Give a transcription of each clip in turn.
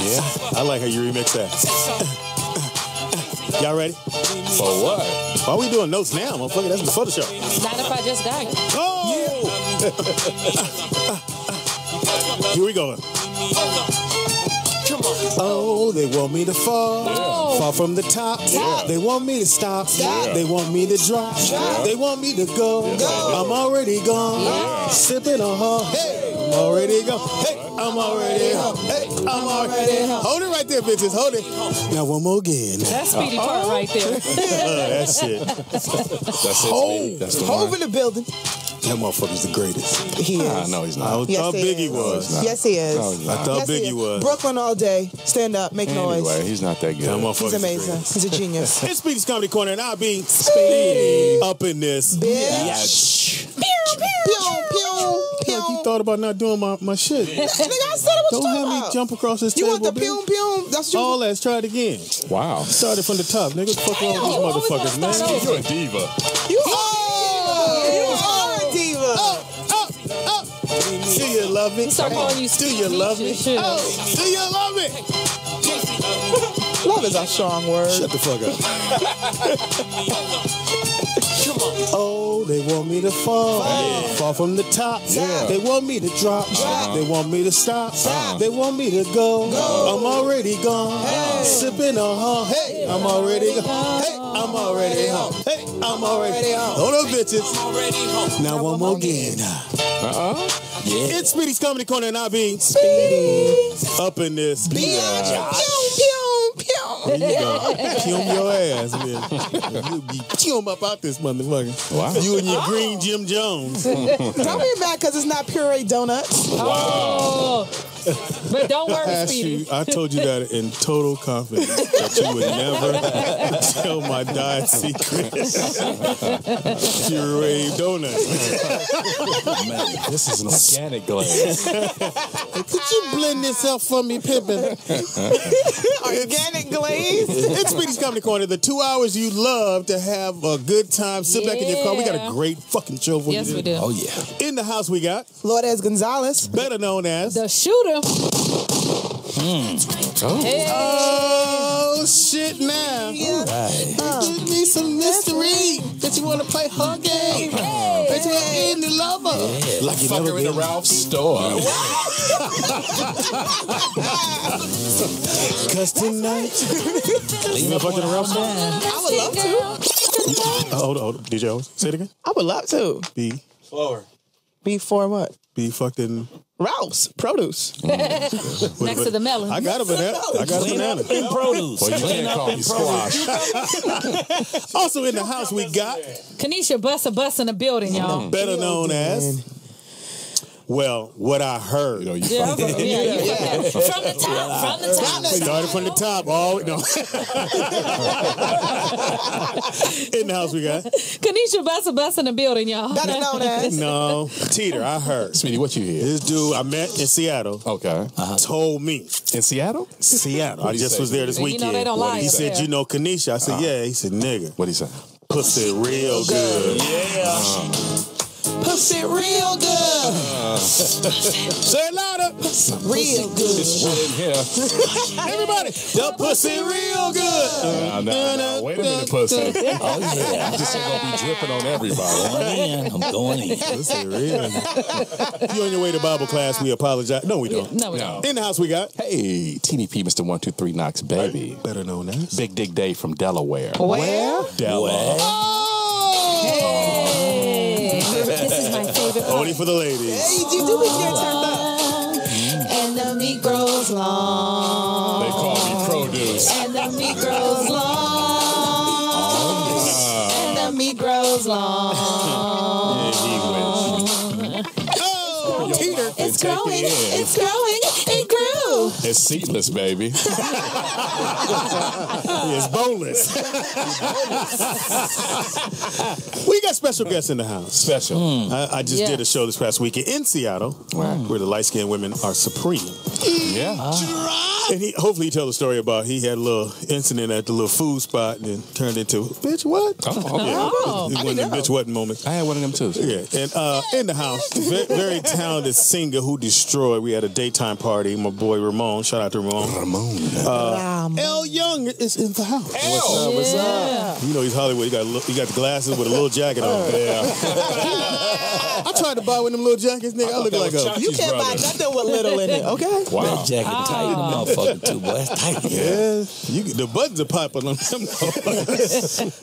Yeah, I like how you remix that. Y'all ready? For what? Why are we doing notes now, motherfucker? That's before the show. Not if I just got it. Oh! Here we go. Oh, they want me to fall, fall from the top. Yeah. They want me to stop. Yeah. They want me to drop. They want me to go. I'm already gone. Sipping on her. Hey, I'm already gone. Hey, I'm already home. Hey, I'm already home. Hold it right there, bitches. Hold it. Now one more again. That's speedy part right there. That's it. That's it. Speedy. That's the Hove one. in the building. That motherfucker's the greatest. He is. Ah, no, he's I not. Yes, thought he Biggie is. was. Yes, he is. No, he's I thought Yes, he Biggie is. was. Brooklyn all day. Stand up, make noise. Anyway, he's not that good. That motherfucker's He's amazing. greatest. He's a genius. It's Speedy's Comedy Corner, and I'll be Speedy up in this. Bitch. Pew, pew, pew. Like you thought about not doing my, my shit. Nigga, I said what Don't have talking me jump across this You table. want the bitch. pew, pew? That's you. All that. Let's try it again. Wow. Started from the top, nigga. Fuck wrong with Damn, these always motherfuckers, man? You're a diva. You are. Do you love me? Start calling you Do you love me? Oh, do you love me? Love is a strong word. Shut the fuck up. Oh, they want me to fall, fall from the top. Yeah. They want me to drop. They want me to stop. They want me to go. I'm already gone. Sipping on her. Hey, I'm already gone. Hey, I'm already home. Hey, I'm already home. Hold up, bitches. Now one more again. Uh-uh. It's Speedy's Comedy Corner, and I'll be Speedy up in this. Pew, pew, pew. There you go. Kill your ass, man. You be kill up out this motherfucker. Wow. You and your green Jim Jones. Don't be mad because it's not puree donuts. Oh. But don't worry, asked you, Speedy. I told you that in total confidence that you would never tell my diet secret. Puree donut. Man, this is an organic glaze. Could you blend this up for me, Pippin? Organic glaze. It's Speedy's Comedy Corner, the two hours you love to have a good time. Sit back in your car. We got a great fucking show for Yes, you. we today. do. Oh, yeah. In the house, we got Lourdes Gonzales. better known as. The shooter. Oh. Hey. Oh shit! Now give me some mystery that you want to play her game. That you want to get in the lover. Like you Fuck never her in the been. Ralph store. Cause tonight. you been fucking around? store. I would love to. Uh, hold on, hold on. DJ Owens, say it again. I would love to. Be for what? Be fucking. Ralph's produce. Next to the melon. I got a banana. I got a banana. in produce. Well, you can't call me squash. Also in the house we got Kanisha Buss a bus in the building, y'all. better known as. Well, what I heard. You know, you Yeah, from, up. yeah, you from, from the top, from the top. Started from the top. Oh, All no. in the house we got. Kanisha Buss a in the building, y'all. Better known as. No, Teeter. I heard. Speedy, what you hear? This dude I met in Seattle Okay. Uh-huh. told me In Seattle? Seattle. I he just say? was there this And you know weekend. they don't lie he up said, there. "You know Kanisha." I said, uh-huh. "Yeah." He said, "Nigga, What'd he say? pussy real good." Uh-huh. Pussy real good. Say it louder, Real good. It's wet in here. everybody. The pussy real good. Nah, nah, nah. Wait a minute, pussy. Oh yeah. Oh, just ain't gonna be dripping on everybody. Going in. I'm going in. Pussy real. you on your way to Bible class? We apologize. No, we don't. No, we No. don't. In the house we got Hey, TDP, Mr. 123 Knox, baby. better known as Big Dick Dave from Delaware. Where? Delaware. Hey. Only for the ladies. Hey, you do be getting turned up. And the meat grows long. They call me produce. And the meat grows long. And the meat grows long. Oh, Teeter. It's growing. It's growing. It. It's seatless, baby. It's boneless. we got special guests in the house. Special. I, I just Yeah. did a show this past weekend in Seattle, where the light skinned women are supreme. Yeah. And he hopefully he tell the story about he had a little incident at the little food spot and then turned into bitch what? Oh, okay. Yeah, it wasn't a bitch what moment. I had one of them too. Yeah, and uh, in the house, very, very talented singer who destroyed. We had a daytime party party. My boy Ramon. Shout out to Ramon. Ramon. Um, L Young is in the house. What's up? What's up? You know he's Hollywood. He got he got the glasses with a little jacket on. Yeah. I tried to buy one of them little jackets, nigga. I look like a Chachi's you can't buy nothing with little in it, okay? That Wow. jacket tight the motherfucker too, boy. It's tight. yeah. You the buttons are popping on them.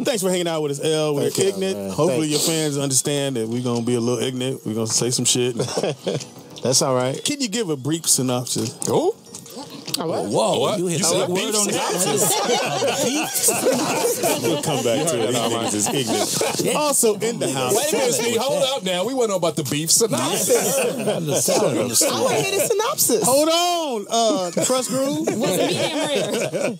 Thanks for hanging out with us, L. We're Thank ignorant. man. Hopefully your fans understand that we're gonna be a little ignorant. We're gonna say some shit. That's all right. Can you give a brief synopsis? Oh, Whoa, What? you hit You the said word on the We'll come back to it. These niggas is ignorant. Also in the house. wait a minute, Steve. Hold up now. We want to know about the beef synopsis. on the side on the I want to hear the synopsis. Hold on, uh, Trust Groove. Was medium rare.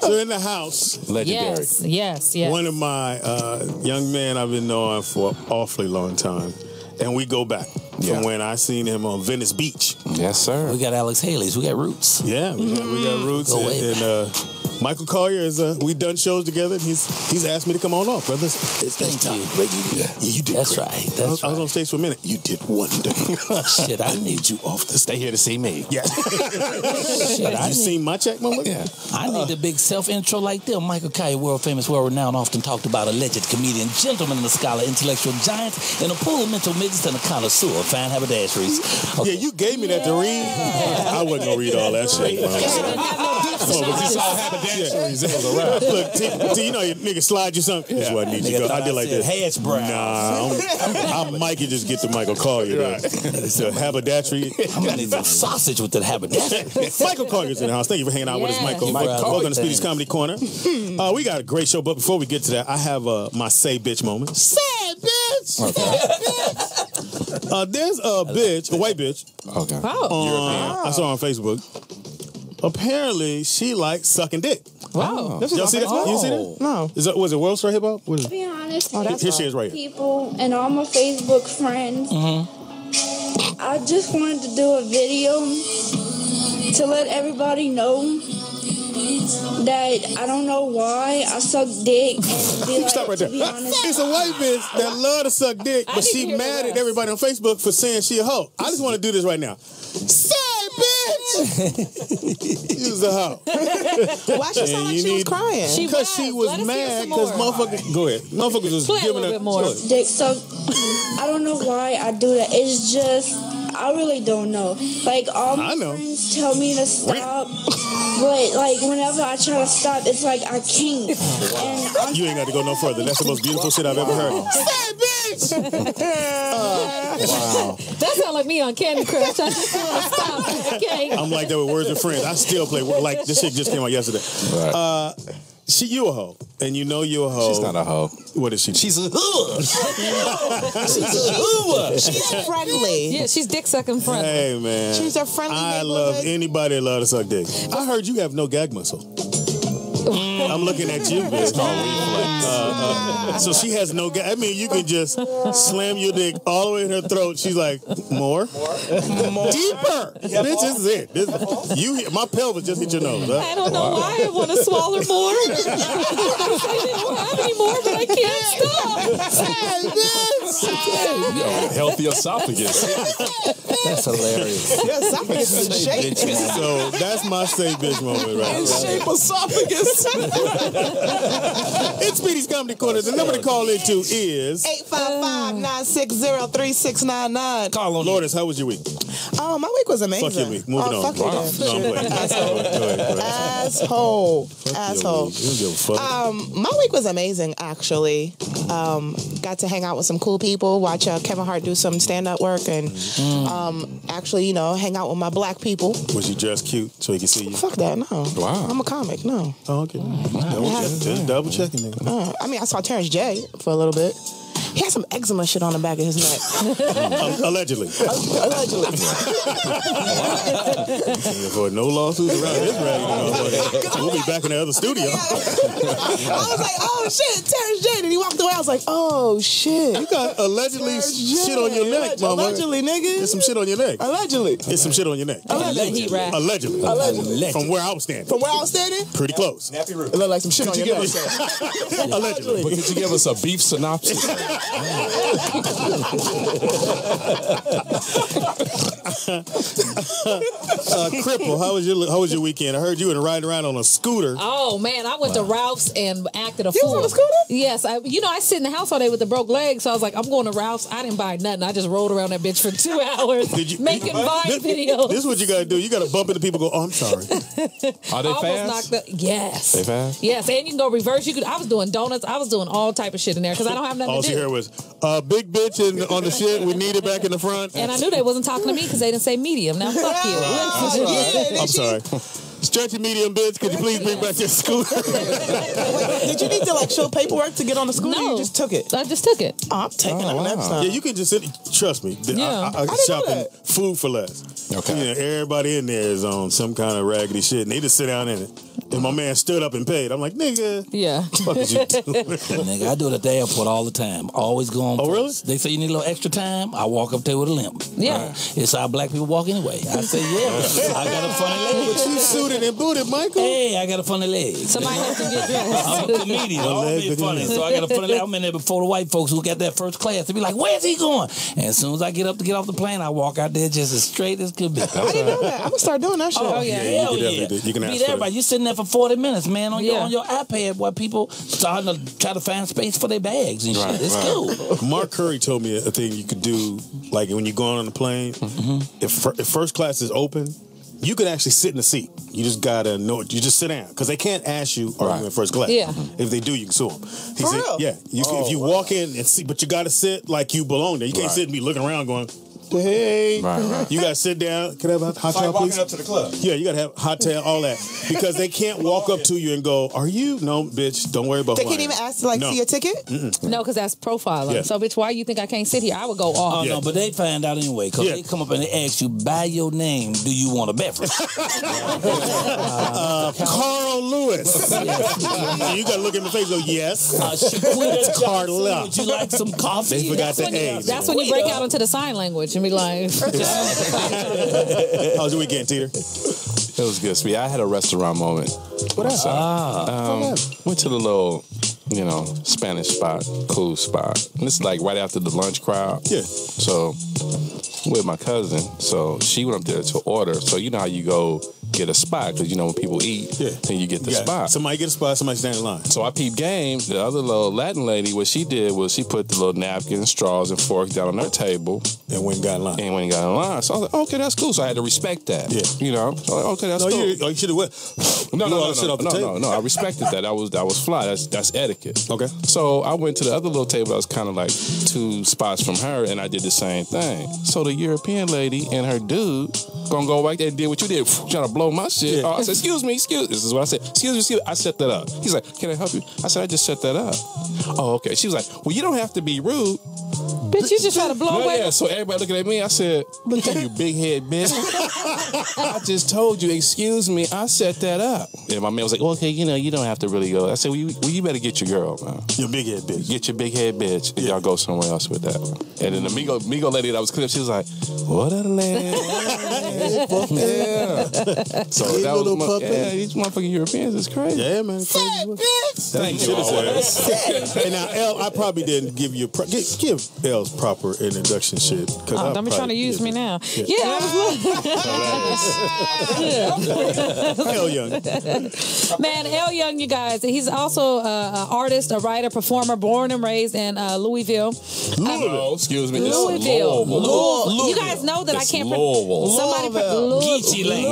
So in the house, Legendary. Yes, yes, yes. one of my uh, young men I've been knowing for an awfully long time, and we go back Yeah. from when I seen him on Venice Beach. Yes, sir. We got Alex Haley's. We got Roots. Yeah, we got, we got roots, Go and, and uh, Michael Colyar is. Uh, we done shows together, and he's he's asked me to come on off, brothers. It's Thank time. you. Great, you, yeah, you did. That's great. right. I was, That's I was on stage for a minute. You did wonderful. Shit, I need need you off the stay here to see me. Yeah. Shit, I you need, seen my check, mama? Yeah. I need a big self intro like them. Michael Colyar, world famous, world renowned, often talked about alleged comedian, gentleman and a scholar, intellectual giant, and a pool of mental midgets and a connoisseur of fine haberdasheries. Yeah, you gave me that to read. I wasn't gonna read all that shit. man. But you saw haberdasheries. It was a wrap. Look, T, T, you know your nigga slide you something. This is what I need you to go. I did I like said this. hash brows. Nah, I'm, I might could just get to Michael Colyar. Right. The haberdashery. I'm gonna need some sausage with that haberdashery. Michael Colyar's in the house. Thank you for hanging out with us, Yes. Michael. Mike Welcome to Speedy's Comedy Corner. Uh, we got a great show, but before we get to that, I have uh, my say bitch moment. Say bitch. Uh, there's a bitch, a white bitch, Okay. Oh, on, I saw her on Facebook. Apparently, she likes sucking dick. wow. Oh. This is Y'all on see that? Facebook? You see that? Oh. No. Is that was it World Star Hip Hop? What is To it? be honest, oh, that's Here she is right here. people and all my Facebook friends, mm-hmm. I just wanted to do a video to let everybody know that I don't know why I suck dick and be like, Stop right to there. be honest, It's a white bitch that love to suck dick, but need she hear the mad at rest. everybody on Facebook for saying she a hoe. I just want to do this right now. Say bitch. Use a hoe. Why she And sound like you she was crying? She Because she was Let mad because more. motherfuckers. Go ahead. Motherfuckers was Play a giving little her. bit more. Go dick suck. I don't know why I do that. It's just I really don't know. Like all my I know. friends tell me to stop, but like whenever I try to stop, it's like I can't. And I'm You ain't got to go no further. That's the most beautiful shit I've ever heard. Say bitch. That sounds like me on Candy Crush. I just want to stop. Okay. I'm like that with words and friends. I still play like this shit just came out yesterday. Right. Uh, she you a hoe, and you know you a hoe. She's not a hoe. What is she? She's a hood. She's a hoe. She's friendly. Yeah, she's dick sucking front. Hey man, She's a friendly I love anybody that love to suck dick. I heard you have no gag muscle. I'm looking at you, bitch. Uh, uh, so she has no gag. I mean, you can just slam your dick all the way in her throat. She's like, more, more, deeper. Bitch, this is it. This, you, hit, my pelvis just hit your nose. Huh? I don't know why I want to swallow more. I don't have any more, but I can't stop. Healthy esophagus. That's hilarious. Your esophagus is in shape. So that's my say bitch moment right there. Shape esophagus. It's Speedy's Comedy Corner. The number to call into is 855-960-3699. Call on Lourdes. How was your week? Oh, my week was amazing. Fuck your week. Moving oh, on. Fuck Wow. then. No, I'm. Asshole. Go ahead, go ahead. Asshole. Fuck your Asshole. week. You don't give a fuck. Um, my week was amazing, actually. Um, got to hang out with some cool people, watch uh, Kevin Hart do some stand-up work, and um, actually, you know, hang out with my black people. Was you dressed cute so he can see you? Fuck that, no. Wow. I'm a comic, no. Oh, okay. Double check. Just double checking, nigga. Uh, I mean, I saw Terrence J for a little bit. He had some eczema shit on the back of his neck. Allegedly. Allegedly. For no lawsuits around this raggedy motherfucker. We'll be back in the other studio. I was like, oh shit, Terrence J. And he walked away. I was like, oh shit. You got allegedly shit on your neck, mama. Allegedly, nigga. There's some shit on your neck. Allegedly. There's some shit on your neck. Heat rash. Allegedly. Allegedly. From where I was standing. From where I was standing, Pretty close. it looked like some shit on your neck. Allegedly. But could you give us a beef synopsis? Uh, Cripple, how was your how was your weekend? I heard you were riding around on a scooter. Oh man, I went to Ralph's and acted a You was fool. on a scooter? Yes, I. You know, I sit in the house all day with the broke leg, so I was like, I'm going to Ralph's. I didn't buy nothing. I just rolled around that bitch for two hours Did you- making Vine This, videos. this is what you gotta do. You gotta bump into people. and Go. Oh, I'm sorry. Are they fast? knocked the yes. They fast? Yes, and you can go reverse. You could. I was doing donuts. I was doing all type of shit in there because I don't have nothing All to she do. Heard was uh, "big bitch" in, on the shit. We need it back in the front. and I knew they wasn't talking to me because they didn't say medium. Now fuck you. I'm sorry. Stretchy medium bitch. Could you please bring back your scooter? Did you need to like show paperwork to get on the scooter? or No. You just took it. I just took it. Oh, I'm taking Oh, it wow. next time. yeah, you can just sit. Trust me. I- Yeah. I, I, I didn't know shopping that. food for less. Okay. You know, everybody in there is on some kind of raggedy shit, and they just sit down in it. And my man stood up and paid. I'm like, nigga, Yeah. fuck is you doing? Nigga, I do it at the airport all the time. Always going. Oh, really? They say you need a little extra time. I walk up there with a limp. Yeah. It's how black people walk anyway. I say, yeah. I got a funny leg. you suited and booted, Michael. Hey, I got a funny leg. Somebody has to get dressed. I'm a comedian. I'm leg being bigger funny. So I got a funny leg. I'm in there before the white folks who got that first class. They be like, where's he going? And as soon as I get up to get off the plane, I walk out there just as straight as could be. I didn't know that. I'm gonna start doing that shit. Oh, oh yeah. Yeah, you Hell can yeah. do- you can ask Beat everybody. You're sitting there for 40 minutes, man, on your on your iPad while people starting to try to find space for their bags and Right, shit. It's right. cool. Mark Curry told me a thing you could do, like when you're going on the plane. Mm-hmm. If, if first class is open, you could actually sit in the seat. You just gotta know. You just sit down because they can't ask you are Right. you in first class. Yeah. If they do, you can sue them. He For said, real? yeah. You can, if you oh, walk in and see, but you gotta sit like you belong there. You can't Right. sit and be looking around going, hey. Right, right. You gotta sit down. Can I have a hot It's like towel, walking please? up to the club. Yeah, you gotta have hot tail, all that, because they can't walk up to you and go, "Are you?" No, bitch. Don't worry about. They can't even ask to like No. see a ticket. No, because that's profiling. Yeah. So, bitch, why you think I can't sit here? I would go Oh off. Yeah. no, but they find out anyway because Yeah. they come up and they ask you by your name, do you want a beverage? Carl Lewis. you gotta look in the face. Go, yes. uh, Shaquita Carla. Johnson, would you like some coffee? They forgot That's the when you- A. That's when you break out into the sign language and be like, How's your weekend, Teeter? It was good, Speed. I had a restaurant moment. What happened? Um, went to the little, you know, Spanish spot, cool spot. And this is like right after the lunch crowd. Yeah. So with my cousin, so she went up there to order. So you know how you go get a spot because you know when people eat, Yeah. then you get the Yeah. spot. Somebody get a spot. Somebody stand in line. So I peeped game. The other little Latin lady, what she did was she put the little napkins, straws, and forks down on her table And went and got in line. and when he got in line. So I was like, okay, that's cool. So I had to respect that. Yeah. You know? So I like, okay, that's No, cool. you, oh, you should have went. No, You no, no, no, no, no, no. I respected that. That was that was fly. That's that's etiquette. Okay. So I went to the other little table that was kind of like two spots from her, and I did the same thing. So the European lady and her dude gonna go back there and did what you did, trying to blow my shit. Yeah. Oh, I said, excuse me, excuse. This is what I said. Excuse me, excuse me. I set that up. He's like, can I help you? I said, I just set that up. Oh, okay. She was like, well, you don't have to be rude. bitch, you just try to blow No, away. yeah, so everybody looking at me, I said, Look at you, big head bitch. I just told you, excuse me, I set that up. And my man was like, well, okay, you know, you don't have to really go. I said, well, you, well, you better get your girl, man. Your big head bitch. Get your big head bitch, and y'all go somewhere else with that. And then the Migo, Migo lady that was clipped, she was like, what a lady. yeah. So Hey, that was little my, puppet. yeah, these motherfucking Europeans is crazy. Yeah, man. Thank you. And now, L, I probably didn't give you a pro- give, give L's proper introduction shit. Cause Oh, I don't be trying to use me now. Yeah. Yeah, I was Hell young. Man, L Young, you guys. He's also an artist, a writer, performer, born and raised in uh, Louisville. No, excuse me. It's Louisville. Louisville. Louisville. You guys know that It's I can't. Louisville. Somebody put Louisville. Geechee Lane.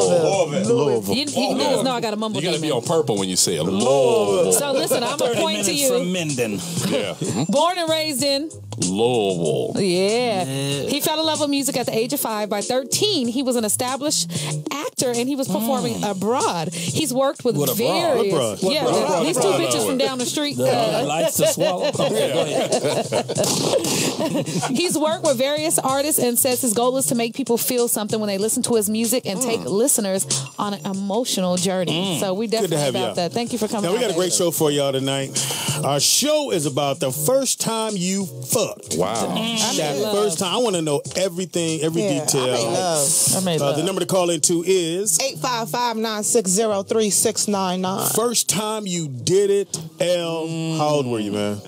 Louisville. Louisville. You, you niggas know I got a mumble You gotta be on purple when you say it. Louisville. So listen, I'm gonna point to minutes you. from Minden. Yeah. Born and raised in Louisville. Yeah. He fell in love with music at the age of five. By 13, he was an established actor and he was performing abroad. He's worked with What abroad? various. What abroad? Yeah, What abroad? these two Abroad, bitches from down the street. The uh, likes to swallow. Okay, he's worked with various artists and says his goal is to make people feel something when they listen to his music and take listeners on an emotional journey. So we Mm. Good to definitely have about y'all. that. Thank you for coming. Now we got a great show for y'all tonight. Our show is about the first time you fucked. Wow. That love. first time. I want to know everything, every Yeah, I detail. made love. I made Uh, love. the number to call into is 855-960-3699. first time you did it. L, how old were you, man?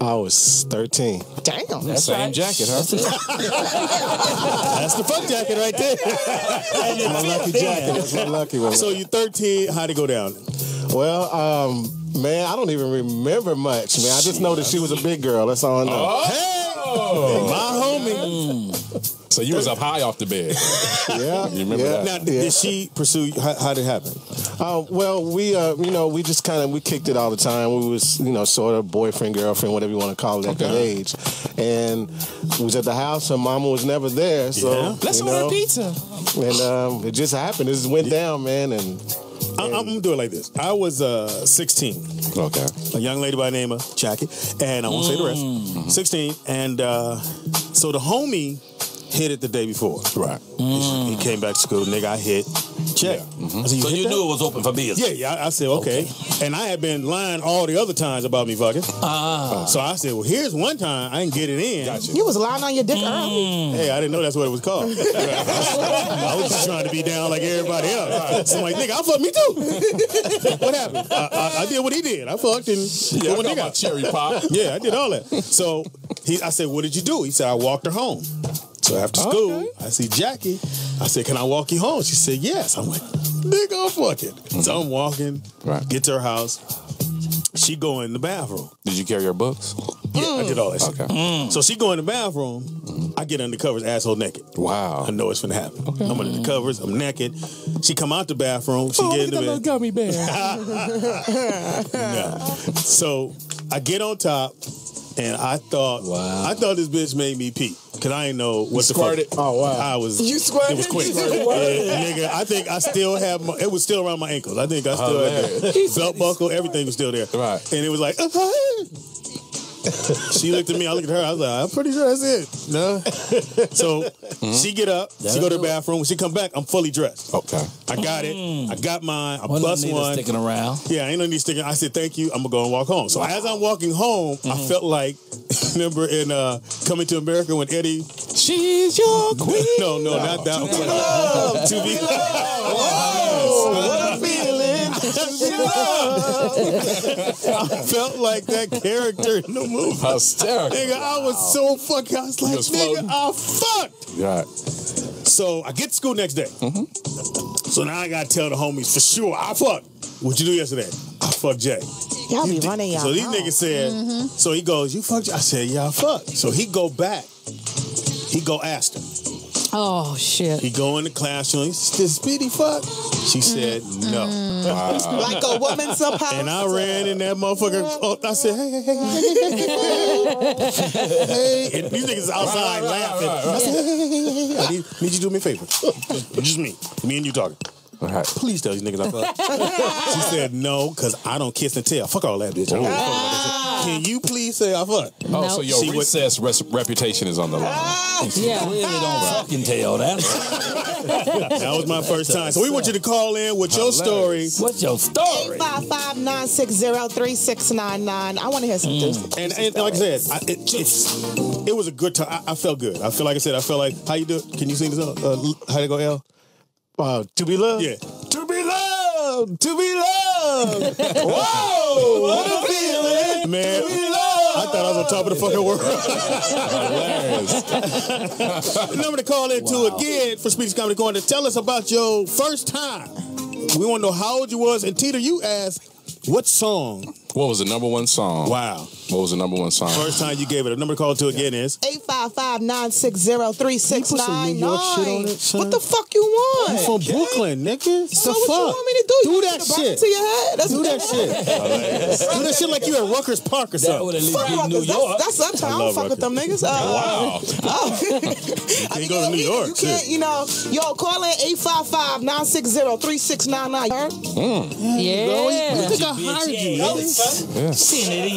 I was 13. Damn. That's Same right. jacket, huh? That's the fuck jacket right there. My lucky jacket. That's my lucky one. So you're 13. How'd it go down? well, um, man, I don't even remember much, man. I just know that she was a big girl. That's all I know. Oh, My homie. so you was up high off the bed. Yeah, You remember yeah. that? Now, did, Yeah. did she pursue you? How, how'd it happen? Uh, well, we, uh, you know, we just kind of we kicked it all the time. We was, you know, sort of boyfriend, girlfriend, whatever you want to call it at that age. And we was at the house. Her mama was never there, so Yeah. Let's you order know, pizza. And um, it just happened. It just went down, man. And I, I'm gonna do it like this. I was uh, 16. Okay. a young lady by the name of Jackie, and I won't say the rest. Mm. 16, and uh, so the homie hit it the day before. Right. He came back to school, nigga. I hit. Check. I said, mm-hmm. So you that?" knew it was open for business. Yeah, yeah. I, I said okay. and I had been lying all the other times about me fucking. Ah. Uh, so I said, well, here's one time I didn't get it in. You was lying on your dick early. Mm. Hey, I didn't know that's what it was called. I was just trying to be down like everybody else. So I'm like, nigga, I fucked me too. what happened? I, I, I did what he did. I fucked and Yeah, I put got my cherry pop. Yeah, I did all that. So he, I said, "What did you do?" He said, "I walked her home." So after school, Okay. I see Jackie. I said, "Can I walk you home?" She said, "Yes." I'm like, "Nigga, I'm fucking." So mm-hmm. I'm walking. Right. Get to her house. She go in the bathroom. Did you carry your books? Yeah, I did all that shit. Okay. Mm. So she go in the bathroom. Mm-hmm. I get under the covers, asshole naked. Wow. I know it's gonna happen. I'm under the covers. I'm naked. She come out the bathroom. She Oh, get in the bed. gummy bear. Yeah. So I get on top, and I thought, Wow. I thought this bitch made me pee because I didn't know what the squirted? fuck. Oh, wow. I was. You squirted? It was quick. Yeah, nigga. I think I still have. My, it was still around my ankles. I think I still had the belt buckle. Everything was still there. Right. And it was like. Uh-huh. she looked at me. I looked at her. I was like, I'm pretty sure that's it. No. so she get up. she go to the bathroom. When she come back, I'm fully dressed. Okay. I got it. I got mine. I One plus need one. sticking around. Yeah, ain't no need sticking. I said thank you. I'm gonna go and walk home. So as I'm walking home, I felt like remember in uh, Coming to America when Eddie. She's your queen. No, no, not that one. To be what a feeling. I felt like that character in the movie. Hysterical. Nigga, I was so fucking. I was like, was nigga, floating. I fucked. Right. So I get to school next day. Mm-hmm. So now I gotta tell the homies for sure. I fucked. What you do yesterday? I fucked Jay. Y'all be running y'all. So these mouth. niggas said. Mm-hmm. So he goes, "You fucked." I said, "Yeah, I fucked." So he go back. He go ask her. Oh shit. He go in the classroom. He said, Did Speedy fuck? She said no. like a woman supposed And I ran in that motherfucker. Oh, I said, hey, hey, hey, hey, hey. And these niggas is outside laughing. I said, hey, hey, hey, hey, hey. I need, need you to do me a favor. Just me. Me and you talking. All right. Please tell these niggas I fucked. she said no, because I don't kiss and tell. Fuck all that, bitch. I don't fuck all that shit. Can you please say I fucked? Oh, so Nope. your See what- recess res- reputation is on the line. Ah! Yeah. Really don't ah! fucking tell that. That was my first time. So we want you to call in with your story. What's your story? 855-960-3699. I want to hear some mm. juice. And, and like I said, I, it, it's it was a good time. I, I felt good. I feel like I said, I felt like how you do. Can you sing this? song? Uh, how to go, L? Uh, to be loved. Yeah. To be loved. To be loved. Whoa! What a feeling. Man, I thought I was on top of the fucking world. Number to call into again for Speedy's Comedy Corner. Tell us about your first time. We want to know how old you was. And Teeter, you asked what song. What was the number one song? Wow. What was the number one song? First time you gave it. The number to call to again is. 855-960-3699. What the fuck you want? I'm from Brooklyn, nigga. So the what fuck? you want me to do? Do You that want me to burn shit. To your head? That's Do that shit. Do that shit like you at Rucker Park or something. would Fuck Rucker. New York. That's, that's uptown. I, don't love fuck with them niggas. Uh, Wow. You can't go to New York, You can't, shit. you know, yo, call in 855-960-3699. Heard? Yeah. You think I hired you, nigga? Send it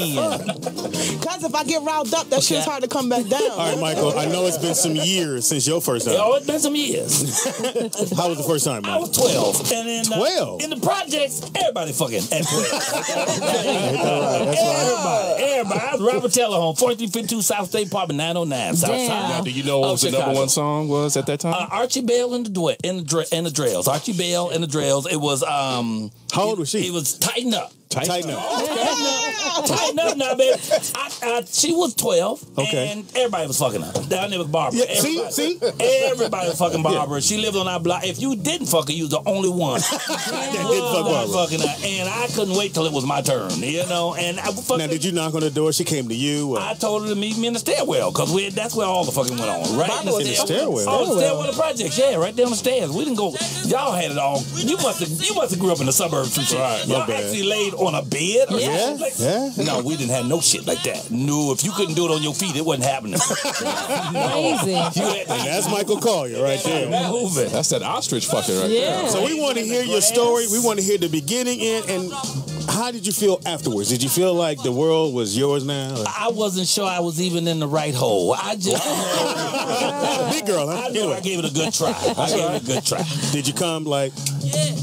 in. Cause if I get riled up, that Okay. shit's hard to come back down. All right, Michael. I know it's been some years since your first time. Oh, it's been some years. How was the first time, I was 12. And in, uh, 12? in the projects, everybody fucking at 12. everybody, everybody. I was Robert Taylor home, 4352 South State Apartment 909, South Damn. Side. Now, do you know what of was the number one song was at that time? Uh, Archie Bell and the Dwe- and the Dre- and the Drells. Archie Bell and the Drells. It was um. How old was she? It was tighten up. Tighten up. Tighten up now, baby. I, I, she was 12. Okay. And everybody was fucking her. Down there with Barbara. Yeah, see? everybody, See? Everybody was fucking Barbara. She lived on our block. If you didn't fuck her, you was the only one. That didn't fuck Barbara. fucking her. And I couldn't wait till it was my turn, you know? And I fucking. Now, did you knock on the door? She came to you. Or? I told her to meet me in the stairwell because that's where all the fucking went on. Right Barbara was in the stairwell? Oh, the stairwell of the projects, yeah, right down the stairs. We didn't go. Y'all had it all. You must have. You must have grew up in the suburbs and shit. Right, my Y'all bad. actually laid on a bed. Or Yeah, something like yeah. No, we didn't have no shit like that. No, if you couldn't do it on your feet, it wasn't happening. Crazy. You had And that's Michael Colyar right there. to move it. That's that ostrich fucking right Yeah. So we want to hear your story. We want to hear the beginning and and how did you feel afterwards? Did you feel like the world was yours now? Or- I wasn't sure I was even in the right hole. I just, Big girl, huh? I know I gave it a good try. I gave it a good try. did you come like?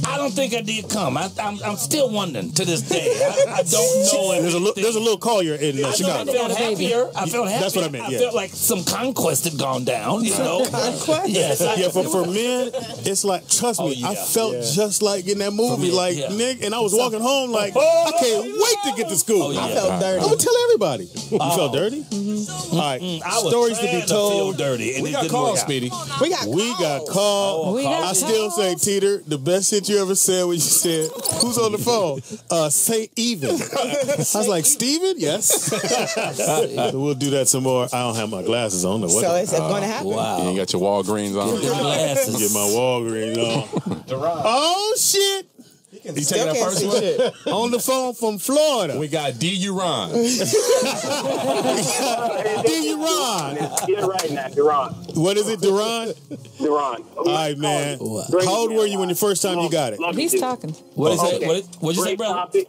I don't think I did come. I, I'm, I'm still wondering to this day. I, I don't know. if There's a little, anything- there's a little Colyar in uh, I, know I felt happier. I felt happier. That's what I meant, yeah. felt like some conquest had gone down. You know, conquest. yes. I, Yeah, for, for men, it's like trust me, Oh, I felt Yeah. just like in that movie, me, like yeah. Nick, and I was walking home like I can't wait to get to school. Oh, yeah. I felt dirty. I'm dirty. gonna tell everybody. Oh. You felt dirty? Mm-hmm. All right, mm-hmm. I was stories to be trying feel told. dirty, and We got didn't calls, work. Speedy. We got We got called. We got I still say, Teeter, the best shit you ever said when you said, "Who's on the phone?" Uh, Saint Even. I was like, Steven? Yes. we'll do that some more. I don't have my glasses on. What So the- is it going to uh, happen? You Wow. ain't got your Walgreens on. Your glasses. Get my Walgreens on. oh shit! You Still taking that first one? On the phone from Florida. We got D. Uron. D. Ron. Get it right now, Duran. What is it, Duran? Duran. All right, man. How old were you when the first time you got it? He's talking. What is Okay. it? What is, what'd you say, Great topic.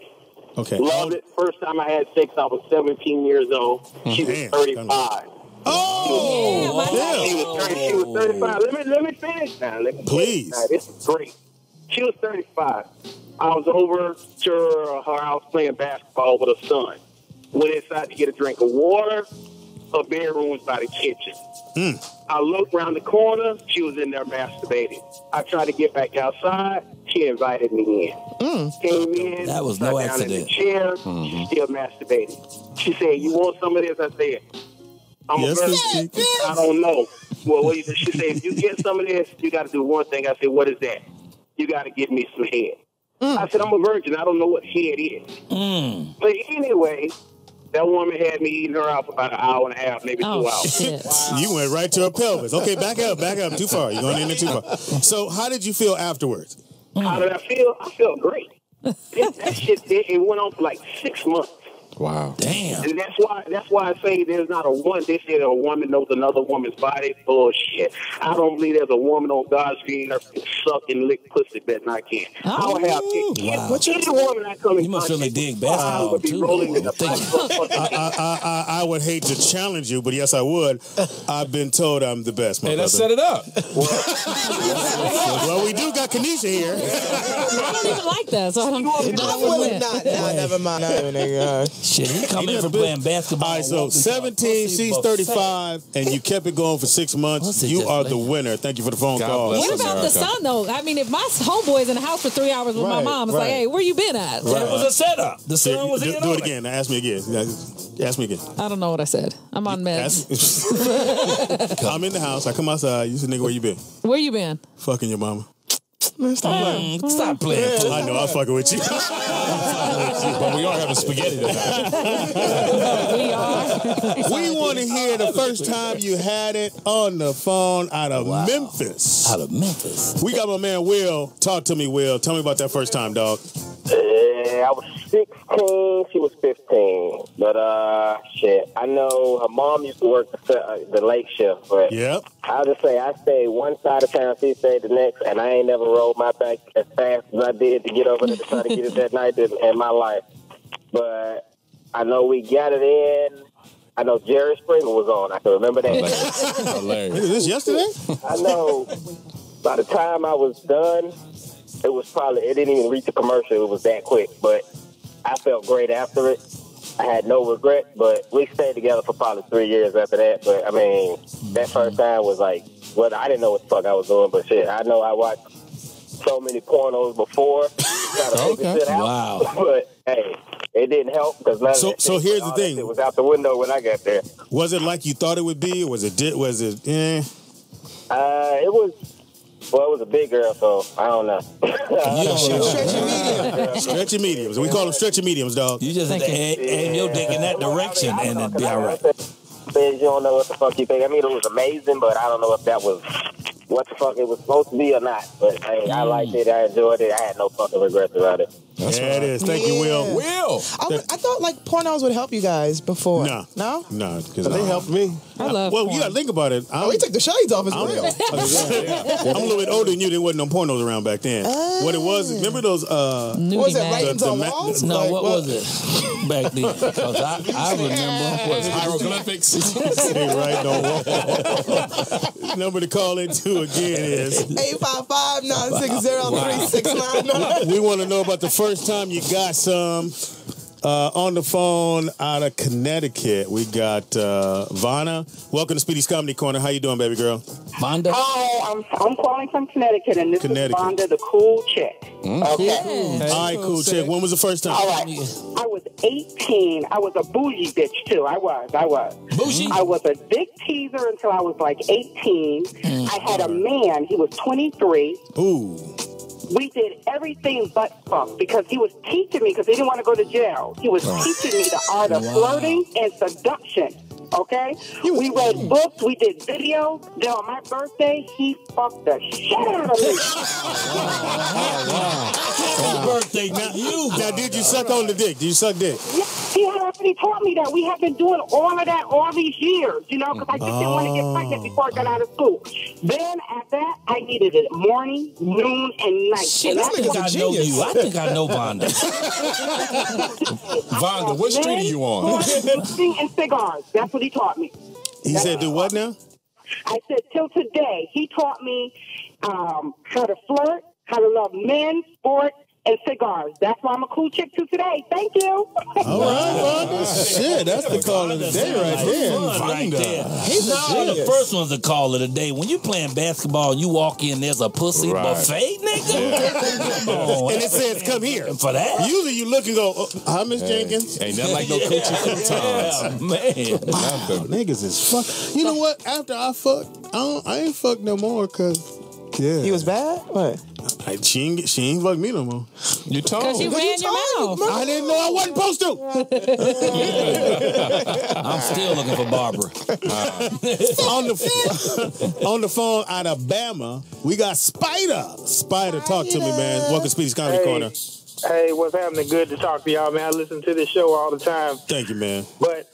Okay. Loved it. First time I had sex, I was 17 years old. Oh, she was 35. Oh, Yeah. She was 30. She was 35. Let me let me finish now. Let me Please. Now, this is great. She was 35. I was over to her house playing basketball with her son. Went inside to get a drink of water. Her bedroom was by the kitchen. Hmm. I looked around the corner. She was in there masturbating. I tried to get back outside. She invited me in. Came in. That was sat no down in the accident. chair. She still masturbating. She said, "You want some of this?" I said, "I'm Yes, a Miss virgin. Chica. I don't know." Well, what you, she said, "If you get some of this, you got to do one thing." I said, "What is that?" You got to give me some head. I said, "I'm a virgin. I don't know what head is." Mm. But anyway, that woman had me eating her out for about an hour and a half, maybe two Oh hours. shit. You went right to her pelvis. Okay, back up, back up. Too far. You're going in there too far. So, how did you feel afterwards? How did I feel? I felt great. It- that shit it, it went on for like six months. Wow. Damn. And that's why that's why I say there's not a one. They say that a woman knows another woman's body. Bullshit. I don't believe there's a woman on God's green earth can suck and lick pussy better than I can. Oh, I would have Wow. What's any woman I come in You must really dig basketball would too. rolling in the Think- I, I, I, I would hate to challenge you, but yes, I would. I've been told I'm the best, my Hey, let's set it up. Well, we do got Kanisha here. I don't even like that, so I don't. I would not. No, never mind. Not even a Shit, he come He from did a playing basketball. All right, so walking to a 17, she's 35, and you kept it going for six months. You are like- the winner. Thank you for the phone God call. What about the son though? I mean, if my homeboy's in the house for three hours with my mom, it's like, hey, where you been at? It was a setup. The son was do, in do on it again. Ask me again. Ask me again. I don't know what I said. I'm on meds. Ask- I'm in the house. I come outside. You said, nigga, where you been? Where you been? Fucking your mama. Mm, Stop playing. fool. I know. I'm fucking with you. But we are having spaghetti tonight. We are. we want to hear the first time you had it on the phone out of Memphis. Out of Memphis. We got my man Will. Talk to me, Will. Tell me about that first time, dog. Yeah, I was 16, she was 15. But, uh, shit, I know her mom used to work the, uh, the late shift, but Yep. I'll just say I stayed one side of town, she stayed the next, and I ain't never rolled my back as fast as I did to get over there to try to get it that night in, in my life. But I know we got it in. I know Jerry Springer was on. I can remember that. Hilarious. Is this yesterday? I know by the time I was done, it was probably it didn't even reach the commercial. It was that quick, but I felt great after it. I had no regret, but we stayed together for probably three years after that. But I mean, that first time was like, well, I didn't know what the fuck I was doing, but shit, I know I watched so many pornos before, try to figure Okay. out. Wow. But hey, it didn't help because none So- of so here's the thing. it was out the window when I got there. Was it like you thought it would be, or was it? Did, was it? Eh? Uh, it was. Well, it was a big girl, so I don't know. Stretchy mediums. We call them stretchy mediums, dog. You just have to aim, aim your dick in that direction and it'd be all right. Says you don't know what the fuck you think. I mean, it was amazing, but I don't know if that was what the fuck it was supposed to be or not. But hey, I liked it. I enjoyed it. I had no fucking regrets about it. Yeah, it is. Thank you, Will. Will. I, thought like pornos would help you guys before. No. No? No, because they helped me. I love Well, porn. you got to think about it. I'm, Oh, he took the shades off. It's I'm, real. I'm a little bit older than you. There wasn't no pornos around back then. what it was, remember those? uh What was it mag. writings The- the on walls? No, Like, what was it back then? Because I, I remember was Hieroglyphics. Stay right on wall. Number to call into again is 855-960-3699. we want to know about the first time you got some. Uh, on the phone out of Connecticut, we got uh, Vanna. Welcome to Speedy's Comedy Corner. How you doing, baby girl? Vonda. Hi, I'm I'm calling from Connecticut, and this Connecticut. is Vonda, the cool chick. Okay. Yeah. All right, cool chick. When was the first time? All right. I was 18. I was a bougie bitch too. I was. I was. Bougie? I was a big teaser until I was like 18. I had a man. He was 23. Ooh. We did everything but fuck because he was teaching me because he didn't want to go to jail. He was teaching me the art of flirting and seduction. Okay, we read books, we did videos. Then on my birthday, he fucked the shit out of me. Happy birthday to you. Now, did you suck on the dick? Did you suck dick? Yeah, He had already taught me that. We have been doing all of that all these years, you know, because I just didn't want to get pregnant before I got out of school. Then at that, I needed it morning, noon, and night. Shit, And I that's think I know you. I think I know Vonda. Vonda, what street are you on? Smoking and cigars. That's what he taught me. He said, do what now? I said, till today, he taught me um, how to flirt, how to love men, sports, and cigars. That's why I'm a cool chick to today. Thank you. All right, Vonda. Shit, that's the call of the day right there. Fun right there. He's a Now the first one's the call of the day. When you playing basketball and you walk in, there's a pussy Right. buffet, nigga. Come on. And it says, come here. For that? Usually you look and go, uh, uh, oh, hi, Miss Jenkins. Ain't nothing like no coochie croutons. Yeah, man. Wow, niggas is fuck. You know what? After I fuck, I, don't, I ain't fuck no more because, yeah. He was bad? What? I, she, ain't, she ain't fuck me no more. You told. Because you ran your mouth. I didn't know I wasn't supposed to. I'm still looking for Barbara. Uh, on the on the phone out of Bama, we got Spider. Spider, talk to me, man. Welcome to Speedy's Comedy Hey. Corner. Hey, what's happening? Good to talk to y'all, man. I listen to this show all the time, Thank you, man. but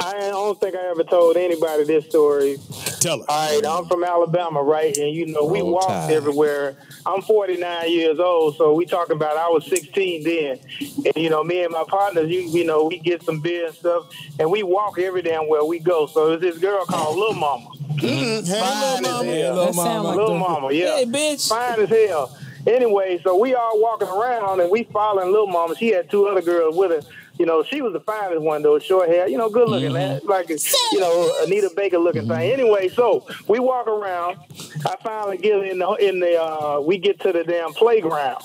I don't think I ever told anybody this story. Tell her. All right, I'm from Alabama, right? And you know, we Roll walked Tide. everywhere. I'm 49 years old, so we talking about I was 16 then. And you know, me and my partners, you you know, we get some beer and stuff, and we walk every damn where we go. So there's this girl called Little Mama. Mm-hmm. Hey, Fine little as mama. hell. That sound like Lil the- Mama, yeah. Hey, bitch. Fine as hell. Anyway, so we all walking around and we following little Mama. She had two other girls with her. You know, she was the finest one though, short hair, you know, good looking, man. Like a, you know, Anita Baker looking thing. Anyway, so we walk around. I finally get in the in the uh we get to the damn playground.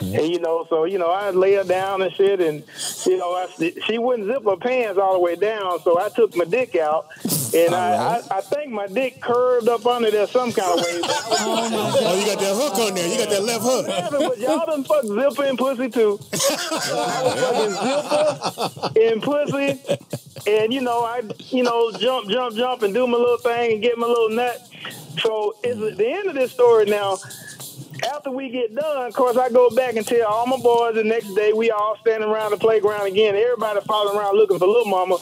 And you know, so you know, I lay her down and shit, and you know, I, she wouldn't zip her pants all the way down, so I took my dick out, and I, I, I think my dick curved up under there some kind of way. Oh, you got that hook on there. You got that left hook. but y'all done fuck zipper and pussy too. I fucking zipper and pussy, and you know, I you know jump, jump, jump, and do my little thing and get my little nut. So it's the end of this story now. After we get done, of course, I go back and tell all my boys the next day. We all standing around the playground again. Everybody following around looking for little mama.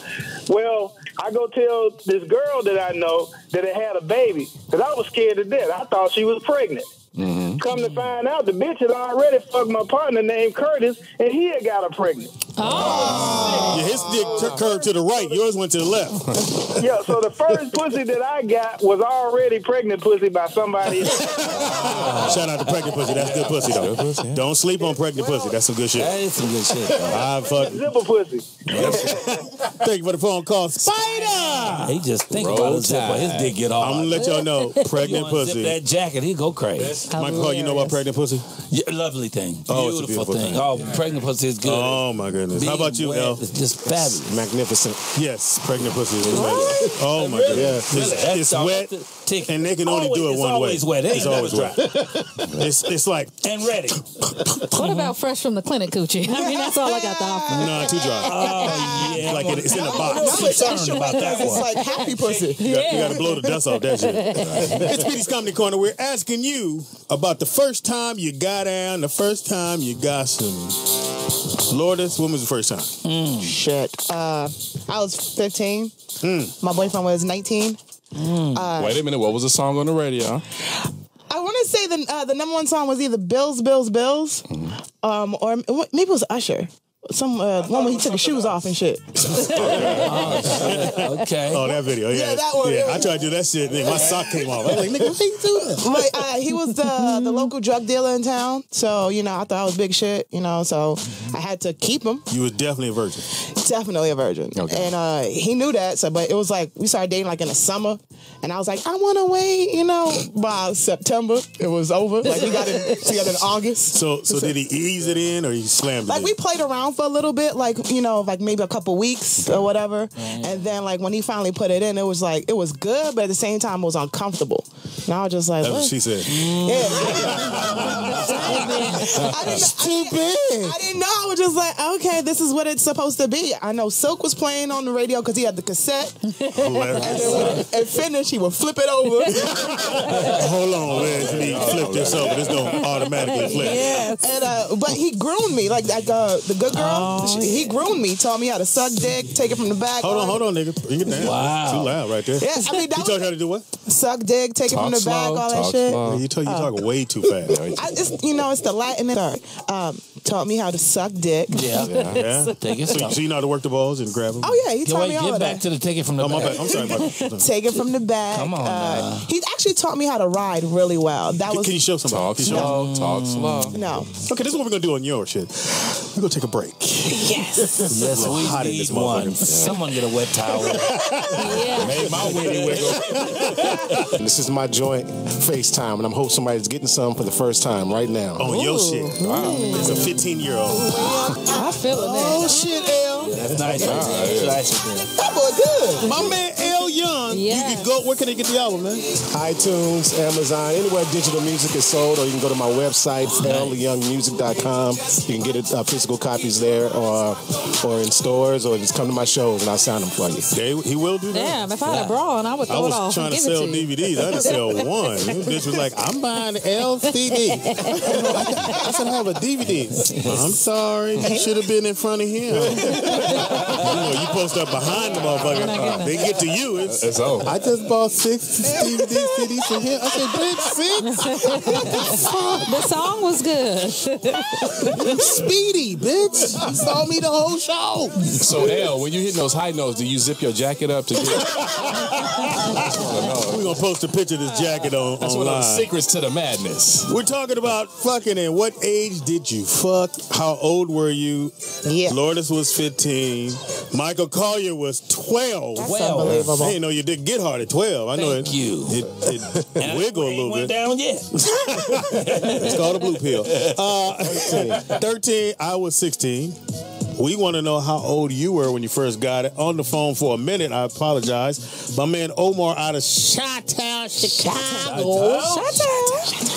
Well, I go tell this girl that I know that it had a baby because I was scared to death. I thought she was pregnant. Mm-hmm. Come to find out, the bitch had already fucked my partner named Curtis, and he had got her pregnant. Oh. Yeah, his dick tur- curved to the right. Yours went to the left. Yeah, so the first pussy that I got was already pregnant pussy by somebody else. Shout out to pregnant pussy. That's good pussy though. Don't sleep on pregnant pussy. That's some good shit. That is some good shit. I fuck. Zipper pussy. Thank you for the phone call, Spider. He just think Roll about his zipper. Tide. His dick get hard. I'm gonna let y'all know, pregnant unzip pussy. that jacket, he go crazy. Michael, Hart, you know about pregnant pussy? Yeah, lovely thing. Oh, it's a beautiful, beautiful thing. thing. Oh, pregnant pussy is good. Oh my goodness. How Being about you, wet L? It's just fabulous. Magnificent. Yes, pregnant pussy is wet. Oh my goodness. Really? It's, That's it's all wet, up to and they can only do it Always- one it's way. always wet. It ain't It's always wet. it's it's like And ready. What about fresh from the clinic, Coochie? I mean, that's all I got to offer. nah, too dry. Oh, yeah. like it, it's in a box. I'm concerned about that one. It's like happy pussy. You got, you got to blow the dust off that shit. it's Speedy's Comedy Corner. We're asking you about the first time you got down, the first time you got some. Lourdes, when was the first time? Mm. Shit. Uh, I was 15. My boyfriend was 19. Wait a minute. What was the song on the radio? I want to say the uh, the number one song was either Bills, Bills, Bills, um, or maybe it was Usher. Some uh, one where he took his shoes off and shit. Okay. Oh, that video. Yeah, Yeah, that one. Yeah, I tried to do that shit. Then my sock came off. I was like, nigga, why you doing? Like uh, he was the the local drug dealer in town, so you know I thought I was big shit, you know, so I had to keep him. You was definitely a virgin. Definitely a virgin, Okay. and uh, he knew that. So, but it was like we started dating like in the summer, and I was like, I want to wait, you know. By September, it was over. Like we got it together in August. So, so did he ease it in or he slammed it Like in? we played around for a little bit, like you know, like maybe a couple weeks or whatever, and then like when he finally put it in, it was like it was good, but at the same time it was uncomfortable. And I was just like, That's what what? she said. Yeah. I didn't, Stupid. I didn't know. I was just like, okay, this is what it's supposed to be. I know Silk was playing on the radio because he had the cassette. And Hilarious. then when it finished, he would flip it over. Hold on, let me flip this over. This don't automatically flip. Yes. And uh, but he groomed me like like uh, the good girl. She- he groomed me, taught me how to suck dick, take it from the back. Hold on, hold on, nigga. Bring it down. Wow. Too loud right there. Yeah, I mean He that taught you was how to do what? suck dick, take it from Talk the back, slow, all that talk shit. slow. You talk, you talk way too fast. I, it's you know it's the Latin. Sorry, um, taught me how to suck dick. Yeah. Yeah. Take it So, so you know how to work the balls and grab them? Oh yeah, he Get, taught wait, me all get of back that. to the take it from the Oh, my back. I'm sorry. My. Take it from the back. Come on, Uh, now. he actually taught me how to ride really well. That was Can you show somebody? Talk Can you show- slow. Talk slow. no. Okay, this is what we're gonna do on your shit. We're gonna take a break. Yes. Yes, we hot in need this one. motherfucker. Someone get a wet towel. Yeah. Made my wiggy wiggle. This is my joint FaceTime, and I'm hoping somebody's getting some for the first time right now. On your shit. Wow. It's a 15 year old. I feel it now. Oh shit, L. That's nice. That's nice. That boy good. My man L Young. You can go. Where can they get the album, man? iTunes, Amazon, anywhere digital music is sold, or you can go to my website, lyoungmusic.com. You can get it, uh, physical copies there, or or in stores, or just come to my shows and I'll sign them for you. They, he will do that. Damn, if I had a bra and I would I throw it was off trying to sell to. DVDs. I didn't sell one. This bitch was like, I'm buying LCD. I said, I have a DVD. I'm sorry. You should have been in front of him. you know, you post up behind the motherfucker. Oh they get to you. It's, It's over. I just bought six DVD CDs from him. I said, bitch, six? The song was good. Speedy, bitch. You saw me the whole show. So L, when you hitting those high notes, do you zip your jacket up to get? We're going to post a picture of this jacket on, That's one of online. the secrets to the madness. We're talking about fucking and what age did you fuck? How old were you? Yeah. Lourdes was 15. Michael Colyar was 12. That's Well, unbelievable. I didn't know you didn't get hard at 12. I know Thank it, you. it, it And wiggled a ain't little went bit. down yet. It's called a blue pill. Uh, 13, I was 16. We want to know how old you were when you first got it. On the phone for a minute, I apologize. My man Omar out of Chi-Town, Chicago.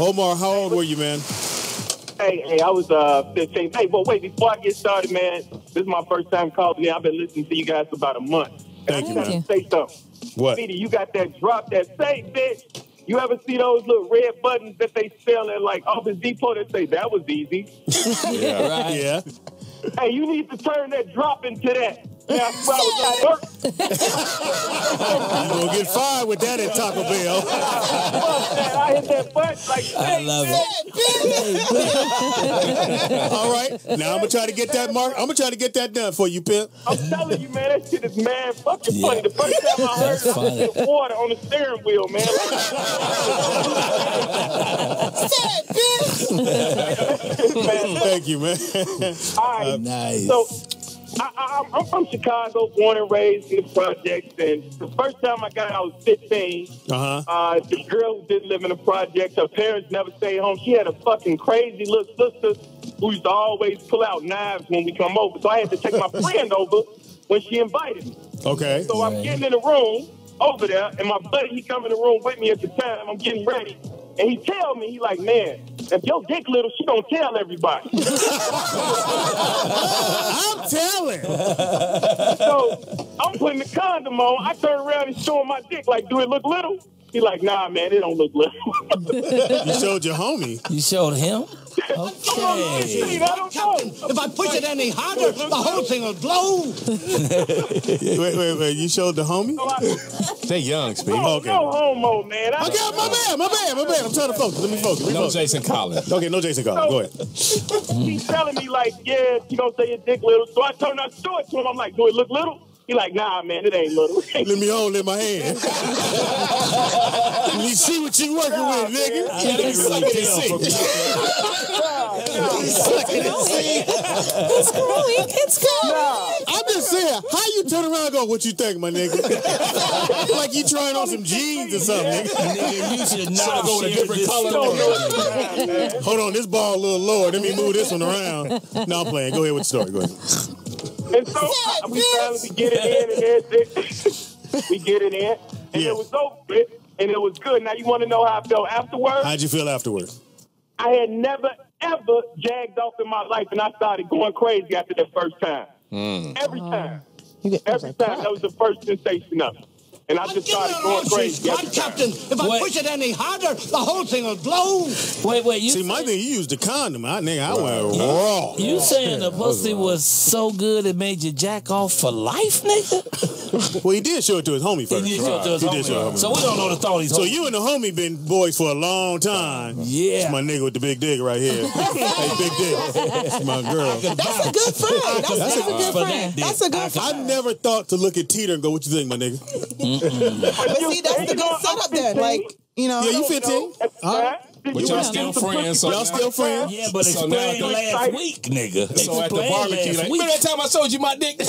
Omar, how old were you, man? Hey, hey, I was uh 15. Hey, but wait, before I get started, man, this is my first time calling in. I've been listening to you guys for about a month. Thank you, I gotta man. say something. What? Speedy, you got that drop that say, bitch. You ever see those little red buttons that they sell at like Office Depot that say that was easy? Yeah, right. Yeah. Hey, you need to turn that drop into that. Yeah, I swear I was at work. You're going to get fired with that at Taco Bell. Fuck, I hit that butt like, I love it. All right. Now I'm gonna try to get that mark. I'm gonna try to get that done for you, Pimp. I'm telling you, man, that shit is mad fucking Yeah. funny. The first time I heard it, I funny. put water on the steering wheel, man. man, Thank you, man. all right. Nice. So, I, I, I'm- I'm from Chicago, born and raised in the projects, and the first time I got out, I was 15. Uh-huh. Uh, the girl who didn't live in the projects, her parents never stayed home. She had a fucking crazy little sister who used to always pull out knives when we come over. So I had to take my friend over when she invited me. Okay. So I'm getting in the room over there, and my buddy, he come in the room with me at the time. I'm getting ready. And he tell me, he like, man, if your dick little, she don't tell everybody. I'm telling. so I'm putting the condom on. I turn around and show him my dick. Like, do it look little? He like, nah, man, it don't look little. You showed your homie. You showed him? I don't know. If I push it any harder, the whole thing will blow. wait, wait, wait. You showed the homie? Oh, they young, Speed. No, Okay. no homo, man. I Okay, my bad, my bad, my bad. I'm trying to focus. Let me focus. Let me No focus. Jason Collins. Okay, no Jason Collins. Go ahead. He's telling me like, yeah, you don't say your dick little. So I turn out to show it to him. I'm like, do it look little? He like, nah, man, it ain't little. Let me hold it in my hand. Let me see what you working with, nigga. Yeah, they Suck really it and tell see. from- Suck it and see. It's going. It's going. I'm just saying, how you turn around and go, what you think, my nigga? like you trying on some jeans or something, nigga. Nigga, you should not go with a different this color. story. Hold on, this ball a little lower. Let me move this one around. No, I'm playing. Go ahead with the story. Go ahead. And so I, we finally get it in and everything. we get it in, and Yeah. it was over, and it was good. Now you want to know how I felt afterwards? How'd you feel afterwards? I had never ever jagged off in my life, and I started going crazy after that first time. Hmm. Every oh. time, You get every time, that was the first sensation of it, and I just started going crazy. God, every time. Captain, if I push it any harder, the whole thing will blow. Wait, wait, you See, my say- thing, you used the condom. I nigga, I went raw. You saying the pussy was so good it made you jack off for life, nigga? Well, he did show it to his homie first. He did show it to his homie. show it. So we don't know the thought he's So you and the homie been boys for a long time. Yeah. It's my nigga with the big dick right here. hey, big dick. It's my girl. That's a good friend. That's, that's a good friend. that. That's a good friend. I never thought to look at Teeter and go, "What you think, my nigga?" Mm. But see, that's the good setup then. Like, you know. Yeah, you 15. All right. But y'all still friends. So Y'all still friends? Yeah, but So now explain the- last week, nigga. So at the Explain barbecue, last like, week. remember that time I showed you my dick?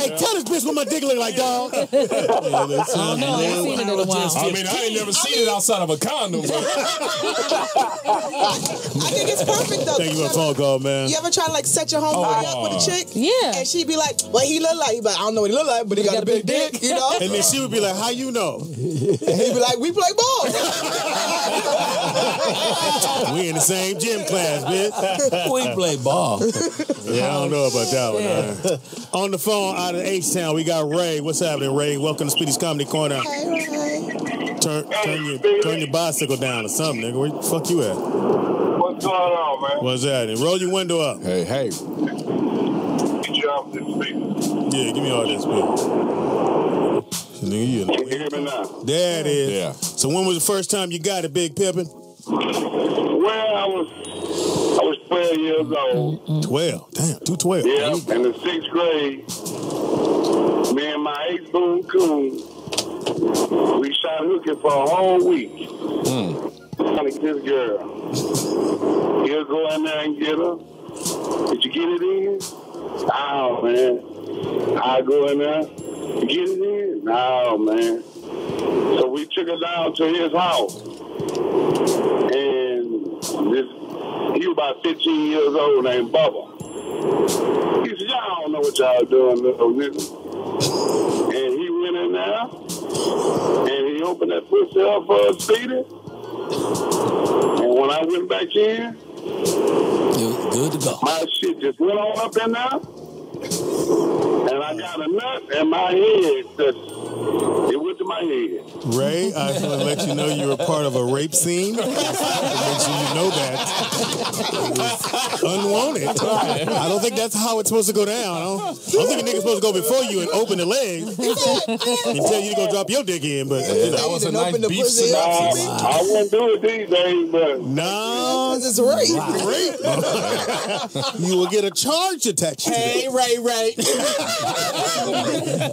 Hey, tell this bitch what my dick look like, dog. Oh, no, I ain't seen it in a while. I mean, I ain't never seen it outside of a condom. But I think it's perfect though. Thank you for the phone call, man. You ever try to like set your homeboy oh, up with a chick? Yeah. And she'd be like, "What he look like?" He'd like, "I don't know what he look like, but he got, a big dick," you know. And then she would be like, "How you know?" And he'd be like, "We play ball." We in the same gym class, bitch. we play ball. Yeah, I don't know about that one. man. On the phone out of H Town, we got Ray. What's happening, Ray? Welcome to Speedy's Comedy Corner. Turn, turn your turn your bicycle down or something, nigga. Where the fuck you at? What's going on, man? What's that? And roll your window up. hey, hey. Get you off this speaker. Yeah, give me all this, bitch. Nigga, you Can you hear me now? There it is. Yeah. So when was the first time you got it, Big Pippin? Well, I was I was 12 years mm, old. Mm, mm. 12. Damn, 212. Yeah, in the sixth grade, me and my ex boon coon, we shot hooking for a whole week. Trying to get this girl. He'll go in there and get her. Did you get it in? Oh man. I go in there. Get it in? No, man. So we took her down to his house. And this he was about 15 years old named Bubba. He said, Y'all don't know what y'all doing, little nigga. And he went in there and he opened that pussy up for a speeder. And when I went back in, you Good to go. my shit just went on up in there. And I got a nut in my head that it went to my head. Ray, I just want to let you know you were part of a rape scene. Just to make sure you know that. It was unwanted. I don't think that's how it's supposed to go down. I don't, I don't think a nigga's supposed to go before you and open the leg and tell you to go drop your dick in. But you That was a didn't nice open the beef pussy up. I wouldn't do it these days, but no, Because it's rape. rape. you will get a charge attached to it. Ray, Ray.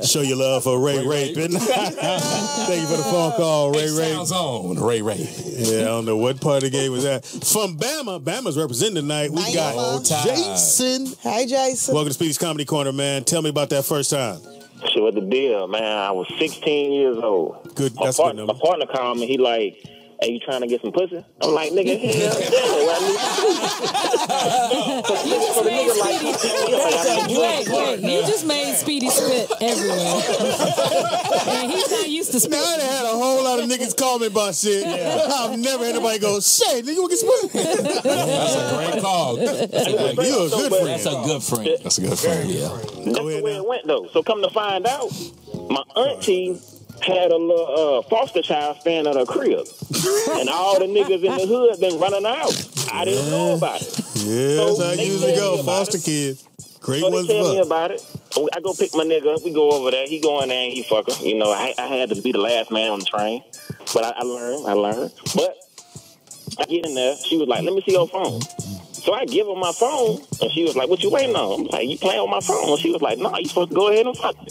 Show your love for Ray Ray. raping. Thank you for the phone call, Ray Ray. Sounds on Ray Ray. Yeah, I don't know what part of the game was that. From Bama, Bama's representing tonight. We got Jason. Hi, Jason. Welcome to Speedy's Comedy Corner, man. Tell me about that first time. Shit, what the deal, man? I was 16 years old. Good, My, that's a part- good number. my partner called me. He like, "Hey, you trying to get some pussy?" I'm like, "Nigga, hell yeah." You just made Speedy Wait, wait. You just made Speedy spit everywhere. and he's not used to spit. Now, I done had a whole lot of niggas call me about shit. I've never had anybody go, shit, nigga, you get split. That's a great call. You a good friend. That's a good friend. That's a good friend. Yeah. That's the way it went though. So come to find out, my auntie had a little uh, foster child staying at her crib, and all the niggas in the hood been running out. I didn't know about it. Yeah, that's So how it usually go. Foster kids. Great So they ones tell me about it. I go pick my nigga up. We go over there. He going there and he fuck her. You know, I, I had to be the last man on the train, but I, I learned. I learned. But I get in there. She was like, "Let me see your phone." So I give her my phone, and she was like, "What you waiting on?" I'm like, "You playing on my phone?" And she was like, "No, you supposed to go ahead and fuck me."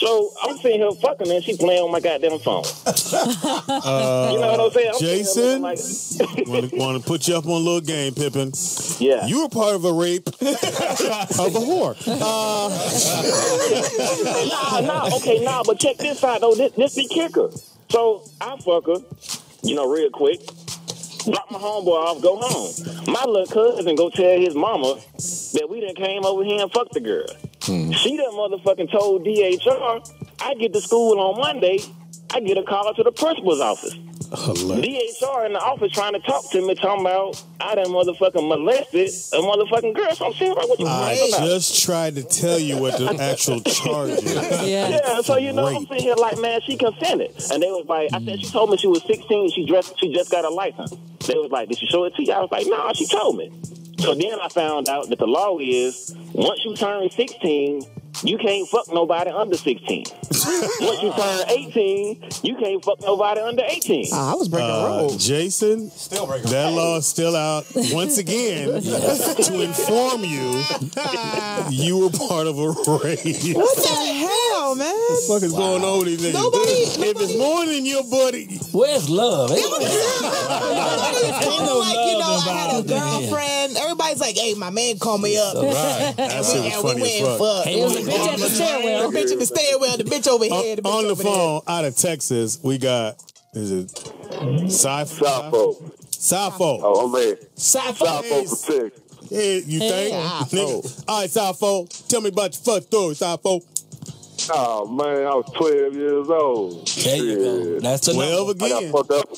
So I'm seeing her fucking, and she playing on my goddamn phone. Uh, You know what I'm saying? I'm Jason, want, to, put you up on a little game, Pippin. Yeah. You were part of a rape of a whore. nah, nah, okay, nah, but check this out though. This, this the kicker. So I fuck her, you know, real quick. Drop my homeboy off, go home. My little cousin go tell his mama that we done came over here and fucked the girl. Mm. She done motherfucking told DHR. I get to school on Monday. I get a call to the principal's office. DHR in the office trying to talk to me, talking about I done motherfucking molested a motherfucking girl. So I'm saying, like, what you I talking about? just tried to tell you what the actual charge is. Yeah. so you know, I'm sitting here like, man, she consented, and they was like, I said she told me she was 16, she dressed, she just got a license. They was like, did she show it to you? I was like, nah, she told me. So then I found out that the law is once you turn 16, you can't fuck nobody under 16. once you turn 18, you can't fuck nobody under 18. I was breaking Uh, Jason, that law is still out once again to inform you you were part of a rape. What the hell, man? What the fuck is going on with these niggas? Nobody- if it's more than your buddy, Where's love? It's kind of like, you know, I had a girlfriend. Everybody's like, hey, my man called me up. Right. That And shit we, was and we funny went as and fuck. fucked. Hey, it was a We bitch went at the stairwell. The bitch in the stairwell, the bitch over here, the bitch on the over there. phone out of Texas, we got is it Safo? Safo. Oh, I'm here. Safo. Safo for Texas. Hey, you Hey, think? Safo. Nigga. All right, Safo. Tell me about your fuck story, Safo. Oh man, I was 12 years old. There you go. That's the 12 I got again. fucked up.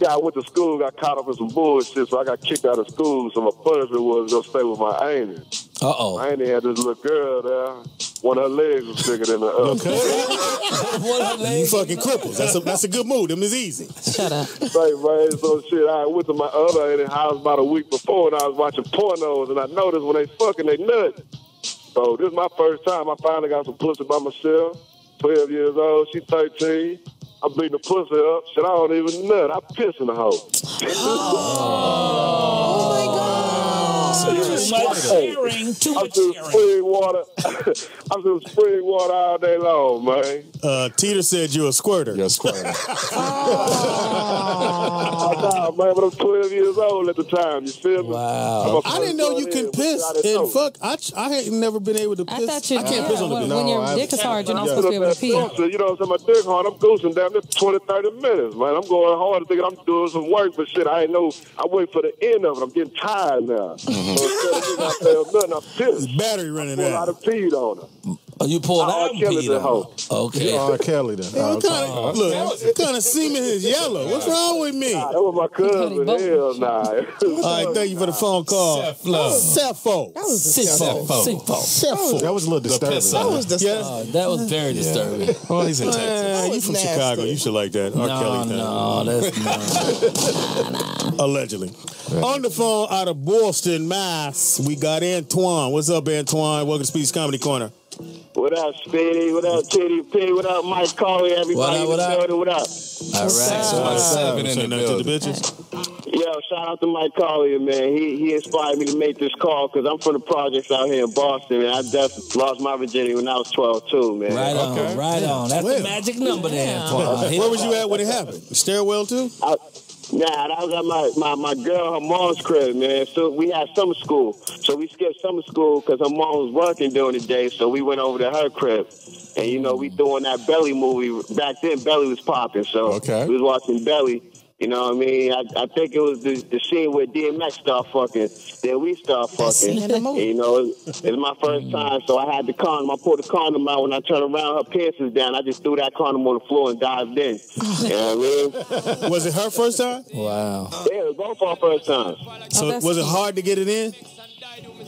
Yeah, I went to school, got caught up in some bullshit, so I got kicked out of school. So my punishment was to go stay with my auntie. Uh oh. My auntie had this little girl there. One of her legs was bigger than the other. Okay. One her legs, You fucking cripples. That's a that's a good move. Them is easy. Shut up. Right, man. So shit, I went to my other auntie's house about a week before, and I was watching pornos, and I noticed when they fucking, they nut. So this is my first time. I finally got some pussy by myself. Twelve years old, she thirteen. I'm beating the pussy up. Shit, I don't even nut. I piss in the hole. Oh my God. Too much sharing. Too I'm much just sharing. spring water. I'm just spring water all day long, man. Uh, Teeter said you're a squirter. You're a squirter. I know, man, but I'm 12 years old at the time. You feel me? Wow. I didn't know you can piss and fuck. I I had never been able to piss. I thought you. I can't yeah, piss on the when, bitch. when your dick is hard, you're not You supposed to be able to pee. You know what I'm saying? My dick hard. I'm goosing down there 20, 30 minutes, man. I'm going hard thinking I'm doing some work, but shit, I ain't know. I wait for the end of it. I'm getting tired now. So instead of getting out there, nothing, I'm pissed. Battery running out out. a peed on her. Oh, you pulled R. out and Kelly peed the on hoe. Okay. R. Kelly then. Hey, what kind of, look, what kind of semen is yellow? What's wrong with me? Nah, that was my cousin. Hell nah. All right, thank you for the phone call. Cephalon. Cepho. That was Sipho. Sipho. Cepho. That was a little disturbing. That was the Yeah. Uh, that was very disturbing. Well, he's in Texas. Man, you from nasty. Chicago. You should like that. R. No, Kelly thing. no, that's not. Allegedly. On the phone out of Boston, Mass, we got Antoine. What's up, Antoine? Welcome to Speed's Comedy Corner. What up, Speedy? What up, TDP? What up, Mike Coley? Everybody What up, in what the up? building? What up? All right. One seven in Say the nothing to the building. bitches. Yo, shout out to Mike Colyar, man. He he inspired me to make this call because I'm from the projects out here in Boston, and I definitely lost my virginity when I was 12 too, man. Right on, right on. That's the magic number there, Antoine. Where was you at when it happened? Stairwell too? I, nah, I was at my, my, my girl, her mom's crib, man. So we had summer school. So we skipped summer school because her mom was working during the day. So we went over to her crib. And, you know, we doing that Belly movie. Back then, Belly was popping. So Okay. we was watching Belly. You know what I mean? I, I think it was the, the scene where DMX start fucking, then we start fucking. scene in the. And, you know, it, it was my first mm. time, so I had the condom. I pulled the condom out. When I turned around, her pants was down. I just threw that condom on the floor and dived in. you know what I mean? Was it her first time? Wow. Yeah, it was both our first times. Oh, so that's was it hard to get it in?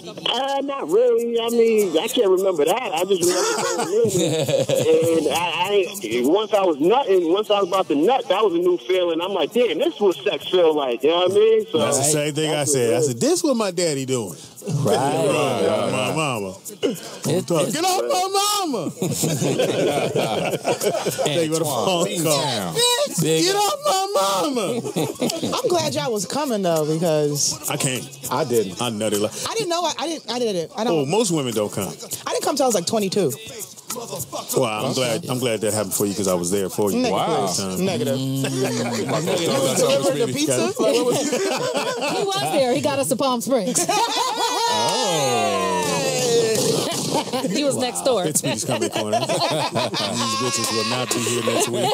Uh, not really. I mean, I can't remember that. I just remember going. And I, I once I was nutting, once I was about to nut, that was a new feeling. I'm like, damn, this is what sex feel like. You know what I mean? So That's the same thing I said. I said, this what my daddy doing. Right. My mama. It- it's- Get off my mama. They go to phone call. Bitch, Big- get off my mama. I'm glad y'all was coming though because I can't. I didn't. I nutted like. I didn't know I, I didn't I didn't I don't Oh, most women don't come. I didn't come till I was like 22. Well, I'm glad. I'm glad that happened for you because I was there for you. Negative. Wow. First time. Negative. Delivered the pizza? Like, what was- He was there. He got us to Palm Springs. Oh. he was next door. It's Speedy's coming corner. These bitches will not be here next week.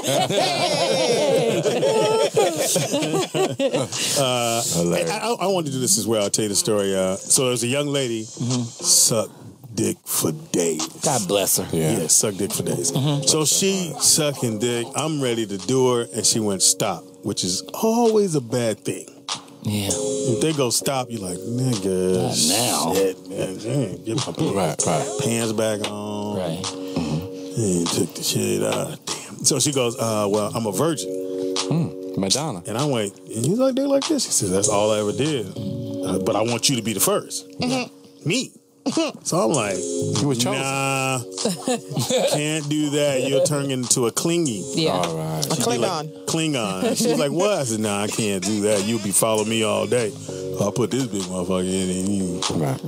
uh, I, I, I wanted to do this as well. I'll tell you the story. Uh, so there was a young lady sucked dick for days. God bless her. Yeah. Yeah, suck dick for days. So she sucking dick. I'm ready to do her, and she went stop, which is always a bad thing. Yeah. If they go stop, you're like, nigga, Not now. shit, man, damn, get my Right, right. pants back on. Right. And took the shit out. Damn. So she goes, uh, well, I'm a virgin. Madonna. And I went, and he's like, they like this. She says, that's all I ever did. Uh, but I want you to be the 1st Me. So I'm like, You were nah, can't do that. You'll turn into a clingy. Yeah. All right. A Klingon. Klingon. She's like, what? I said, nah, I can't do that. You'll be following me all day. I'll put this big motherfucker in and you Right.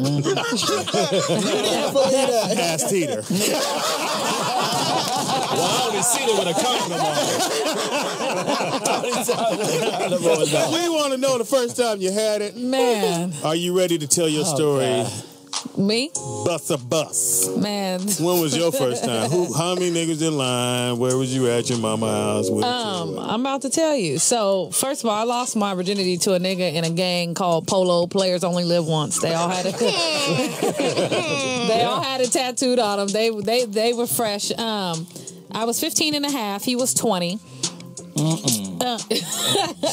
ass teeter. Well, I only seen it with a condom on. we want to know the first time you had it. Man, Are you ready to tell your oh, story? Me, Bus a bus. man. When was your first time? Who? How many niggas in line? Where was you at your mama house? With Um, I'm about to tell you. So, first of all, I lost my virginity to a nigga in a gang called Polo Players Only Live Once. They all had it. they all had it tattooed on them. They they they were fresh. Um, I was 15 and a half. He was 20. Uh,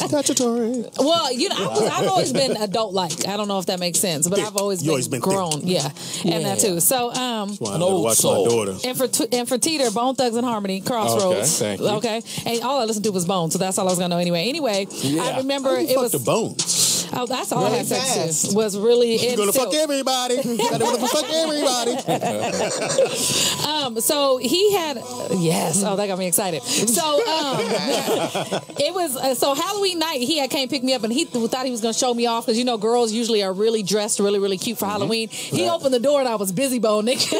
Statutory. well, you know, I was, I've always been adult like. I don't know if that makes sense, but Thick. I've always You been, always been thick. grown. Yeah, and that too. So, um, Why I An never old watch soul. my daughter. and for t- and for Teeter, Bone Thugs and Harmony, Crossroads. Okay, thank you. Okay, and all I listened to was Bone, so that's all I was gonna know anyway. Anyway, I remember How you it was. the bones. Oh, that's all I had sex fast. to. Was really You're gonna silk. fuck everybody. You're gonna fuck everybody. Um, so he had yes. Oh, that got me excited. So um, it was uh, so Halloween night. He had came pick me up, and he th- thought he was going to show me off because you know girls usually are really dressed really really cute for Halloween. He opened the door and I was Bizzy Bone nigga.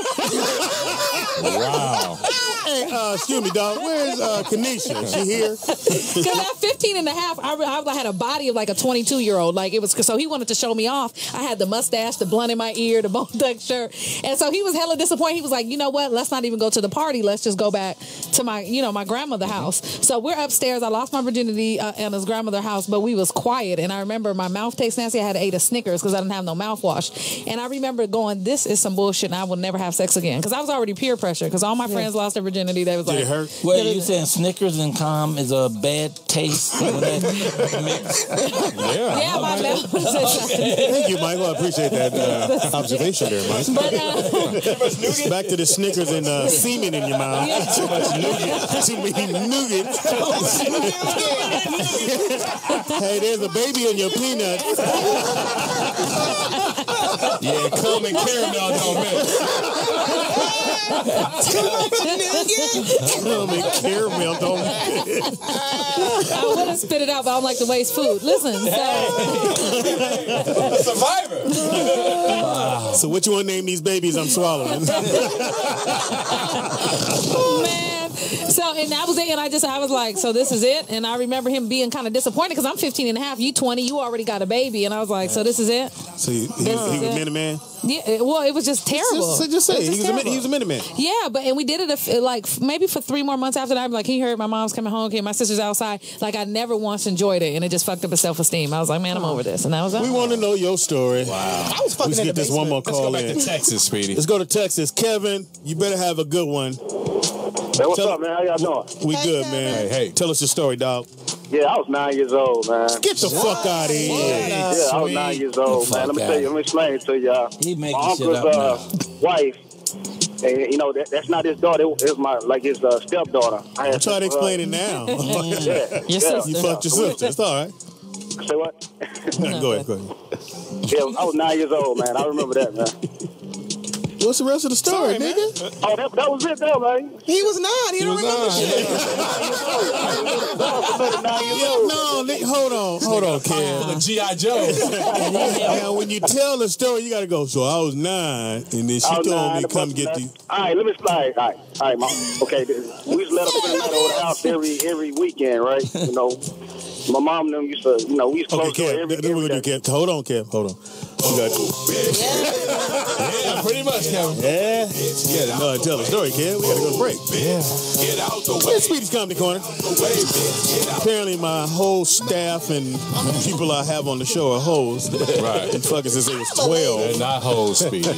Wow. Hey, uh, excuse me, dog. Where's uh, Kanisha? Is she here? Because at 15 and a half, I, re- I had a body of like a 22 year old. Like it was, so he wanted to show me off. I had the mustache, the blunt in my ear, the bone duck shirt. And so he was hella disappointed. He was like, you know what? Let's not even go to the party. Let's just go back to my, you know, my grandmother house. So we're upstairs. I lost my virginity uh, in his grandmother house, but we was quiet. And I remember my mouth tastes nasty. I had to eat a Snickers because I didn't have no mouthwash. And I remember going, this is some bullshit and I will never have sex again. Because I was already peer pressure because all my friends lost their virginity. They was Did like, it hurt? Well, you saying Snickers and calm is a bad taste? when that mix? Yeah. Yeah, my my mouth was inside. Thank you, Michael. I appreciate that uh, observation there, Mike. But uh, Back to the Snickers and uh, semen in your mouth. Yeah. Too much nougat. Too many nougat. Hey, there's a baby in your peanuts. Yeah, cum and caramel don't mix. Cum and caramel don't mix. I would have spit it out, but I don't like to waste food. Listen, so Survivor. So what you want to name these babies I'm swallowing? oh man. So and that was it. And I just I was like, so this is it. And I remember him being kind of disappointed because I'm 15 and a half, you 20, you already got a baby. And I was like, so this is it. So he, he, This he is was it. Minuteman? Yeah, it- well, it was just terrible. Just, just say It it. he just was, a, min- terrible. he was a Minuteman. Yeah, but and we did it a f like maybe for three more months after that. I'm like, he heard my mom's coming home, okay, my sister's outside. Like I never once enjoyed it, and it just fucked up his self esteem. I was like, man, I'm over this, and that was it. We want to know your story. Wow. I was fucking Let's get the this one more Let's call go back in. to Texas, sweetie. Let's go to Texas. Kevin, you better have a good one. Hey, what's Tell- up, man? How y'all doing? We Hey, good, man. Hey, hey. Tell us your story, dog. Yeah, I was nine years old, man. Get the fuck out of here. Yeah, I was nine years old, man. Let me tell you, let me explain it to y'all. He making My shit uncle's up uh, wife, and you know that, that's not his daughter. It was my like his uh, stepdaughter. I had Try to uh, explain it now. Yeah, Your yeah. sister. you fucked your sister. It's all right. Say what? go ahead, go ahead. yeah, I was nine years old, man. I remember that, man. What's the rest of the story, nigga? Oh, that, that was it, though, man. He was nine. He, don't remember shit. No, nigga, hold on, hold on, Kev. G.I. Joe. Now, when you tell the story, you gotta go. So I was nine, and then she told nine, me to come get you. All right, let me slide. All right, all right, mom. Okay, we used to let up spend the the house every every weekend, right? You know, my mom and them used to, you know, we used to Okay, close the door Kev. every, Then we're every gonna day. do Kev. Hold on, Kev. Hold on. You got. yeah, pretty much, Kevin. Yeah, you gotta know how to tell the story, Kev. We gotta go to break. Yeah. It's Speedy's Comedy Corner. Apparently, my whole staff and people I have on the show are hoes. Right. Been fucking since they was 12. They're 12. not hoes, Speedy.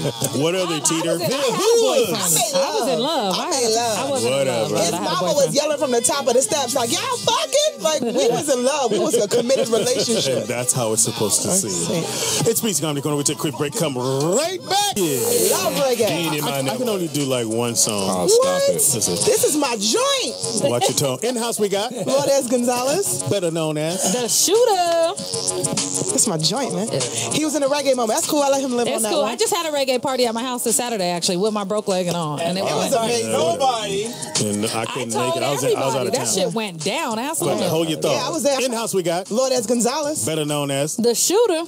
What are they, Teeter? I had a boyfriend. I was in love. I, I'm had, in love. I wasn't Whatever. in love. His but I had a mama was yelling from the top of the steps, like, y'all fucking? Like, we was in love. We was a committed relationship. And that's how it's supposed to seem. It's Speedy's Comedy Corner. We take a quick break. Come right back. Yeah. Love reggae. Ain't in my I, I can only do like one song. Oh, stop What? it. This is- This is my joint. Watch your tone. In house, we got Lourdes Gonzales. better known as. The shooter. This is my joint, man. He was in a reggae moment. That's cool. I let him live on It's that cool. one. I just had a reggae party at my house this Saturday, actually, with my broke leg and all. And it, It was went. amazing. Nobody. And I I couldn't told make it. I was, in, I was out everybody of that town. shit went down. But Absolutely. hold your thought. Yeah, I was there. In house, we got Lord Lourdes Gonzales. better known as. The shooter.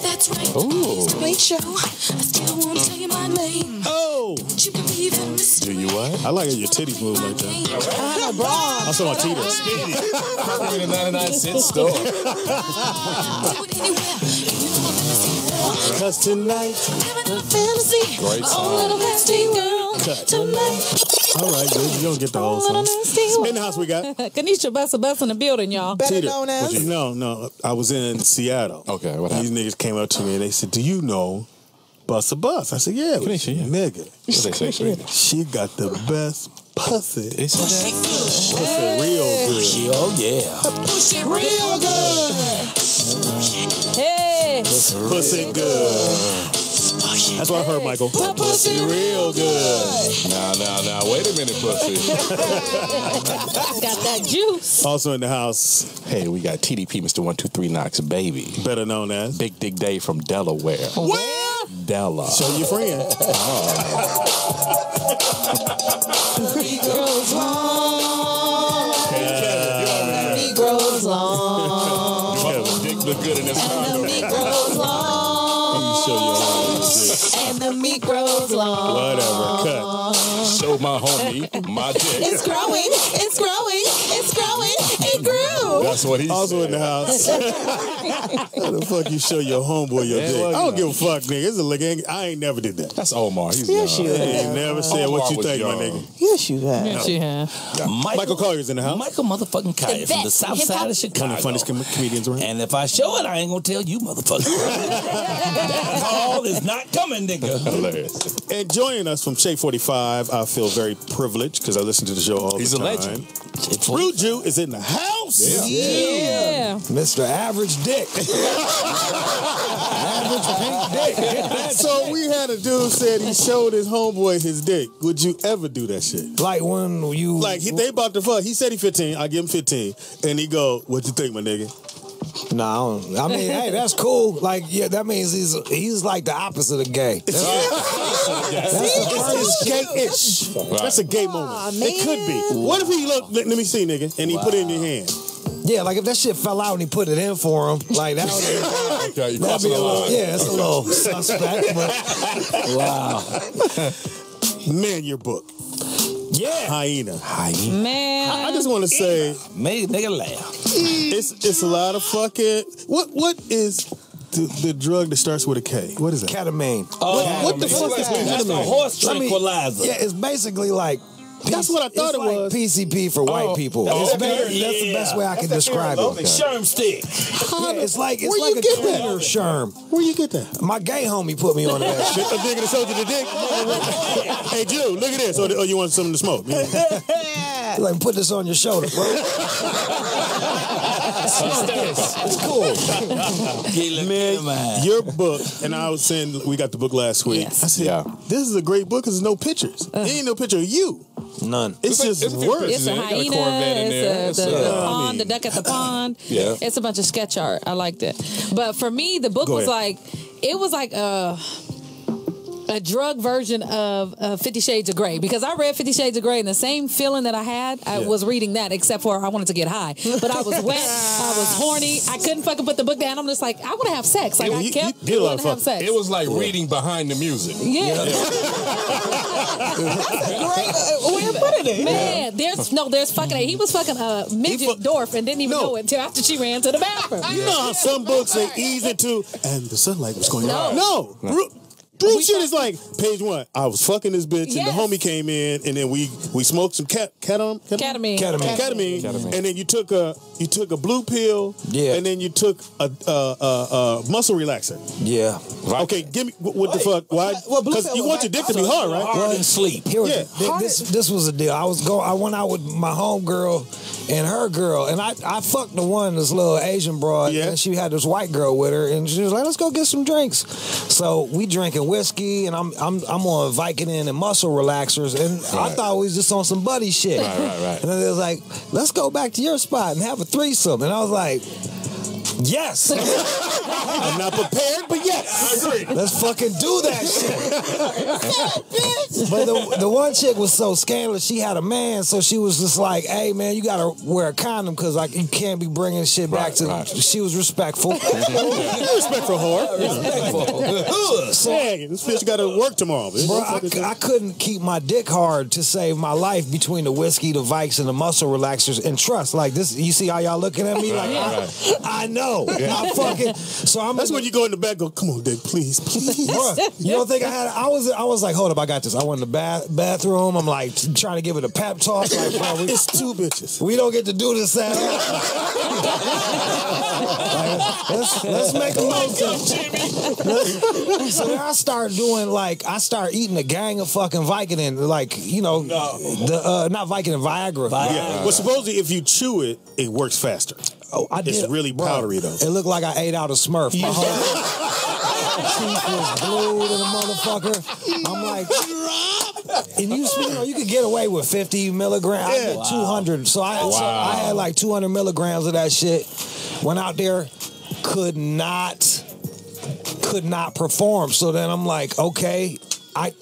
That's right. Ooh. Great show. I still won't tell you my name. Oh, But you believe in mystery. Do you what? I like how your titties move like that. I had a bra. I'm talking about Teeter. Probably the 99 cent store. Cause tonight. Living a fantasy. Great Oh, little nasty girl. Cut. Tonight. All right, good. You don't get the whole song. nasty. In the house, we got Kanisha Bus a Bus in the building, y'all. Better Teeter. known as. No, no. I was in Seattle. Okay, what These happened? niggas came up to me and they said, "Do you know Bus a Bus?" I said, "Yeah." Kanisha, yeah. Nigga, What they say, she got the best pussy. They said that? Pussy real good. Oh yeah. Push it Real good. Hey. Pussy good. That's what I heard, Michael. Pussy real good. Now, now, now, wait a minute, pussy. Got that juice. Also in the house, hey, we got TDP, Mr. 123 Knocks, baby. better known as. Big Dig Dave from Delaware. Where? Della. Show your friend. Grows long. Negroes long. Look good in this And the meat grows long. you show your own shit. And the meat grows long. Whatever. Cut. Show my homie my dick. It's growing. It's growing. It's growing. It grew. That's what he Also said. in the house. How the fuck you show your homeboy your Yeah, dick? I don't you give a fuck, nigga. It's a lick. I ain't never did that. That's Omar. He's Yes, young. you I ain't never said what you was think, my nigga. Yes, you have. Yes, you have. Michael Colyar's in the house. Michael motherfucking Kaya from the south hip-hop- side of One Chicago. of the funniest com- comedians around. And if I show it, I ain't gonna tell you, motherfucker. that call is not coming, nigga. Hilarious. And joining us from Shade 45, I feel very privileged because I listen to the show all He's the time. He's a legend. Rude Jude is in the house. House. Yeah. Mr. Average Dick. Average pink dick. So we had a dude said he showed his homeboy his dick. Would you ever do that shit? Like when you Like he, they about to fuck. He said he 15. I give him 15, and he go, "What you think, my nigga?" No, I, I mean, hey, that's cool. Like, yeah, that means he's he's like the opposite of gay. That's, It's gay-ish. That's a gay moment. It could be. What if he look? Let, let me see, nigga, and he put it in your hand. yeah, like if that shit fell out and he put it in for him, like that would Okay, that'd be a little, line. yeah, it's a little suspect, but wow. Man, your book. Yeah. Hyena. Hyena. Man. I, I just want to say, Made nigga laugh. it's it's a lot of fucking. What what is the, the drug that starts with a K? What is that? Ketamine. Oh, what the fuck is That's a ketamine? horse Let me- tranquilizer. Yeah, it's basically like. That's what I thought it's it like was. PCP for white Oh, people. oh, It's okay. ba- That's the best way I can describe it. Sherm stick. Yeah, it's like it's Where like you a get that? cleaner sherm. Where you get that? My gay homie put me on that shit. A nigga that showed you the dick. hey, Jude, look at this. Or, or you want something to smoke? Like put this on your shoulder, bro. Smoke. It's cool. Man, your book, and I was saying we got the book last week. Yes. I said, Yeah. this is a great book because there's no pictures. There ain't no picture of you. None. It's, just it's a few words. pictures. It's a They got a hyena. Corvette in there. It's a, It's, the, the uh, pond, I mean- the duck at the pond. Yeah. It's a bunch of sketch art. I liked it. But for me, the book Go was ahead. like, it was like a a drug version of uh, Fifty Shades of Grey because I read Fifty Shades of Grey and the same feeling that I had, I Yeah. was reading that except for I wanted to get high. But I was wet, I was horny, I couldn't fucking put the book down. I'm just like, I want to have sex. Like Yeah, I you- kept you did a lot of wanting to have sex. It was like reading behind the music. yeah. Uh, Where put it in? Man, there's no, there's fucking. Uh, uh, he was fucking a midget fu- dwarf and didn't even No. know it until after she ran to the bathroom. You know how some books they ease into, and the sunlight was going on. No. No. Ru- True shit is like page one. I was fucking this bitch, and the homie came in, and then we we smoked some cat catam Ketamine. Ketamine. ketamine, Ketamine. and then you took a you took a blue pill, Yeah. and then you took a, a, a, a muscle relaxer. Yeah. Okay, give me what, what the fuck? Why? what blue Because you want your dick to be hard, right? Hard and sleep. Here Yeah. thi- this this was a deal. I was go I went out with my home girl and her girl, and I I fucked the one this little Asian broad, Yeah. and she had this white girl with her, and she was like, "Let's go get some drinks." So we drinking whiskey, and I'm I'm I'm on Vicodin and muscle relaxers, and I thought we was just on some buddy shit. Right, right, right. And then they was like, "Let's go back to your spot and have a threesome," and I was like. Yes, I'm not prepared, but yes, I agree. let's fucking do that shit. But the, the one chick was so scandalous. She had a man, so she was just like, "Hey, man, you gotta wear a condom because like you can't be bringing shit back Right, to." right. She was respectful. respectful whore. so, So, this bitch got to work tomorrow. Bitch. bro, I, c- I couldn't keep my dick hard to save my life between the whiskey, the Vikes, and the muscle relaxers. And trust, like this, you see how y'all looking at me? Like I, I know, I fucking. So I'm. That's when you go in the back. Go, come on, dick, please, please. Bruh, you don't think I had? I was, I was like, hold up, I got this. I went in the bath, bathroom. I'm like trying to give it a pep talk. Like, bro, we, It's two bitches. we don't get to do this at Like, let's, let's make a motion. so then I start doing like I start eating a gang of fucking Vicodin, like you know, the uh, not Vicodin, Viagra. Yeah. Well, supposedly if you chew it, it works faster. Oh, I It's did- really bro, powdery though. It looked like I ate out a Smurf. My whole teeth was glued in a motherfucker. I'm like, and you, you know, you could get away with 50 milligrams. I did 200, so I, so I had like 200 milligrams of that shit. Went out there, could not, could not perform. So then I'm like, okay, I.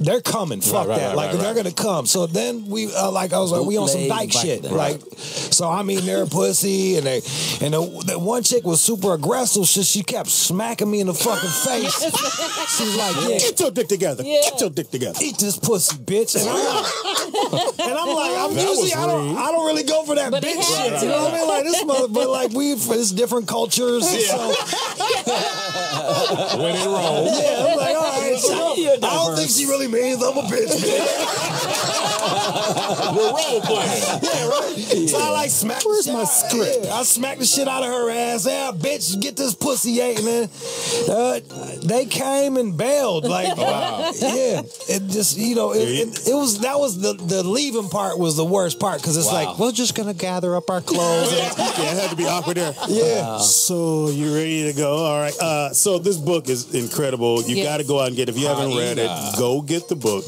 They're coming. Fuck right, that. right, like right, they're right. gonna come. So then we, uh, like, I was like, we on some Bootleg dyke shit. Vicodin. Like, so I'm eating their pussy, and they, and the, the one chick was super aggressive, so she kept smacking me in the fucking face. She's like, yeah, Get your dick together. Yeah. Get your dick together. eat this pussy, bitch. And I'm like, and I'm like, I'm That usually I don't rude. I don't really go for that But bitch had shit. to. You know what I mean? Like this mother, but like we, it's different cultures. So When it rolls. yeah, I'm like, all right. so I don't think she really means I'm a bitch, We're role playing. Yeah, right. So I like smack. Where's my script? I smack the shit out of her ass. Yeah, bitch, get this pussy ate, man. Uh, they came and bailed. Like, Wow. yeah. It just, you know, it, it, it was that was the the leaving part was the worst part because it's Wow. like we're just gonna gather up our clothes. yeah, it had to be awkward there. Yeah. So you ready to go? All right. Uh, so this book is incredible. You Yeah. got to go out and get it. If you haven't read it, go get the book.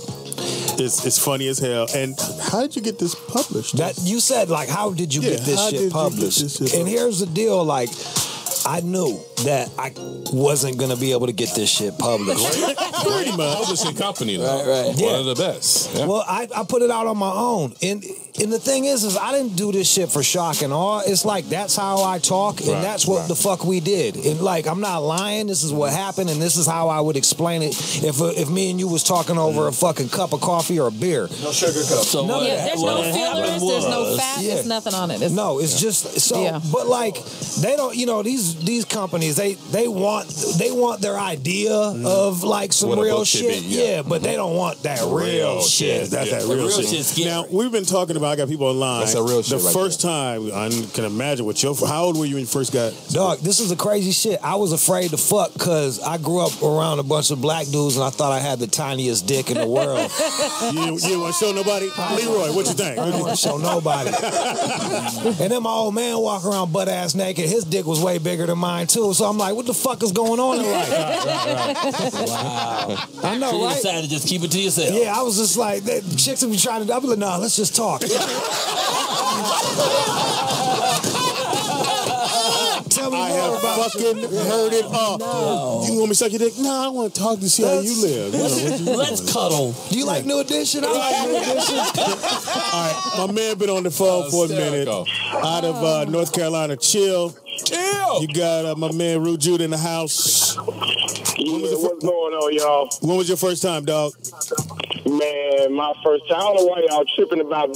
It's it's funny as hell. And how did you get this published? That you said like, how did you Yeah, get this how did you shit get published? this shit and here's the deal, like. I knew that I wasn't gonna be able to get this shit published. Pretty much. Publishing company, though. Right, right. One Yeah. of the best. Yeah. Well, I, I put it out on my own. And and the thing is, is I didn't do this shit for shock and awe. It's like that's how I talk, and Right, that's what right. the fuck we did. And like I'm not lying. This is what happened, and this is how I would explain it if uh, if me and you was talking over a fucking cup of coffee or a beer. no sugar cup. So No, Yeah, there's what no fillers, there's no was- fat, Yeah. there's nothing on it. It's, No, it's just so. Yeah. But like, they don't. You know, these these companies, they they want they want their idea of like some What real shit. be, yeah. but they don't want that real shit. That's Yeah. that real, real shit. Now we've been talking about. I got people online. That's that real shit The right first time I can imagine what your. How old were you when you first got? Dog, this is the crazy shit. I was afraid to fuck because I grew up around a bunch of black dudes and I thought I had the tiniest dick in the world. You, you want to show nobody. Leroy, what you think? I didn't want to show nobody. and then my old man walk around butt ass naked. His dick was way bigger than mine too. So I'm like, what the fuck is going on in life? Wow. I know, So you right? decided to just keep it to yourself. Yeah, I was just like, that chicks would be trying to. I'd be like, nah, let's just talk. Tell me I more have about fucking heard it all. You want me to suck your dick? No, I want to talk to see how you live. You know, you Let's doing? cuddle. Do you like New Edition? I like New Edition. All right, my man been on the phone for a minute. Hysterical. Out of uh, North Carolina, chill. Chill. You got uh, my man Rude Jude in the house. Yeah, what's going on, y'all? When was your first time, dog? Man, my first time. I don't know why y'all tripping about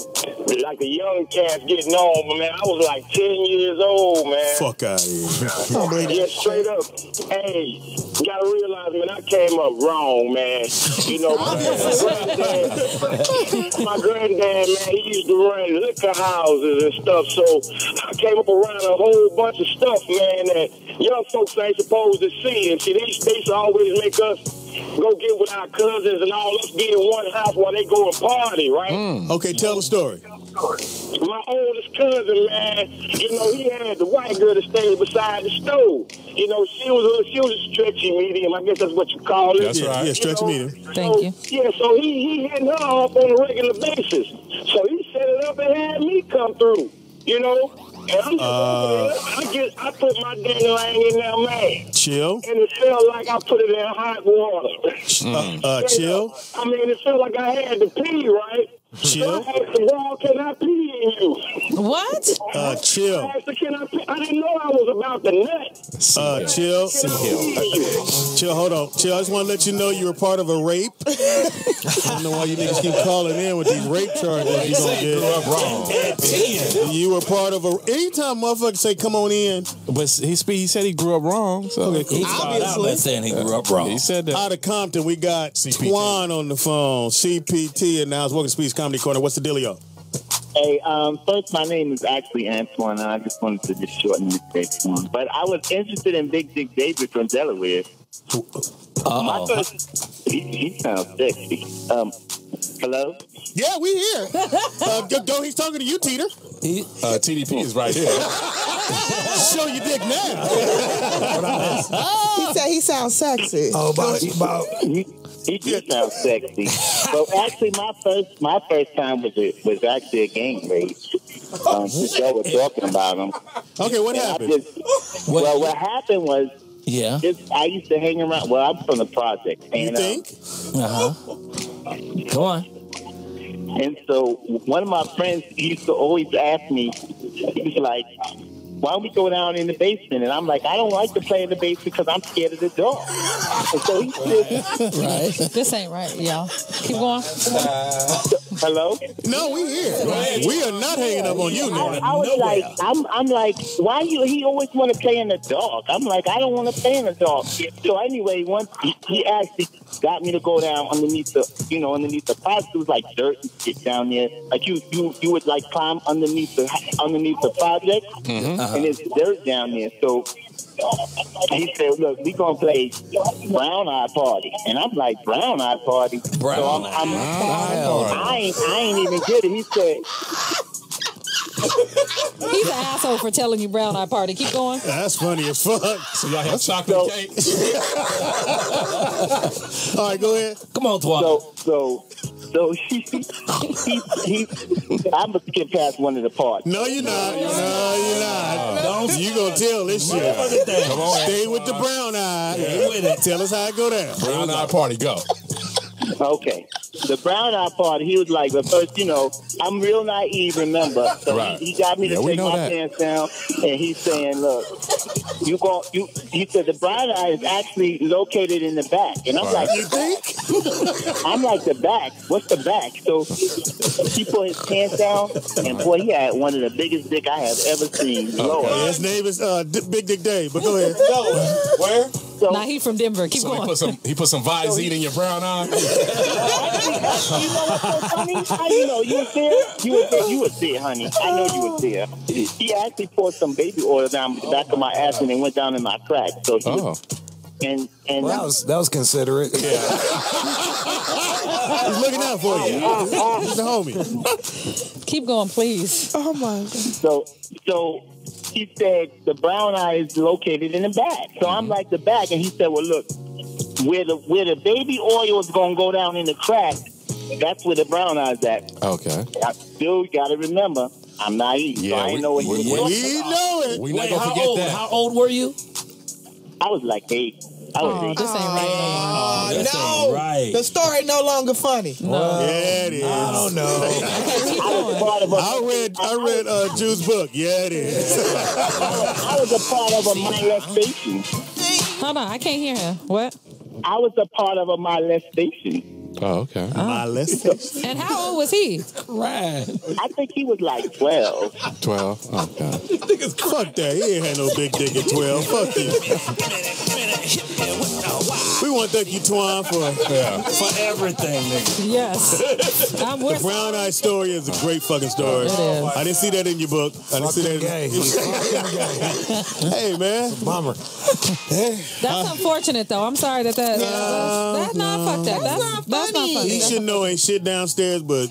like the young cats getting on, but man, I was like 10 years old, man. Fuck out of here. Yeah, straight up. Hey, you gotta realize, man, I came up wrong, man. You know, my granddad, my granddad, man, he used to run liquor houses and stuff. So I came up around a whole bunch of stuff, man, that young folks ain't supposed to see. And see, they, they used to always make us go get with our cousins and all us be in one house while they go and party, right? Mm. Okay, tell the story. My oldest cousin, man, you know, he had the white girl that stayed beside the stove. You know, she was a, she was a stretchy medium. I guess that's what you call it. That's Yeah, right. yeah, stretch You know, medium. Thank so, you. Yeah, so he he hitting her off on a regular basis. So he set it up and had me come through. You know, and I'm just Uh, I get I put my dangling in there, man, Chill. and it felt like I put it in hot water. Uh, uh, chill. I mean, it felt like I had to pee, right? Chill. So I asked the wall, can I pee in you? What? Uh, chill. I can I pee? I didn't know I was about to nut. Uh, chill. Can I pee? Chill, hold on. Chill, I just want to let you know you were part of a rape. I don't know why you niggas keep calling in with these rape charges. You gonna Grew get. up wrong. You were part of a. Anytime motherfuckers say, come on in, But he spe- he said he grew up wrong. So Okay, cool. He started out by saying he grew up wrong. he said that. out of Compton, we got Twan on the phone. CPT announced Welcome to Speedy's Comedy Corner. What's the dealio? Hey, um, first, my name is actually Antoine, and I just wanted to just shorten this thing. one. But I was interested in Big Dick David from Delaware. Uh-oh. first, he, he sounds sexy. Um, hello? Yeah, we here. Uh, go, go, he's talking to you, Teeter. Uh, TDP is right here. Show your dick now. He said he sounds sexy. Oh, about, about He, just do sound sexy. but actually, my first my first time was a, was actually a gang rape. Um, since y'all were talking about him. Okay, what And happened? just- well, what happened was Yeah. just, I used to hang around. Well, I'm from the project, You and uh, think? Uh huh. Go on. And so one of my friends used to always ask me, he was like, why don't we go down in the basement? And I'm like, I don't like to play in the basement because I'm scared of the dog. And so he said, Right. This ain't right, y'all. Keep going. Hello? No, we here. We are not hanging up on you, I. I was like, I'm, I'm like, why you? He always want to play in the dog. I'm like, I don't want to play in the dog. So anyway, once he, he actually got me to go down underneath the, you know, underneath the project. It was like dirt and shit down there. Like you, you, you would like climb underneath the, underneath the project, mm-hmm. And it's dirt down there. So he said, "Look, we gonna play Brown Eye Party," and I'm like, "Brown Eye Party." Brown so I'm, Eye I'm, Party. I ain't, I ain't even get it. He said, He's an asshole for telling you brown eye party. Keep going. That's funny as fuck. So y'all have chocolate cake? All right, go ahead. Come on, Twan. So, so, so he, he, he, I'm gonna skip past one of the parts. No, you're not. No, you're not. Uh, don't. You gonna tell this shit. Come on. Stay with the brown eye. Stay with it. Tell us how it go down. Brown eye party, go. Okay. The brown eye part, he was like, but first, you know, I'm real naive, remember? So Right. he, he got me to Yeah, we take my that. pants down, and he's saying, look, you go, you, he said the brown eye is actually located in the back. And I'm like, you think? I'm like, the back? What's the back? So he put his pants down, and boy, he had one of the biggest dick I have ever seen. Lord. His name is uh, D- Big Dick Dave, but go ahead. Where? Nah, he from Denver. Keep So he put some he put some Visine in your brown eye. you know what's so funny? How you know you was there? You was there. You was there, honey. I know you was there. He actually poured some baby oil down the back of my ass and it went down in my crack. So he was, and and Well, that was that was considerate. Yeah. He's looking out for you. Oh, oh, He's the homie. Keep going, please. Oh my god. So so he said the brown eye is located in the back. So I'm mm-hmm. like the back, and he said, well look, where the where the baby oil is gonna go down in the crack, that's where the brown eye's at. Okay. I still gotta remember. I'm naive, so Yeah, I we- ain't know what we- he we- was We know it. We Wait, not gonna how forget old? that. How old were you? I was like eight. I was Oh, eight. this ain't right no more. Oh, That's no. ain't right. The story no longer funny. No, Yeah, it is. I don't know. I was a part of read I read uh, Jude's book. Yeah, it is. I was a part of a molestation. Hold on, I can't hear him. What? I was a part of a molestation. Oh, okay. My lesson. And how old was he? Right. I think he was like 12. Twelve. Okay. Fuck that. He ain't had no big dick at 12. Fuck you. We want to thank you, Twan, for For everything, nigga. Yes. I'm the Brown Eye story is a great fucking story. It is. I didn't see that in your book. I didn't see that. Gay. In... hey, man. Bummer. That's unfortunate, though. I'm sorry that that. that's not fuck that. That's, that's not funny. He should know ain't shit downstairs, but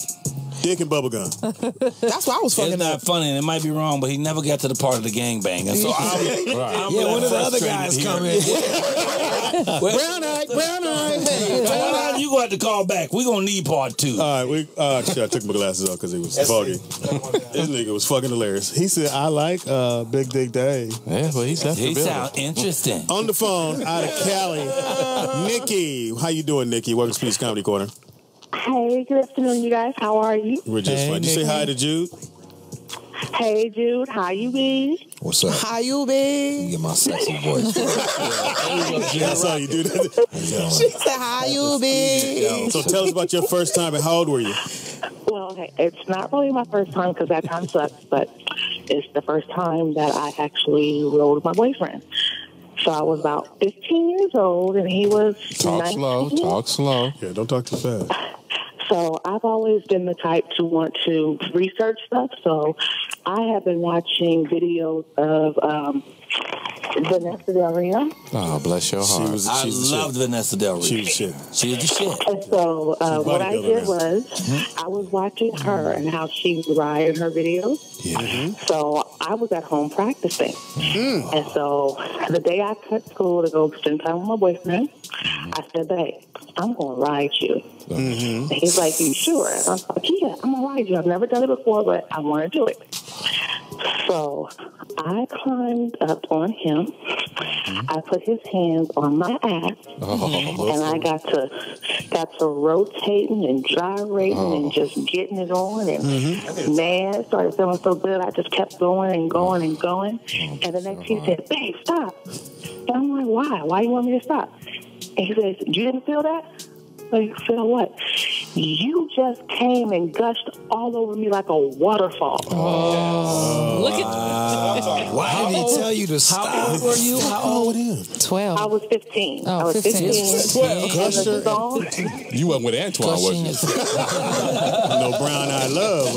dick and bubblegum. That's why I was It's fucking not up. funny, and it might be wrong, but he never got to the part of the gangbang. And so I'm, I'm Yeah, one of the other guys here. come in. brown eye, brown eye. Hey, Well, you got to call back. We're going to need part two. All right, we. Uh, shit, I took my glasses off because it was foggy. this nigga was fucking hilarious. He said, "I like uh, Big Dick Dave." Yeah, well he's left the He building. sound interesting. On the phone out of Cali, Nikki. How you doing, Nikki? Welcome to Speedy's Comedy Corner. Hey, good afternoon, you guys. How are you? We're just Hey, fine. You say hi to Jude. Hey, Jude. How you be? What's up? How you be? Get my sexy voice. That's how you do that. She said, "How you be?" So tell us about your first time and how old were you? Well, okay, it's not really my first time because that time sucks, but it's the first time that I actually rode with my boyfriend. So I was about 15 years old, and he was Talk 19. slow. Talk slow. Yeah, don't talk too fast. So I've always been the type to want to research stuff. So I have been watching videos of um, Vanessa Del Rio. Oh, bless your She heart. was. I She's the loved Vanessa Del Rio. shit. She was shit. She was the shit. And so uh, what I bodybuilder did now. was I was watching her and how she would ride in her videos. Yeah. So I was at home practicing. Mm. And so the day I cut school to go spend time with my boyfriend, I said, babe, I'm going to ride you. Mm-hmm. And he's like, you sure? And I was like, yeah, I'm going to ride you. I've never done it before, but I want to do it. So I climbed up on him. Mm-hmm. I put his hands on my ass, Oh, and I got to got to rotating and gyrating and oh. just getting it on. And mm-hmm. man, it started feeling so good. I just kept going and going and going. And the next he said, "Babe, stop." And I'm like, "Why? Why you want me to stop?" And he says, "You didn't feel that? Like, feel what?" You just came and gushed all over me like a waterfall. Oh, look at Why did he tell you to stop? How old were you? How old? 12. I was 15. Oh, I was 15. 15. Twelve. And the song, You wasn't with Antoine, was you? no brown eyed love.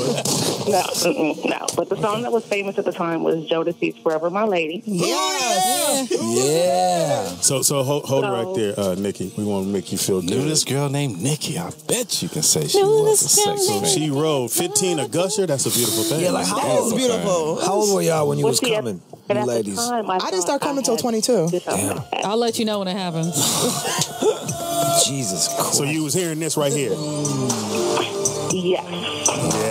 no, no. But the song that was famous at the time was Jodeci's "Forever My Lady." Yes. Yeah. So so hold, hold it right there, uh, Nikki. We want to make you feel Knew good. this girl named Nikki. I bet you can say she Knew was a sex named- She rode 15 a gusher. That's a beautiful thing. Yeah, like how That is old, beautiful. how old were y'all when you Well, was see, at- coming, you ladies? time, I, I didn't start coming I till 22. this other- I'll let you know when it happens. Jesus Christ. So you was hearing this right here. Yes.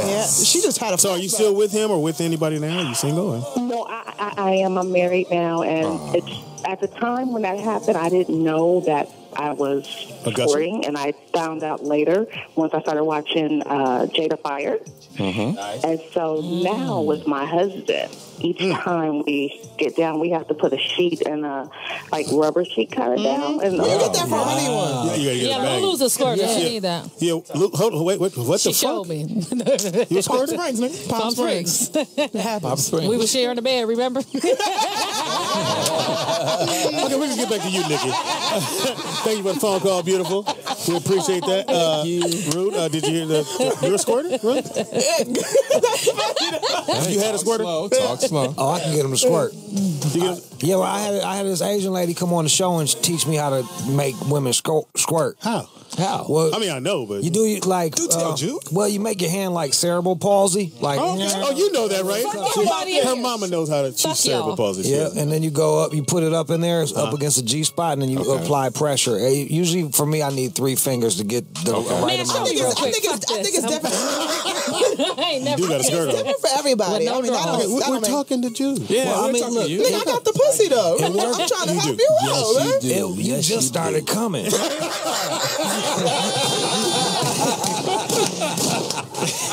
Yeah. She just had a. So are you still with him or with anybody now? You single? Or? No, I, I, I am. I'm married now, and Uh-huh. it's at the time when that happened, I didn't know that I was A gusher? and I found out later once I started watching uh, Jada Fire. Mm-hmm. And so now with my husband, each Mm. time we get down, we have to put a sheet and a like rubber sheet kind of down. And Where you get that from? I need one. Yeah, you gotta get Yeah, a bag. Lulu's a squirter. Yeah. She need that. Yeah, look, hold on, wait, wait, what She the showed fuck? me. You a squirter? Springs, nigga. Palm, Palm Springs. Springs. It happens. we were sharing the bed, remember? Okay, we can get back to you, Nikki. Thank you for the phone call, beautiful. We appreciate that. Uh, Rude, uh, did you hear the, you're a squirter, Rude? you had a squirter? Slow, talk slow. Oh, I can get him to squirt. You get- Yeah, well, I had I had this Asian lady come on the show and teach me how to make women squirt. How? How? Well, I mean, I know, but you do you like Do tell, uh, Jude. Well, you make your hand like cerebral palsy, like Oh, okay. oh, you know that, right? everybody in Her here. mama knows how to Fuck cerebral palsy. Yeah, shit. and then you go up, you put it up in there, it's Uh-huh. up against the G spot, and then you Okay. apply pressure. Uh, Usually, for me, I need three fingers to get the Okay. right Man, amount. I think quick. it's, I think it's, I think it's this. different. I ain't never. do got a skirt on. different for everybody. With I mean, I don't. drawers. Okay, we- I we're don't make- talking to Jews. Yeah, Well, I we're mean, talking look, to you. Nigga, I got the pussy though. I'm trying to You help do. you Yes, out, man. you do. It- you Yes, just you started coming.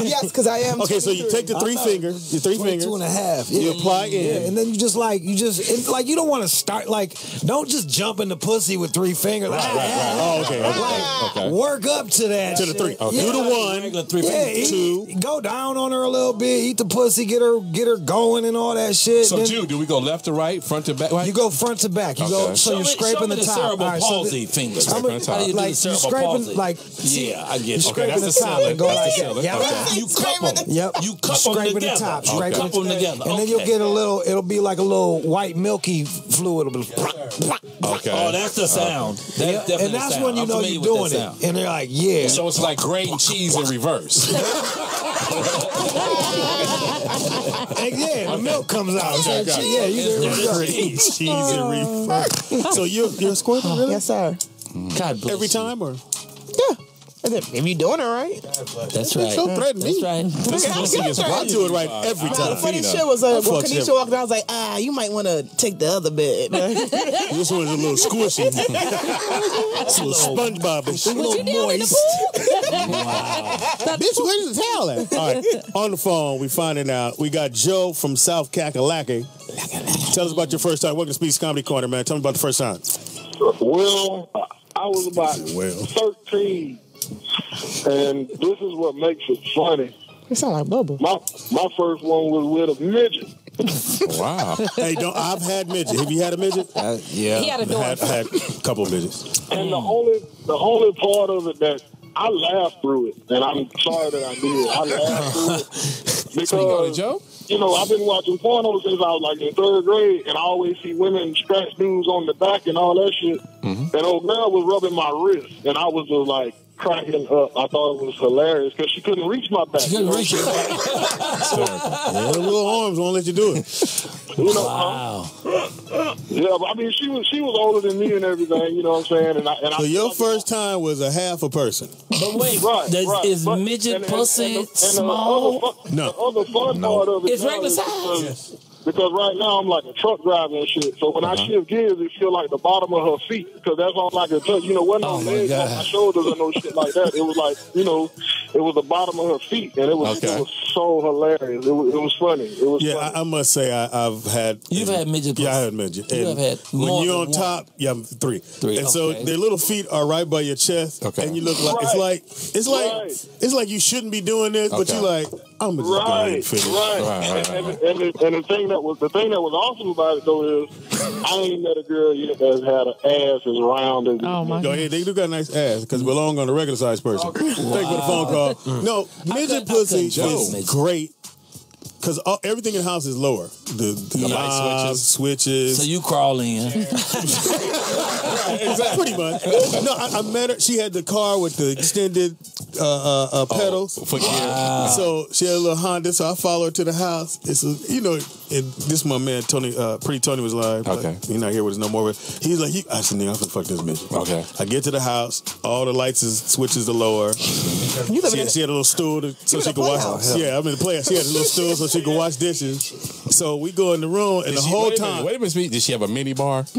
Yes, because I am. Okay, so you take the three fingers, your three fingers, Two and a half. you apply Yeah, in. and then you just like you just it, like you don't want to start like don't just jump in the pussy with three fingers. Like, Oh, okay, okay, like, okay. Work up to that. To the three. Okay. Do the one. Regular three Yeah, fingers. eat- Two. go down on her a little bit, eat the pussy, get her get her going and all that shit. So, Then Jude, do we go left to right, front to back? you go front to back. You go so Show you're me- scraping show me the, the top. cerebral All right, so palsy the- fingers. I'm Scraping. How do you do like the cerebral palsy? like Yeah, I get you it. that's the the top go like that. Okay. You cup them. Yep. You cup them together. the top, Okay. scraping Cup them together. and then you'll get a little. It'll be like a little white milky fluid. It'll be, Okay. Oh, that's the sound. That's Yeah, definitely and the that's sound. when you I'm know you're doing it. sound. And they're like, yeah. So it's like grating cheese in reverse. And yeah, the milk comes out. Okay, got it. yeah, you there you cheese and reverse. So you're you're a squirter, really? Yes, sir. God bless Every you. time, or Yeah. And if if you doing it right. That's right. don't threaten That's me. right. This pussy is I do it right every No, time. the funny Tina. shit was I uh, when fuck Kanisha shit. walked out, I was like, ah, you might want to take the other bed. This one's a little squishy. it's a little SpongeBob and shit. What you doing in the pool? Bitch, where's the towel at? All right, on the phone, we finding out. We got Joe from South Kakalaki. Tell us about your first time. Welcome to Speedy's Comedy Corner, man. Tell me about the first time. Well, I was about Well. 13, and this is what makes it funny. you sound like Bubba. My my first one was with a midget. wow. Hey, don't. I've had midget. Have you had a midget? Uh, yeah. He had a I've door. had, had a couple of midgets. And the only the only part of it that I laughed through it, and I'm sorry that I did. I laughed through it because So you go to Joe? you know I've been watching porno since I was like in third grade, and I always see women scratch dudes on the back and all that shit. And old girl was rubbing my wrist, and I was just like cracking up. I thought it was hilarious because she couldn't reach my back. She Couldn't reach it. Yeah, the little arms won't let you do it. You know, Wow. Uh, yeah, but I mean, she was she was older than me and everything. You know what I'm saying? And I and So I, your first time was a half a person. But wait, Right, does, right. is But- midget and- and- pussy and the- and the small? other fu- No. The other fun part of it It's now regular is size. Because, because right now I'm like a truck driver and shit. So when Uh-huh. I shift gears, it feel like the bottom of her feet because that's all I can touch. You know, wasn't Oh, no my legs on my shoulders or no shit like that. It was like you know, it was the bottom of her feet, and it was Okay. it was so hilarious. It was, it was funny. It was Yeah, funny. I, I must say I, I've had. You've had midget Yeah, I had midget. You And have had when more you're than on one. top, yeah, I'm three. Three, And so their little feet are right by your chest, Okay. and you look like it's like it's like Right. it's like you shouldn't be doing this, but Okay. you like I'm gonna just go ahead Right, and finish. right, Right, right, and, and, and, the, and the thing that was the thing that was awesome about it though is I ain't met a girl yet that's had an ass as round as Oh my Go ahead. They do got a nice ass because we're long on the regular size person. Thank you for the phone call. No, midget pussy is great because everything in the house is lower. The, the, light knobs, switches. So you crawl in. Pretty much. No, I, I met her. She had the car with the extended uh, uh, uh, pedals. For gear. So she had a little Honda. So I follow her to the house. It's a, you know, and this my man Tony, uh, pretty Tony was live. Okay. he's not here with us no more. But he's like, he, I said, nigga, I'm gonna fuck this bitch. Okay. I get to the house. All the lights is switches to lower. You She had, she had a little stool to, so she could wash. Yeah, I'm in the player. She had a little stool so she can wash dishes. So we go in the room, and Did the she- whole wait a minute, time. Wait a minute, Speed. Did she have a mini bar?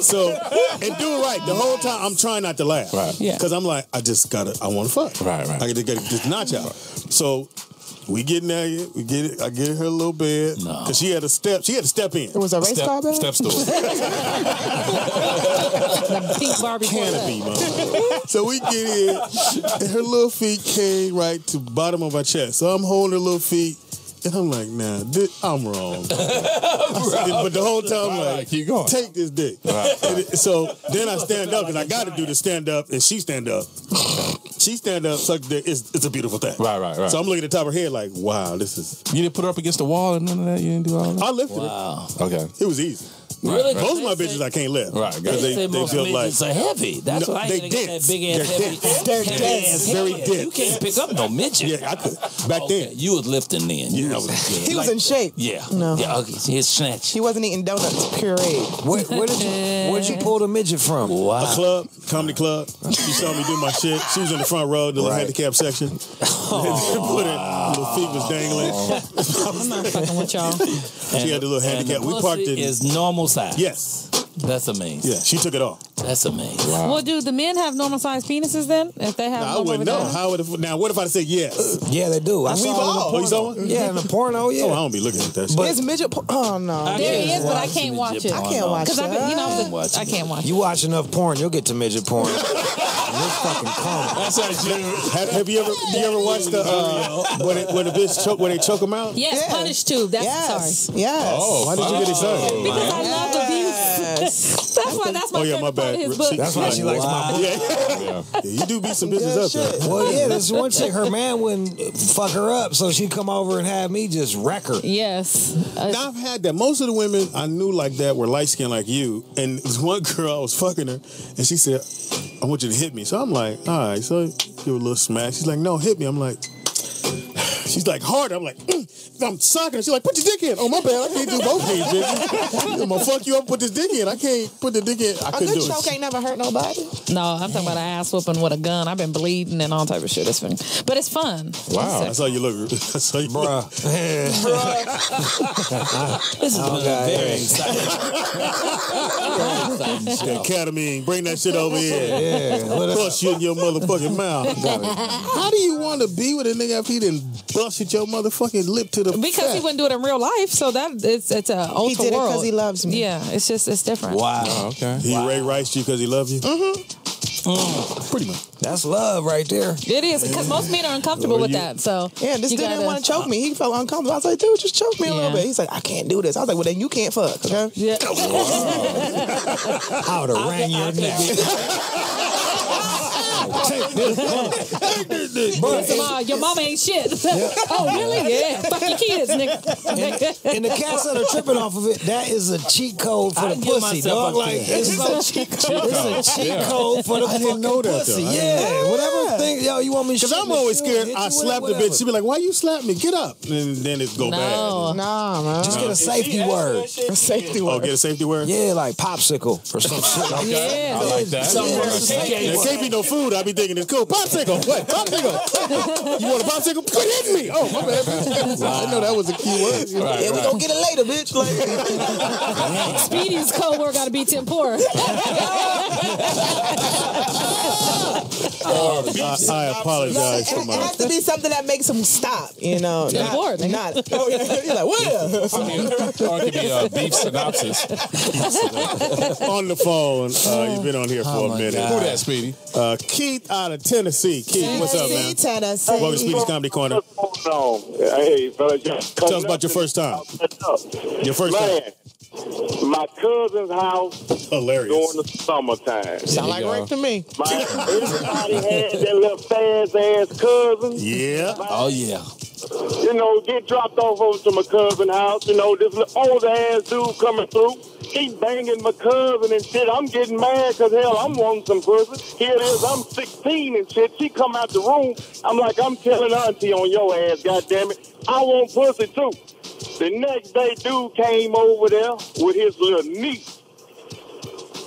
so and do it right the whole time. I'm trying not to laugh, Right. Yeah. Because I'm like, I just gotta, I want to fuck, Right, right. I gotta get this notch out. So we get in there, we get it. I get her a little bed No. because she had a step. She had to step in. It was a race car bed? Step stool. The pink Barbie Canopy, man. so we get in, and her little feet came right to bottom of my chest. So I'm holding her little feet, and I'm like, nah, this, I'm wrong. but the whole time, I'm like, keep going. take this dick. And so then I stand up and I got to do the stand up, and she stand up. She stand up, suck dick. It's, it's a beautiful thing. Right, right, right. So I'm looking at the top of her head like, wow, this is. You didn't put her up against the wall and none of that. You didn't do all that. I lifted Wow. Okay. it. It was easy. Really? Most of my bitches I can't lift. Right, Because They, they, they feel like. midgets are heavy. That's No, what I they ain't got that big ass They're heavy. dense. They're heavy dense. ass Very head. dense. You can't pick up no midget. Yeah, I could. Back Okay, then. you was lifting then. You Yeah, I was, was- He was in shape. Yeah. No. Yeah. Okay. His snatch. He wasn't eating donuts pureed. Where, where did you where'd you pull the midget from? A club, comedy club. She saw me do my shit. She was in the front row, the little Right. handicap section. Oh. Put her little feet was dangling. I'm not fucking with y'all. She had the little handicap. We parked pussy in. is normal size. yes. That's amazing. Yeah, she took it off. That's amazing. Well, do the men have normal sized penises then? If they have Now, I wouldn't know. vagina? How would it, now, what if I say yes? Yeah, they do. I We've saw it in the all- porno. Oh, you saw one? Yeah, in the porno. Yeah. Oh, I don't be looking at that shit. It's midget. Po- oh no. There Yeah. is, but I can't watch it. I can't watch Because I, you know, Watch I can't watch You watch enough porn, you'll get to midget porn. You're fucking calm. That's actually. have, have you ever you ever watched the uh, where, they, where the bitch choke where they choke them out? Yes, Yeah. punish tube. That's Yes. sorry. Yes. Oh, Why did you get excited? Because I love abuse. that's why. That's my Oh, yeah, my favorite part bad. of his book. That's why she likes my book. Yeah. Yeah. Yeah, you do beat some bitches up. shit. though. Well, yeah, this one chick, her man wouldn't fuck her up, so she'd come over and have me just wreck her. Yes. Uh, Now, I've had that. Most of the women I knew like that were light skinned like you. And this one girl, I was fucking her, and she said, I want you to hit me. So I'm like, all right, so give her a little smack. She's like, no, hit me. I'm like, she's like, hard. I'm like, mm. I'm sucking. She's like, put your dick in. Oh, my bad. I can't do both hands, bitch. I'm gonna fuck you up, put this dick in. I can't put the dick in. I A couldn't good do choke it. ain't never hurt nobody. no, I'm talking about an ass whooping with a gun. I've been bleeding and all type of shit. It's been, but it's fun. Wow. That's how you look. That's how you look. This is Oh, been God, a very exciting, very exciting show. Bring that shit over here. Yeah. What is- you in your motherfucking mouth. How do you want to be with a nigga if he didn't bust at your motherfucking lip to the Because fat? he wouldn't do it in real life, so that it's it's a ultra He did it because he loves me. Yeah, it's just it's different. Wow. Oh, okay. He Ray Rice you because he loves you? Mm-hmm. Pretty much. That's love right there. It is because most men are uncomfortable with that. So Yeah, this you dude didn't want to choke me. He felt uncomfortable. I was like, dude, just choke me a little bit. He's like, I can't do this. I was like, well, then you can't fuck, okay? Yeah. I would have rang your neck. Take this. But Tomorrow, your mama ain't shit. oh, really? Yeah. Fuck your kids, nigga. and the cats that are tripping off of it, that is a cheat code for I the pussy, dog. Like cheat. it's so cheat code. It's a cheat Yeah. code for the I didn't fucking know that, pussy. I Yeah, whatever thing, yo, you want me? Because I'm always scared. I slap the bitch. She be like, "Why you slap me? Get up!" And then it go No. bad. Nah, man. Just get a safety word. A safety word. Oh, word. get a safety word. Yeah, like popsicle or some shit. Yeah. I like that. Something There can't be no food. I be thinking thinking it's cool. Popsicle. What? Popsicle. you want a popsicle? Quit hitting me. Oh, my bad. I know that was a key word. yeah, we gonna get it later, bitch. Like, Speedy's code word got to be tempura. I, I apologize it, for it has to be something that makes them stop. You know, Good not, lord, nigga. not. Oh, yeah. You're like, what? I mean, or it could be a beef synopsis. on the phone. Uh, you've been on here for Oh a minute. God. Who that, Speedy? Uh, Keith out of Tennessee. Keith, what's up, man? Tennessee. Welcome to Speedy's Comedy Corner. No, hey, fella, Tell us about your first time. Your first Man, time. my cousin's house Hilarious. during the summertime. Sound like rape to me. My, everybody had that little fast ass cousin. Yeah. Oh yeah. You know, get dropped off over to my cousin's house. You know, this old ass dude coming through. He banging my cousin and shit. I'm getting mad because hell, I'm wanting some pussy. Here it is, I'm 16 and shit. She come out the room. I'm like, I'm telling auntie on your ass, goddamn it. I want pussy too. The next day, dude came over there with his little niece.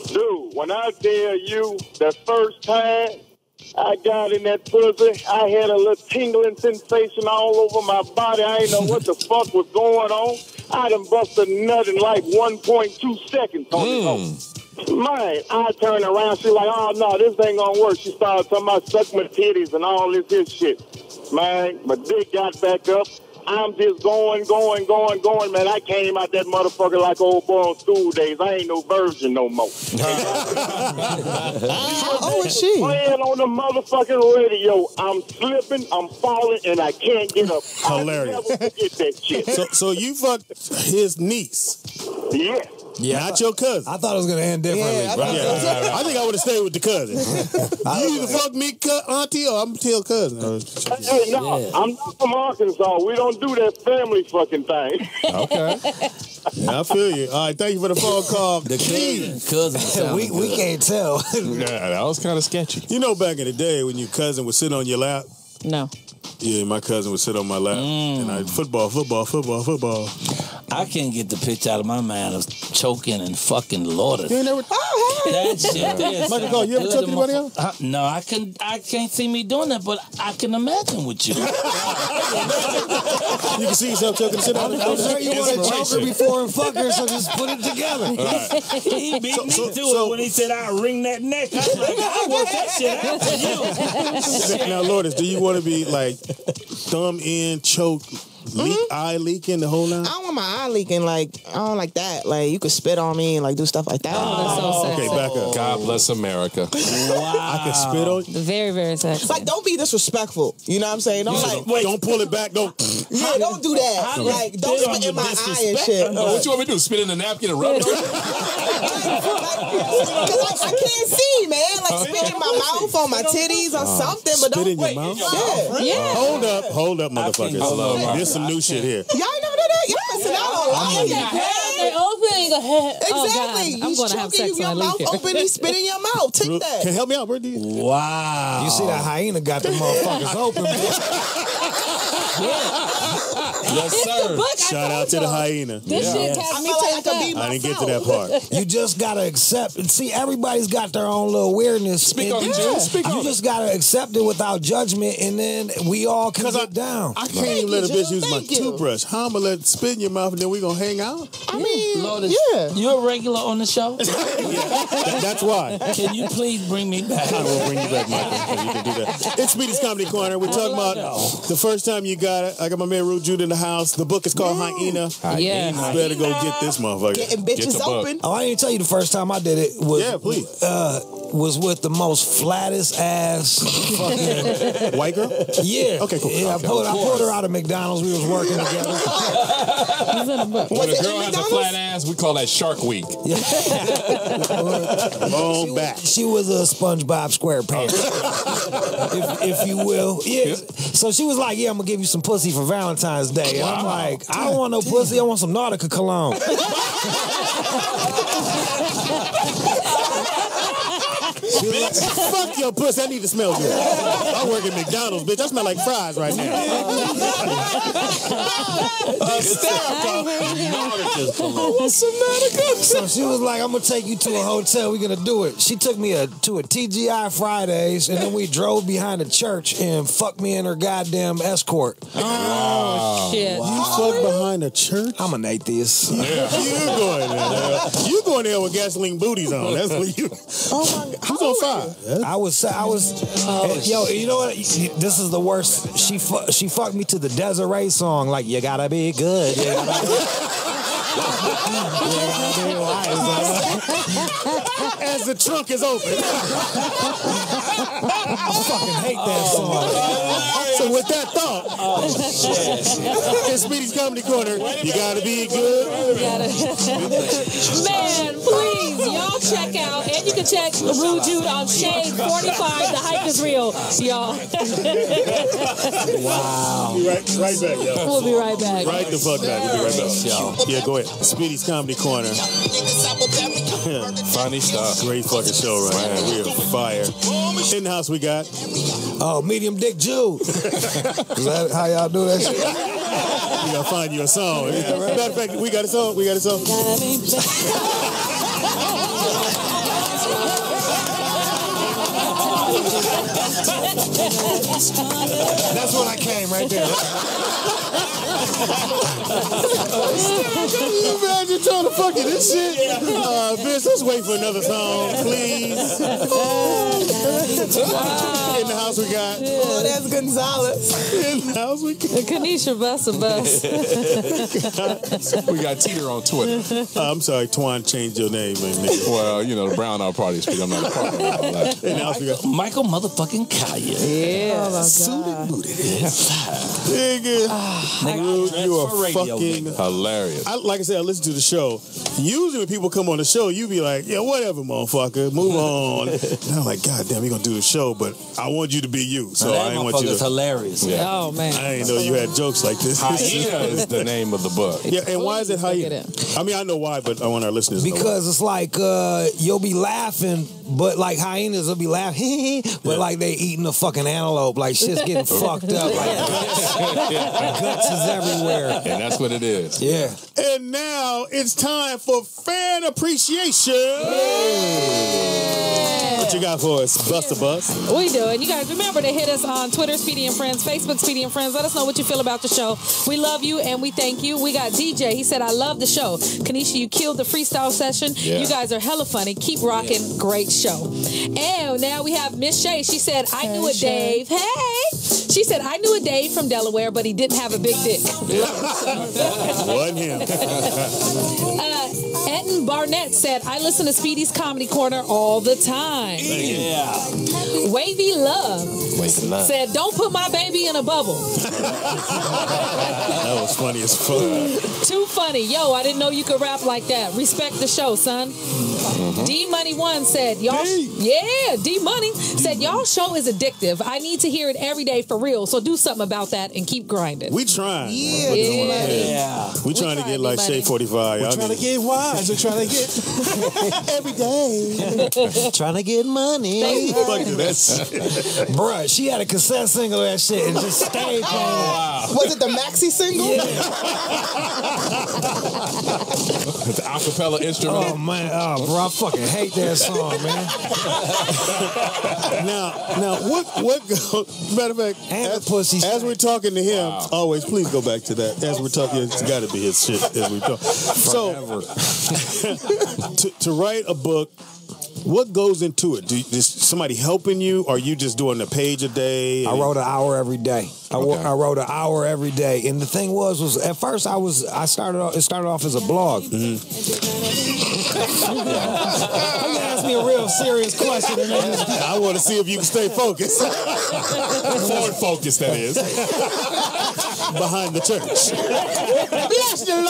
Dude, when I tell you the first time I got in that pussy, I had a little tingling sensation all over my body. I didn't know what the fuck was going on. I done busted nut in like 1.2 seconds on the hoe. Hmm. Man, I turned around. She like, oh no, this ain't gonna work. She started talking about suck my titties and all this this shit. Man, my dick got back up. I'm just going, going, going, going, man. I came out that motherfucker like old boy on school days. I ain't no virgin no more. How old is she? Playing on the motherfucking radio. I'm slipping, I'm falling, and I can't get up. Hilarious. I'll never forget that shit. So, so you fucked his niece, yeah. Yeah, not your cousin. I thought it was gonna end differently. Yeah, I bro. Yeah, I think I would have stayed with the cousin. you either fuck me, cu- auntie, or I'm tell cousin. Oh, hey, no, I'm not from Arkansas. We don't do that family fucking thing. Okay. Yeah, I feel you. All right, thank you for the phone call. The Keith. cousin. cousin we we can't tell. Yeah, that was kind of sketchy. You know, back in the day when your cousin would sit on your lap. No. Yeah, my cousin would sit on my lap, and I football, football, football, football. I can't get the picture out of my mind of choking and fucking Lord. You ain't never. That shit there. Michael Colyar, you ever choke anybody else? Uh, no, I can. I can't see me doing that, but I can imagine with you. You can see yourself choking the shit out of I'm sure you want to choke her before and fuck her, so just put it together. he beat So- me so- to so- it when he said, "I wring that neck." I was like, "I work that shit out for you." Now, Lourdes, do you want to be like thumb in, choke, leak, mm-hmm. eye leaking the whole nine? I don't want my eye leaking. Like I don't like that. Like you could spit on me and like do stuff like that. Oh, Okay, back up. Oh. God bless America. wow. I can spit on you. Very, very sexy. Like don't be disrespectful. You know what I'm saying? Don't like wait. Don't pull it back. Don't. yeah, don't do that. Like don't spit on spit your in my eye and shit. Oh, what you want me to do? Spit in the napkin and rub it? Cause I, I can't see, man. Like spit in my mouth on my titties or something, but don't Spit in your mouth? Yeah. Yeah. Hold up, hold up, motherfuckers. love my- There's some new shit here. Y'all ain't never done that? Y'all missing out on life, They man. open. Go ahead. Oh, Exactly. God. I'm you going to have choking, sex you your mouth here. open, he spit in your mouth. Take Can that. you help me out, bro? Do you? Wow. You see that hyena got the motherfuckers open. Yes, It's the sir. book. Shout out to the hyena. This Yeah. shit I has me feel like I be. I didn't get to that part. You just gotta accept. And See, everybody's got their own little weirdness. Speak and on it, Jim. Speak You on just gotta accept it without judgment, and then we all can Because get I, down. I can't even let a bitch Jill. use my you. toothbrush. How I'm gonna let it spit in your mouth and then we gonna hang out? I mean, Lourdes, yeah. you're a regular on the show. That's why. Can you please bring me back? I will bring you back, Michael. You can do that. It's Speedy's Comedy Corner. We're talking about the first time you got it. I got my man Rude Jude in the house. The book is called Hyena. Yeah. You better go get this motherfucker. Getting bitches the book. open. Oh, I didn't tell you the first time I did it was Yeah, please. uh, was with the most flattest ass fucking White girl? yeah. Okay, cool. Yeah, I pulled, I pulled her out of McDonald's. We was working together. He's in a book. When a girl in has a flat ass, we call that Shark Week. Long back. She was a SpongeBob SquarePants, oh. if, if you will. Yeah. So she was like, "Yeah, I'm gonna give you some pussy for Valentine's Day," and I'm like, "I don't want no pussy. I want some Nautica cologne." bitch. Fuck your pussy. I need to smell good. I work at McDonald's, bitch. I smell like fries right now. So she was like, "I'm gonna take you to a hotel. We're gonna do it." She took me a, to a TGI Fridays, and then we drove behind the church and fucked me in her goddamn escort. Oh shit! You fuck behind a church? I'm an atheist. You going there? You going there with gasoline booties on? That's what you. Oh my god. Who's I was, I was, eh, yo, you know what? This is the worst. She fu- she fucked me to the Des'ree song, like you gotta be good. You gotta As the trunk is open. I fucking hate that song. So with that thought, in Speedy's Comedy Corner, you gotta be good. Man, please, y'all check out, and you can check Rude Jude on Shade 45. The hype is real, y'all. Wow. Be right, right back, yo. We'll be right back. Right the fuck back. We'll be right back. Yeah, go ahead. Speedy's Comedy Corner. Funny stuff. Great fucking show right now. We are fire. In the house we got. Oh, medium dick Jew. Is that how y'all do that shit? We gotta find you a song. Matter of fact, we got a song. We got a song. That's when I came right there. Can you imagine trying to fucking this shit? Uh, bitch, let's wait for another song, please. In the house we got. Oh, that's Gonzales. In the house we got. Kanisha Buss a bus. we got Teeter on Twitter. Uh, I'm sorry, Twan changed your name, man. Well, you know, the brown out party speak. I'm not a part of that. Like, In the house we got. Michael motherfucking Colyar. Yeah. Oh my god. Yeah. Nigga, Rude, you are for radio, fucking hilarious. I, like I said, I listen to the show. Usually when people come on the show, you be like, yeah, whatever, motherfucker, move on. and I'm like, God damn, you gonna do the show, but I want you to be you. So I ain't want you motherfucker's to. hilarious. Yeah. Oh man. I ain't know you had jokes like this. Hyena is the name of the book. yeah, and why is it hyena? I mean, I know why, but I want our listeners to know. why. Because it's like uh, you'll be laughing, but like hyenas will be laughing, but like they eating a fucking antelope, like shit's getting fucked up, like guts is everywhere. And that's what it is. Yeah. And now it's time for fan appreciation. What you got for us, Buster Bus? We do. And you guys remember to hit us on Twitter, Speedy and Friends, Facebook, Speedy and Friends. Let us know what you feel about the show. We love you and we thank you. We got DJ. He said, I love the show. Kanisha, you killed the freestyle session. Yeah. You guys are hella funny. Keep rocking. Great show. And now we have Miss Shay. She said, I knew a Dave. Hey. She said, I knew a Dave from Delaware, but he didn't have a big dick. Wasn't him. Uh, Etten Barnett said, I listen to Speedy's Comedy Corner all the time. Yeah. Wavy Love Wait, love. said, Don't put my baby in a bubble. That was funny as fuck. Too funny. Yo, I didn't know you could rap like that. Respect the show, son. D Money One said, Y'all, yeah, D Money said, Y'all show is addictive. I need to hear it every day for real. So do something about that and keep grinding. We trying. Yeah, Yeah. Yeah. We trying to get like trying, Shade 45. Y'all Trying to get wise. We're trying to get every day. Trying to get money. Fuck that shit. Bruh, she had a cassette single of that shit and just stayed oh, playing. Was it the maxi single? The acapella instrument. Oh man, oh bro, I fucking hate that song, man. Now, now, what, what, go, matter of fact, And as, pussy as we're talking to him, always, please go back to that. As we're talking, it's got to be his shit as we talk. So, to, to write a book, what goes into it? Do you, is somebody helping you? Or are you just doing a page a day? I wrote an hour every day. I, wo- I wrote an hour every day, and the thing was, was at first I was I started off, it started off as a blog. Mm-hmm. you ask me a real serious question, and then just- I want to see if you can stay focused. Forward focus, that is. Behind the church. Bless the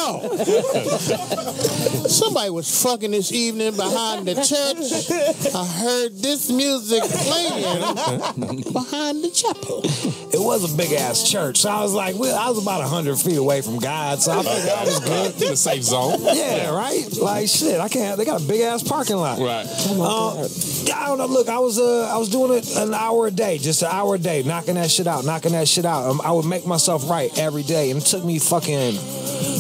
Lord. Somebody was fucking this evening behind the church. I heard this music playing behind the chapel. It was a big ass church, so I was like, well, I was about hundred feet away from God, so I figured I was good. In the safe zone. Yeah, right. Like shit, I can't. They got a big ass parking lot. Right. Uh, I don't know. Look, I was uh, I was doing it an hour a day, just an hour a day, knocking that shit out, knocking that shit out. Um, I would make myself right every day, and it took me fucking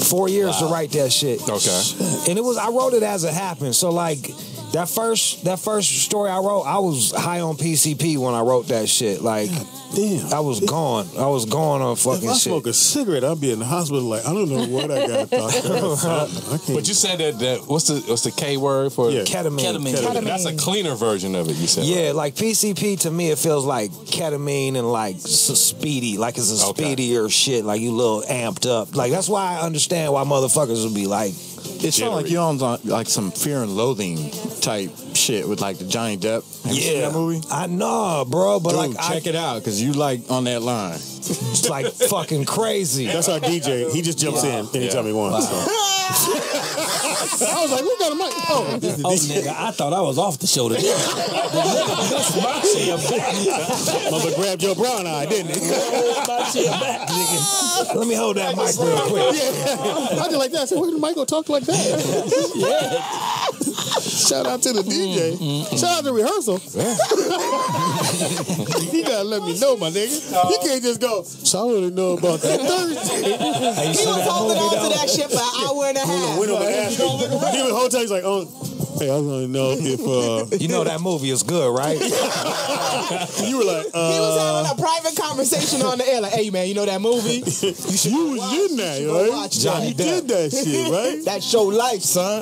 four years to write that shit. Okay. And it was I wrote it as it happened. So like. That first, that first story I wrote, I was high on PCP when I wrote that shit. Like, damn, I was gone. I was gone on fucking shit I shit. smoke a cigarette, I'll be in the hospital like, I don't know what I got. Doc. I. I can't. But you said that, that what's the what's the K word for Yeah. Ketamine. Ketamine. Ketamine. That's a cleaner version of it. You said. Yeah, like PCP to me, it feels like ketamine and like s- speedy, like it's a speedier shit, like you little amped up. Like that's why I understand why motherfuckers would be like, It sounds like on uh, like some fear and loathing type shit with like the Johnny Depp. Have you seen Yeah. that movie? I know, bro, but Dude, like I- check it out because you like on that line. it's like fucking crazy. That's our DJ. He just jumps in anytime he wants. so. I was like, who got a mic? Oh, this is the Oh, DJ. nigga, I thought I was off the show today. Mother grabbed your brown eye, didn't it? Let me hold that mic real quick. Yeah. I did like that. I said, where did Michael talk like that? Shout out to the DJ. Shout out to rehearsal. you gotta let me know, my nigga. You can't just go, so I want to know about that Thursday. He was holding on to that shit for an hour and a half. Went over and asked him. He was the whole time he's like, oh, hey, I want to know if uh, You know that movie is good, right? you were like, uh, He was having a private conversation on the air, like, "Hey man, you know that movie? You should you was in that, go right? watch Johnny that. did that shit, right? that show life, son.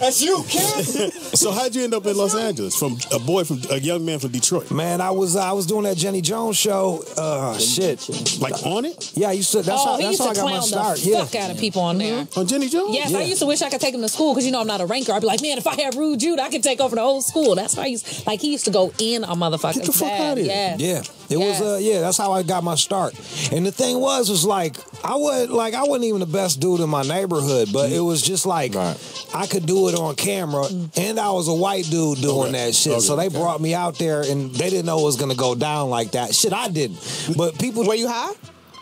That's you, kid. so how'd you end up in Los Angeles from a boy from a young man from Detroit? Man, I was I was doing that Jenny Jones show. Uh, shit. Like on it? Yeah, I used to. That's oh, how, that's used how I got my start. the Yeah. fuck out of people on there. On Jenny Jones? Yes, Yeah. I used to wish I could take him to school because you know I'm not a ranker. I'd be like, man, if I had Rude Jude, I could take over the whole school. That's why I used like he used to go in on motherfuckers. Get the fuck bad. outta here. Yeah. Yeah, it was. Uh, yeah, that's how I got my start. And the thing was, was like I was like I wasn't even the best dude in my neighborhood, but it was just like I could do it on camera, and I was a white dude doing that shit. So they brought me out there, and they didn't know it was gonna go down like that. Shit, I didn't. But people, Were you high?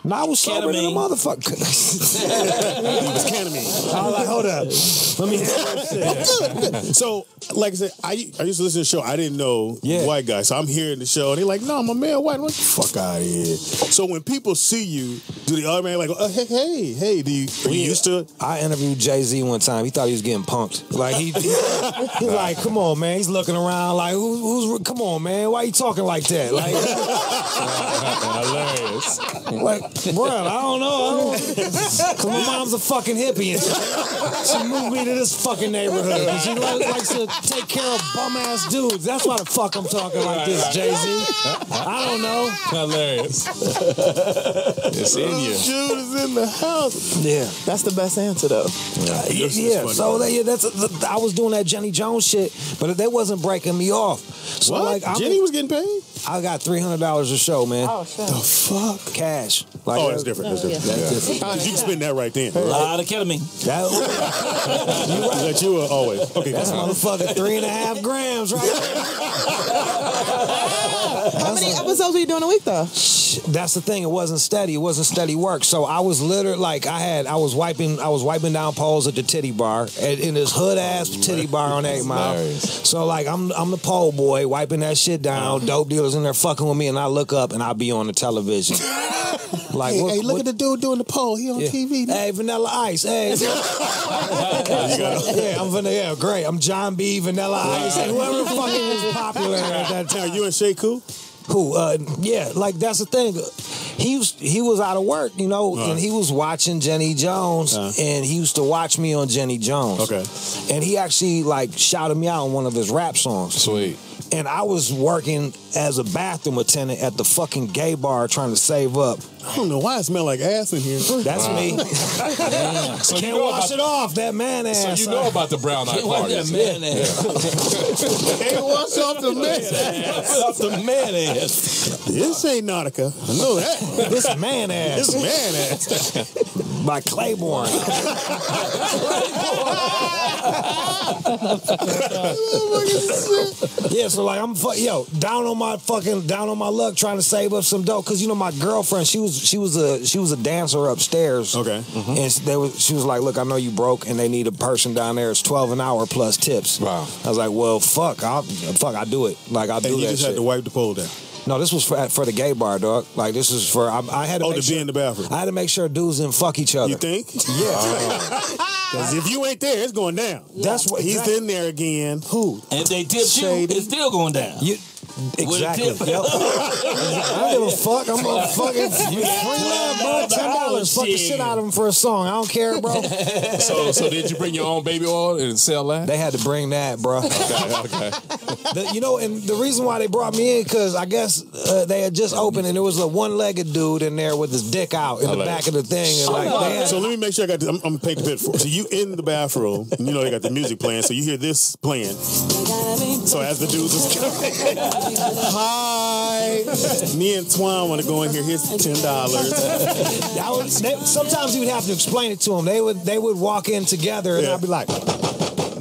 No, I was sober than a motherfucker. He was ketamine. I was like, hold up, let me. Good, good. So, like I said, I, I used to listen to the show. I didn't know Yeah. white guys. So I'm hearing the show, and they're like, "No, I'm a man white." What the fuck out of here? So when people see you, do the other man like, oh, "Hey, hey, hey"? Do you are you used to? I interviewed Jay Z one time. He thought he was getting punked. Like he, he he's like, "Come on, man." He's looking around like, Who, "Who's? Come on, man. Why you talking like that?" Like, Hilarious. like, bro, I don't know. Cause my mom's a fucking hippie and she, she moved me to this fucking neighborhood. And she li- likes to take care of bum ass dudes. That's why the fuck I'm talking like this, Jay Z. I don't know. Hilarious. It's in you. Jude is in the house. Yeah. That's the best answer, though. Yeah, This is yeah. So that, yeah, that's I was doing that Jenny Jones shit, but they wasn't breaking me off. So What? like, I'm- Jenny was getting paid? I got three hundred dollars a show, man. Oh shit. The fuck? Cash. Like, Oh, that's different. That's different. That's Yeah. different. 'Cause you can spend that right then. A lot of ketamine. That, Is that you or always? Okay, that's motherfucking three and a half grams, right? How many episodes were you doing a week though? That's the thing. It wasn't steady. It wasn't steady work. So I was literally like, I had, I was wiping, I was wiping down poles at the titty bar, at, in this hood ass titty bar on Eight Mile. Hilarious. So like, I'm, I'm the pole boy wiping that shit down. Uh-huh. Dope dealers in there fucking with me, and I look up and I be on the television. Like, Hey, what- hey, look what- at the dude doing the pole. He on Yeah. TV. Hey, Vanilla Ice. Hey. yeah, I'm Vanilla. Yeah, great. I'm John B. Vanilla Ice. And whoever fucking is popular at that time. you and Shay cool? Who? Uh, yeah, like that's the thing. He was he was out of work, you know, Uh. and he was watching Jenny Jones, Uh. and he used to watch me on Jenny Jones. Okay. and he actually like shouted me out on one of his rap songs. Sweet. And I was working as a bathroom attendant at the fucking gay bar trying to save up. I don't know why it smell like ass in here. That's me. So Can't know wash it off that man So ass. you know about the brown eye Can't wash parties. that man ass. Can't wash off the mess. Off the man ass. This ain't Nautica. I know that. this man ass. This man ass. By Claiborne. yeah, so like I'm fu- yo down on my fucking down on my luck trying to save up some dough because you know my girlfriend she was she was a she was a dancer upstairs. Okay. and mm-hmm. they was she was like, look, I know you broke and they need a person down there. It's twelve an hour plus tips. Wow. I was like, well, fuck, I'll fuck, I do it. Like I'll do And you that just shit. had to wipe the pole down. No, this was for, for the gay bar, dog. Like this is for I, I had to Oh, make to sure, be in the bathroom. I had to make sure dudes didn't fuck each other. You think? Yeah. Because if you ain't there, it's going down. That's what He's exactly. in there again. Who? And if they tip Shady. you, it's still going down. You, exactly. Yep. I don't give a fuck. I'm gonna fucking free love, bro. Ten dollars. Fuck the shit out of them for a song. I don't care, bro. So, so did you bring your own baby oil and sell that? They had to bring that, bro. Okay, okay. The- you know, and the reason why they brought me in because I guess uh, they had just opened and there was a one-legged dude in there with his dick out in I the like back it. of the thing. And like, they had- So let me make sure I got. This. I'm, I'm gonna paint the picture. So you in the bathroom, and you know they got the music playing. So you hear this playing. So as the dudes is coming, hi. Me and Twan want to go in here. Here's ten dollars. That was, they, sometimes you would have to explain it to them. They would they would walk in together, and Yeah. I'd be like,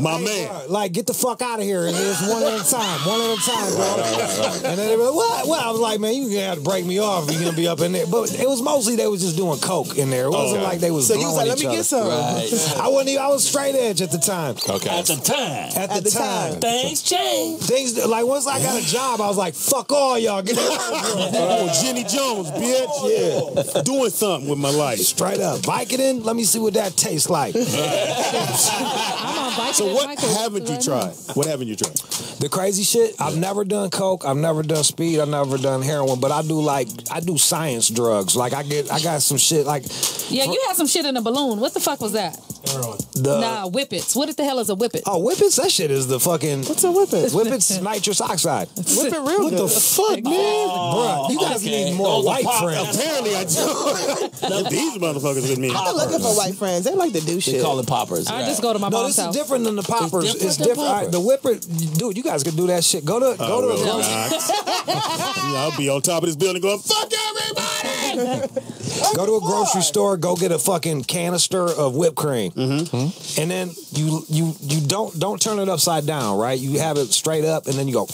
My man. like get the fuck out of here, and it's one at a time, one at a time, bro. And then they were like, what? What? I was like, man, you're gonna have to break me off. You're gonna be up in there, but it was mostly they was just doing coke in there. It wasn't Okay. like they was. So you was like, let me other. get some. Right. I wasn't. Even, I was straight edge at the time. Okay. At the time, At, the, the time. time. things change. Things like once I got a job, I was like, "Fuck all y'all, get out of here." Oh, Jenny Jones, bitch. Oh, yeah. Doing something with my life. Straight up, Vicodin. Let me see what that tastes like. I'm on Vicodin. So what Michael, haven't you tried? What haven't you tried? The crazy shit. I've never done coke. I've never done speed. I've never done heroin. But I do like I do science drugs. Like I get I got some shit like Yeah, you had some shit in a balloon. What the fuck was that? The nah, whippets. What the hell is a whippet? oh whippets. That shit is the fucking What's a whippet? whippets nitrous oxide. Whip it real What good. the fuck, man? Bruh, you guys okay. need more Those white friends. Apparently I do. These motherfuckers with me. I'm looking for white friends. They like to do They shit. call it poppers. I right. just go to my No, mom's this is different than the poppers. different It's than different. All right, the whipper, dude. You guys can do that shit. Go to go oh, to Oh, a yeah, I'll be on top of this building going, fuck everybody. Go to a grocery store. Go get a fucking canister of whipped cream, mm-hmm. and then you you you don't don't turn it upside down. Right, you have it straight up, and then you go.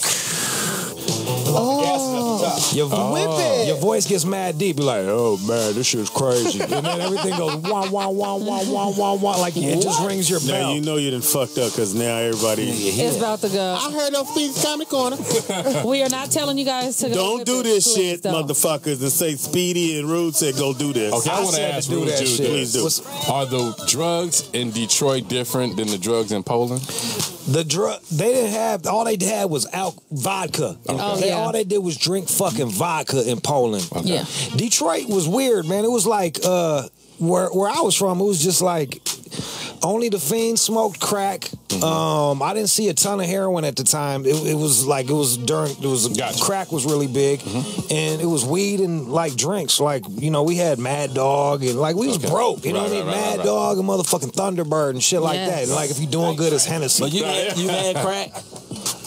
Your, Whip it. your voice gets mad deep. You're like, oh man, this shit's crazy. and then everything goes wah wah wah wah wah wah wah. Like it just rings your Now bell. you know you done fucked up because now everybody. is about to go. I heard on Speed's Comic Corner. We are not telling you guys to go Don't do this please shit, don't. motherfuckers, and say Speedy and Rude said go do this. Okay, I, I want to said to ask do Rude that Juice. Please do. What's- Are the drugs in Detroit different than the drugs in Poland? The drug they didn't have all they had was al- vodka. Oh, They- yeah. All they did was drink fucking vodka in Poland. Yeah. Detroit was weird, man. It was like uh, where where I was from. It was just like only the fiends smoked crack. Mm-hmm. Um, I didn't see a ton of heroin at the time. It, it was like it was during it was Gotcha. Mm-hmm. crack was really big, and it was weed and like drinks. Like you know we had Mad Dog and like we was Okay. broke. You know what I mean? right, right, Mad right. Dog and motherfucking Thunderbird and shit like Yes. that. And like if you doing good as Hennessy. But you had, you had crack.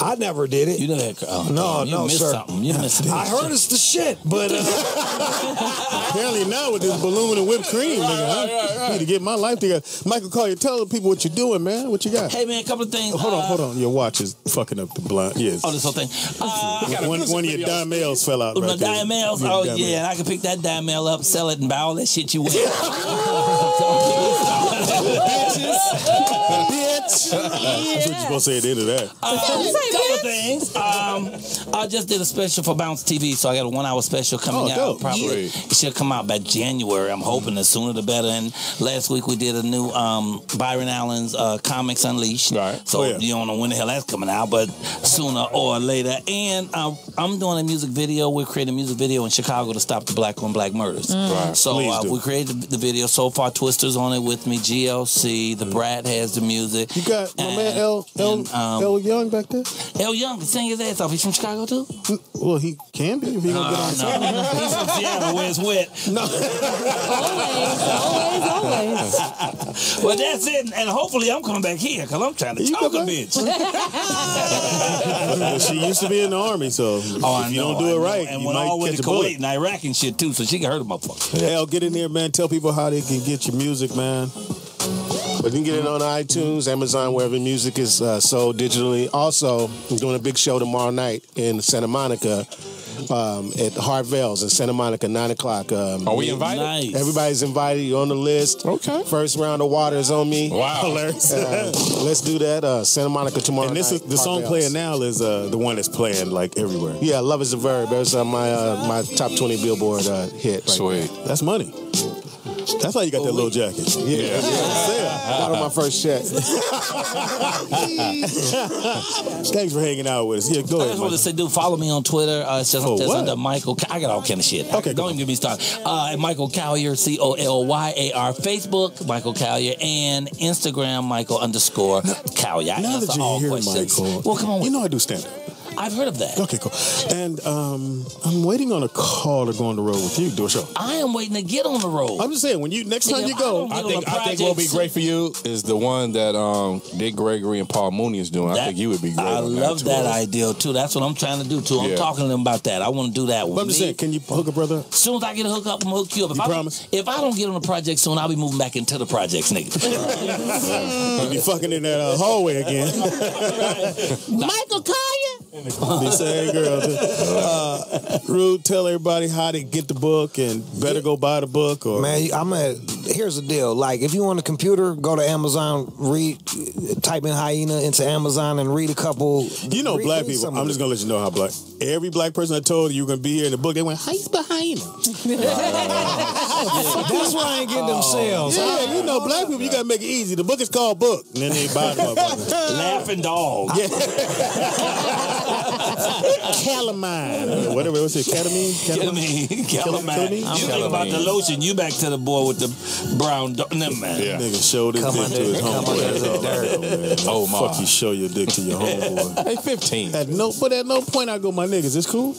I never did it. You never had. Oh, No, damn, you no, missed sir. Something. You missed something. I heard it's the shit, but uh, Apparently now with this balloon and whipped cream, nigga, I need to get my life together. Michael call you. tell the people what you're doing, man. What you got? Hey man, a couple of things. hold on, Uh, hold on. Your watch is fucking up the blind. Yes. Oh, this whole thing. Uh, one, one of your dime mails fell out. Oh, right my there. diamels? Yeah, Oh, diamel. yeah, and I can pick that dime mail up, sell it, and buy all that shit you want. Bitch. That's what you're supposed to say at the end of that. Um, couple things. Um, I just did a special for Bounce TV, so I got a one-hour special coming Oh, out. dope. Probably Sweet. it should come out by January. I'm hoping the sooner the better. And last week we did a new um, Byron Allen's uh, Comics Unleashed. Right. So Oh, yeah. you don't know when the hell that's coming out, but sooner or later. And uh, I'm doing a music video. We're creating a music video in Chicago to stop the black on black murders. Right. So uh, we created the, the video. So far, Twista's on it with me. GLC, the Brat has the music. You got got my man L L and, um, L Young back there. L Young can sing his ass off. He's from Chicago too. Well, he can be if he gonna get on no. He's from Seattle where it's wet. No. always, always. Well, that's it. And hopefully I'm coming back here because I'm trying to You choke a bitch. She used to be in the army, so Oh, I if you know, don't do I it know. right, and you went might all the catch to. Kuwait and Iraq and shit too, so she can hurt a motherfucker. Hell, get in there, man. Tell people how they can get your music, man. But you can get it on iTunes, Amazon, wherever music is uh, sold digitally. Also, I'm doing a big show tomorrow night in Santa Monica um, at Harvelle's in Santa Monica, 9 o'clock. Um, Are we invited? Nice. Everybody's invited. You're on the list. Okay. First round of water is on me. Wow. Uh, let's do that. Uh, Santa Monica tomorrow and this night. is the song Harvelle's. playing now is uh, the one that's playing like everywhere. Yeah, Love is a Verb. There's uh, my uh, my top 20 Billboard uh, hit. Right Sweet. That's money. That's why you got that little jacket. Yeah, yeah. Got on my first check. Thanks for hanging out with us. Yeah, go I ahead. just want to Mike. say, dude, follow me on Twitter. Uh, it's just, For just what? under Michael. I got all kind of shit. Okay, don't even get me started. Uh, at Michael Colyar, C O L Y A R, Facebook, Michael Colyar, and Instagram, Michael underscore Colyar. I Now answer that you're all here, questions. Michael, Well, come on. You know I do stand up. I've heard of that. Okay, cool. And um, I'm waiting on a call to go on the road with you. Do a show. I am waiting to get on the road. I'm just saying, when you next time Yeah, you go, don't I think a I think what would be great for you is the one that um, Dick Gregory and Paul Mooney is doing. I think you would be great. I love that, that idea too. That's what I'm trying to do too. I'm Yeah. talking to them about that. I want to do that with but I'm just me. saying, can you hook a brother? As soon as I get a hook up, I'm gonna hook you up. If You I don't- promise? If I don't get on the project soon, I'll be moving back into the projects, nigga. You be fucking in that uh, hallway again. Michael Colyar. Be saying, girl. Uh, Rude, tell everybody how to get the book and better go buy the book. Or Man, I'm at. Here's the deal. Like, if you want a computer, go to Amazon, read, type in hyena into Amazon, and read a couple. You know, read- black read people. some I'm just gonna let you know how black. Every black person I told you were gonna be here in the book, they went, "He's behind him." That's why I ain't getting them oh, sales. Yeah, you know, black people, you gotta make it easy. The book is called Book, and then they buy the motherfucker. Laughing dog. Yeah. Calamine, whatever. What's it? Ketamine. Ketamine. Ketamine. Ketamine? You think about the lotion, you back to the boy with the brown dog. Never mind. Yeah. Nigga showed his Come dick under- to his homeboy. under the dirt. Oh, my. Fuck you, show your dick to your homeboy. Hey, 15. At no, but at no point I go, my niggas, it's cool.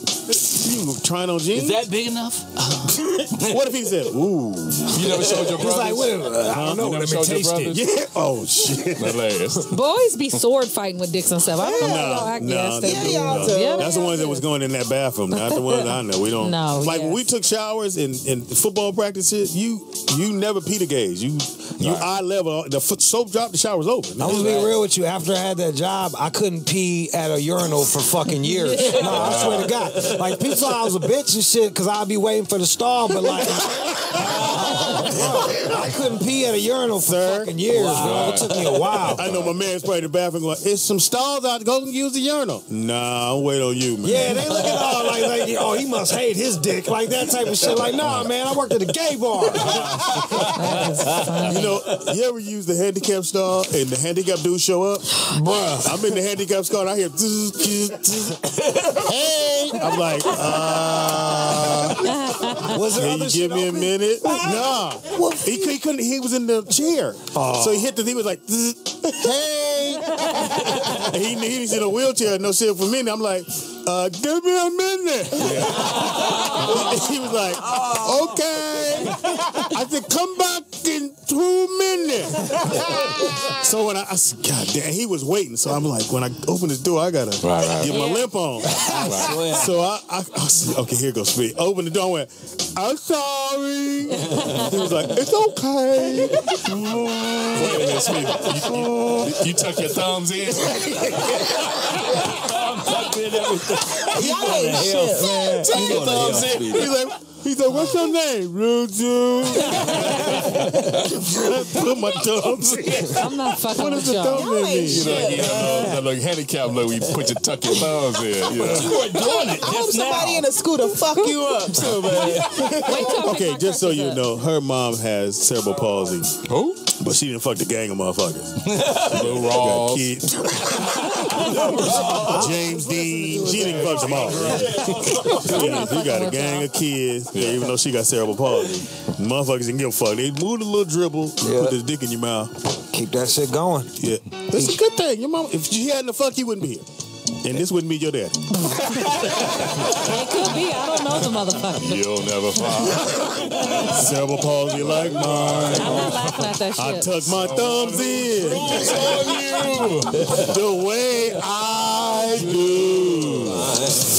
You trying on jeans? Is that big enough? what if he said, "Ooh"? You never showed your He's brothers? like, wait a minute. I don't know. You never showed your brothers? Yeah. Oh shit. Hilarious. Boys be sword fighting with dicks and stuff. I don't know. No, I guess they no, do. no. Yeah, That's the ones that was going in that bathroom, not the ones I know. We don't. No, like when we took showers in, in football practices, you you never pee Peter gaze. You you eye level. The foot soap drop, the shower's open. I'm gonna be real with you. After I had that job, I couldn't pee at a urinal for fucking years. No, I swear to God. Like people thought I was a bitch and shit because I'd be waiting for the stall, but like I couldn't pee at a urinal for fucking years, bro. It took me a while. I know my man's probably in the bathroom going, "It's some stalls out. Go and use the urinal." Nah, I'll wait on you, man. Yeah, they look at all like, like, oh, he must hate his dick, like that type of shit. Like, nah, man, I worked at a gay bar. You know, you ever use the handicap stall and the handicap dude show up? Bruh, I'm in the handicap stall and I hear, zzz, zzz, zzz. hey. I'm like, uh, Was there can you give me a open? minute? Nah. He, he couldn't, he was in the chair. So he hit the, he was like, hey. he, he was in a wheelchair, no shit for me. And I'm like, uh, give me a minute. he was like, okay. I said, come back in two minutes. so when I, I said, God damn, he was waiting. So I'm like, when I open this door, I gotta Right, right. get my limp on. so I, I, I said, okay, here goes speed. Open the door and went, I'm sorry. he was like, it's okay. Wait a minute, Smith. You, you, you tuck your thumbs in? Y'all thumbs in. He's like, he's like, what's your name? Ruju. Put my thumbs. I'm not fucking What with is the y'all. thumb in me? You know, you know, little handicap look, we put your tuck thumbs in. You know. You were doing it I hope somebody now. in a to fuck you up too, man. Okay, just so you know, her mom has cerebral palsy, Who? But she didn't fuck the gang of motherfuckers. Lil Got Rawls. kids. James Dean. She didn't fuck them all. yeah, he got a gang of kids, yeah, even though she got cerebral palsy. Motherfuckers didn't give a fuck. They moved a little dribble, put this dick in your mouth. Keep that shit going. Yeah, it's a good thing. Your mom, if she hadn't the fuck, you wouldn't be here, and this wouldn't be your dad. It could be. I don't know the motherfucker. You'll never find. Cerebral palsy like mine. I'm not laughing at that shit. I tuck my thumbs in on you the way I do.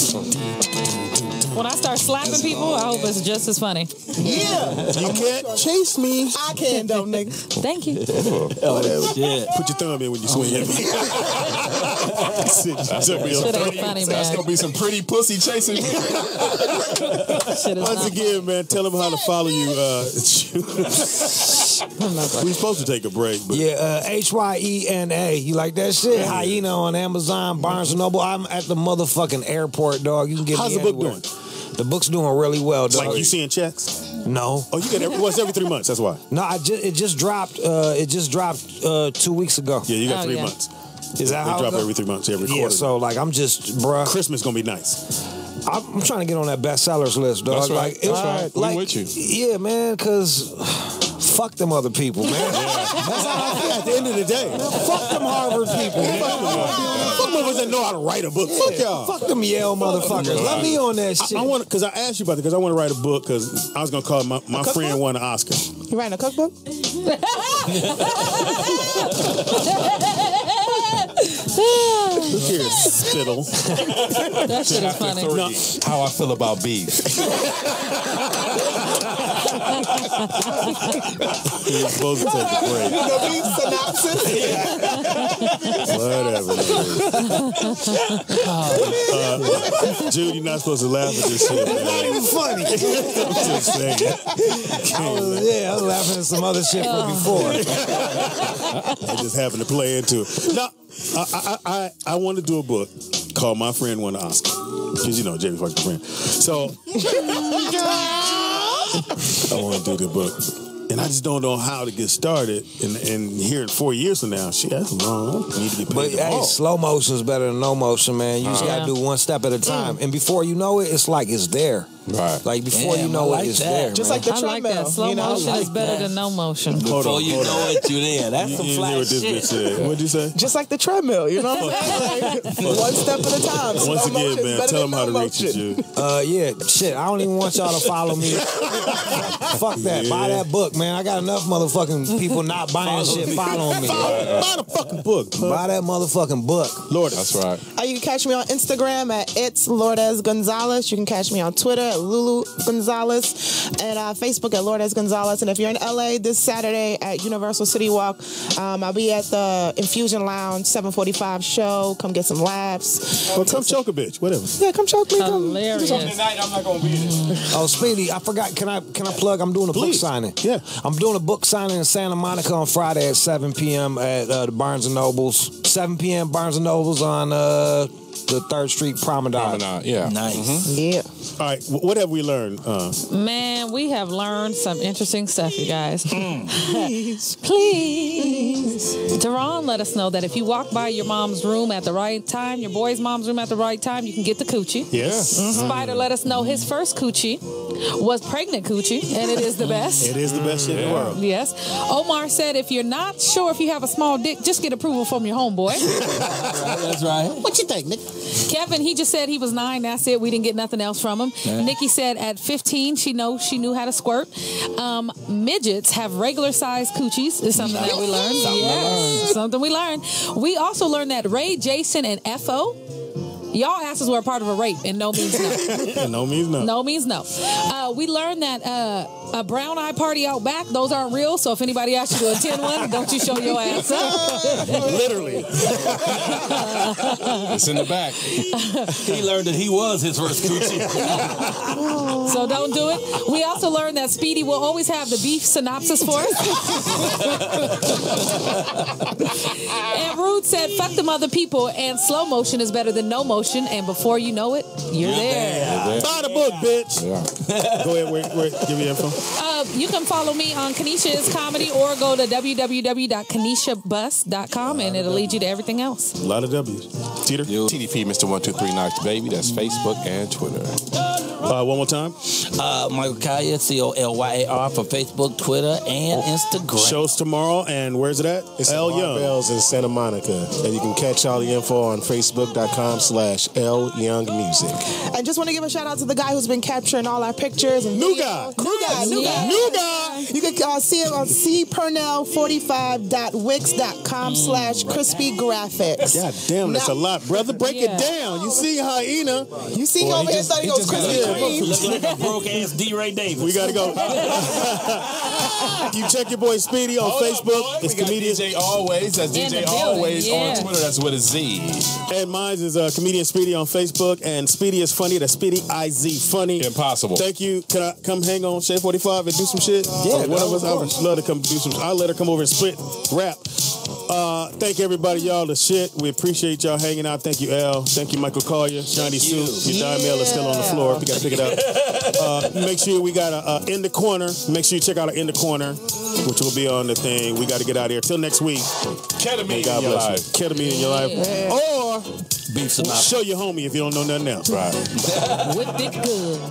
When I start slapping people, I hope it's just as funny. Yeah, you can't chase me. I can though, nigga. Thank you. Oh, shit. Put your thumb in when you swing at me. Sit- tuck me on Shit the ain't thumb. funny, That's gonna be some pretty pussy chasing. Once again, man, tell them how to follow you. Uh, we supposed to take a break, but Yeah, uh, H Y E N A. You like that shit? Hyena on Amazon, Barnes and Noble. I'm at the motherfucking airport, dog. You can get How's me the book anywhere. doing? The book's doing really well, dog. like you seeing checks. No. Oh, you get every once every three months. That's why. No, I just it just dropped. Uh, it just dropped uh, two weeks ago. Yeah, you got Oh, three yeah. months. Is that They how it drop go? every three months, every Yeah, quarter. so like I'm just, bruh. Christmas gonna be nice. I'm, I'm trying to get on that bestsellers list, dog. That's right. Like, That's it- right. We with you. Yeah, man, because fuck them other people, man. That's how I feel At the end of the day, Fuck them Harvard people, man. fuck motherfuckers that know how to write a book. Fuck y'all. Fuck them Yale motherfuckers. Let me on that shit. I, I want because I asked you about it because I want to write a book because I was gonna call my, my friend won an Oscar. You writing a cookbook? Look here, spittle. That shit is funny. No, How I feel about beef. you're supposed to take a break. The beef synopsis. Whatever. uh, Jude, you're not supposed to laugh at this shit, man. even funny. I'm just saying. I was, yeah, I was laughing at some other shit from before. I just happened to play into it. No, I I I, I want to do a book called My Friend Won an Oscar. Because you know Jamie fucked friend. So I want to do the book. And I just don't know how to get started. And and here in four years from now, shit, that's long. I need to get paid But hey, slow motion is better than no motion, man. You just Yeah. gotta do one step at a mm. time, and before you know it, it's like it's there. Right. Like before Damn, you know like it, it's that. there. Just man. like the I like treadmill. that. Slow you know? motion like is better that. than no motion. Hold Before on, you hold know on. it, you there. That's You, some you fly hear what this bitch shit. said. What'd you say? Just like the treadmill, you know what I'm saying? One step at a time. Slow Once again, man, tell than them how to no reach you, motion. Uh, yeah, shit. I don't even want y'all to follow me. Fuck that. Buy that book, man. I got enough motherfucking people not buying shit following me. Buy the fucking book. Buy that motherfucking book. Lord, That's right. Uh, you can catch me on Instagram at it's Lourdes Gonzales. You can catch me on Twitter at Lulu Gonzales and uh, Facebook at Lourdes Gonzales. And if you're in LA this Saturday at Universal City Walk, um, I'll be at the Infusion Lounge 745 show. Come get some laughs. Well, come choke a bitch, whatever. Yeah, come choke me. Come. Tonight, I'm not gonna be there. Oh, Speedy, I forgot. Can I can I plug? I'm doing a Please. book signing. Yeah. I'm doing a book signing in Santa Monica on Friday at 7 p.m. at uh, the Barnes and Nobles. 7 p.m. Barnes and Nobles on uh, the Third Street Promenade. Promenade, yeah. Nice. Mm-hmm. Yeah. All right, what have we learned? Uh, Man, we have learned some interesting stuff, you guys. Mm. Please. Please. Deron let us know that if you walk by your mom's room at the right time, your boy's mom's room at the right time, you can get the coochie. yeah. Mm-hmm. Mm-hmm. Spider let us know his first coochie was pregnant coochie, and it is the best. It is the best shit in the world. Yes. Omar said if you're not sure if you have a small dick, just get approval from your homeboy. That's right. What you think, Nick? Kevin, he just said he was nine. That's it. We didn't get nothing else from him. Nikki said at 15, she knows she knew how to squirt. Um, midgets have regular sized coochies. Is something that we learned. yes, something we learned. We also learned that Ray, Jason, and Fo. Y'all asses were a part of a rape, and no means no. no means no. No means no. Uh, we learned that uh, a brown eye party out back, those aren't real. So if anybody asks you to attend one, don't you show your ass up. Literally. It's in the back. He learned that he was his first coochie. So don't do it. We also learned that Speedy will always have the beef synopsis for us. and Rude said, fuck them other people, and slow motion is better than no motion. And before you know it, you're, there. Buy the book, bitch. Go ahead, wait, wait. Give me info. Uh, you can follow me on Kanisha is Comedy or go to www.kanishabuss.com and it'll lead you to everything else. A lot of W's. Teeter. TDP, Mr. 123 Knocks Baby. That's Facebook and Twitter. Uh, one more time. Uh, Michael Colyar, C O L Y A R for Facebook, Twitter, and Instagram. Shows tomorrow, and where's it at? It's L L Young. Bells in Santa Monica. And you can catch all the info on facebook.com slash L Young Music. And just want to give a shout out to the guy who's been capturing all our pictures and New videos. guy. new guy, new guy, Yes. new guy. You can uh, see him on cpurnell45.wix.com slash crispy graphics. God damn, that's a lot, brother. Break Yeah. it down. You see hyena. You see him over here thought he goes Krispy Kreme. Look like a broke ass D. Ray Davis. We gotta go. you check your boy Speedy on Hold Facebook. boy. it's comedian DJ Alwayz. That's DJ Alwayz yeah. on Twitter. That's with a Z. And mine is uh, comedian Speedy on Facebook, and Speedy is funny. That's Speedy I Z funny. Impossible. Thank you. Can I come hang on Shade Forty Five and do some shit? Yeah, one of us. I would love to come do some. I'll let her come over and split rap. Uh, thank everybody, y'all. The shit. We appreciate y'all hanging out. Thank you, Al. Thank you, Michael Colyar. Shiny suit. Your dime mail is still on the floor. If you gotta pick it up. Uh, make sure we got a, a in the corner. Make sure you check out our in the corner, which will be on the thing. We got to get out of here. Till next week. Ketamine And God in your life. you. Ketamine in your life. Or Beef Sinatra. show your homie if you don't know nothing else. Right. With it good.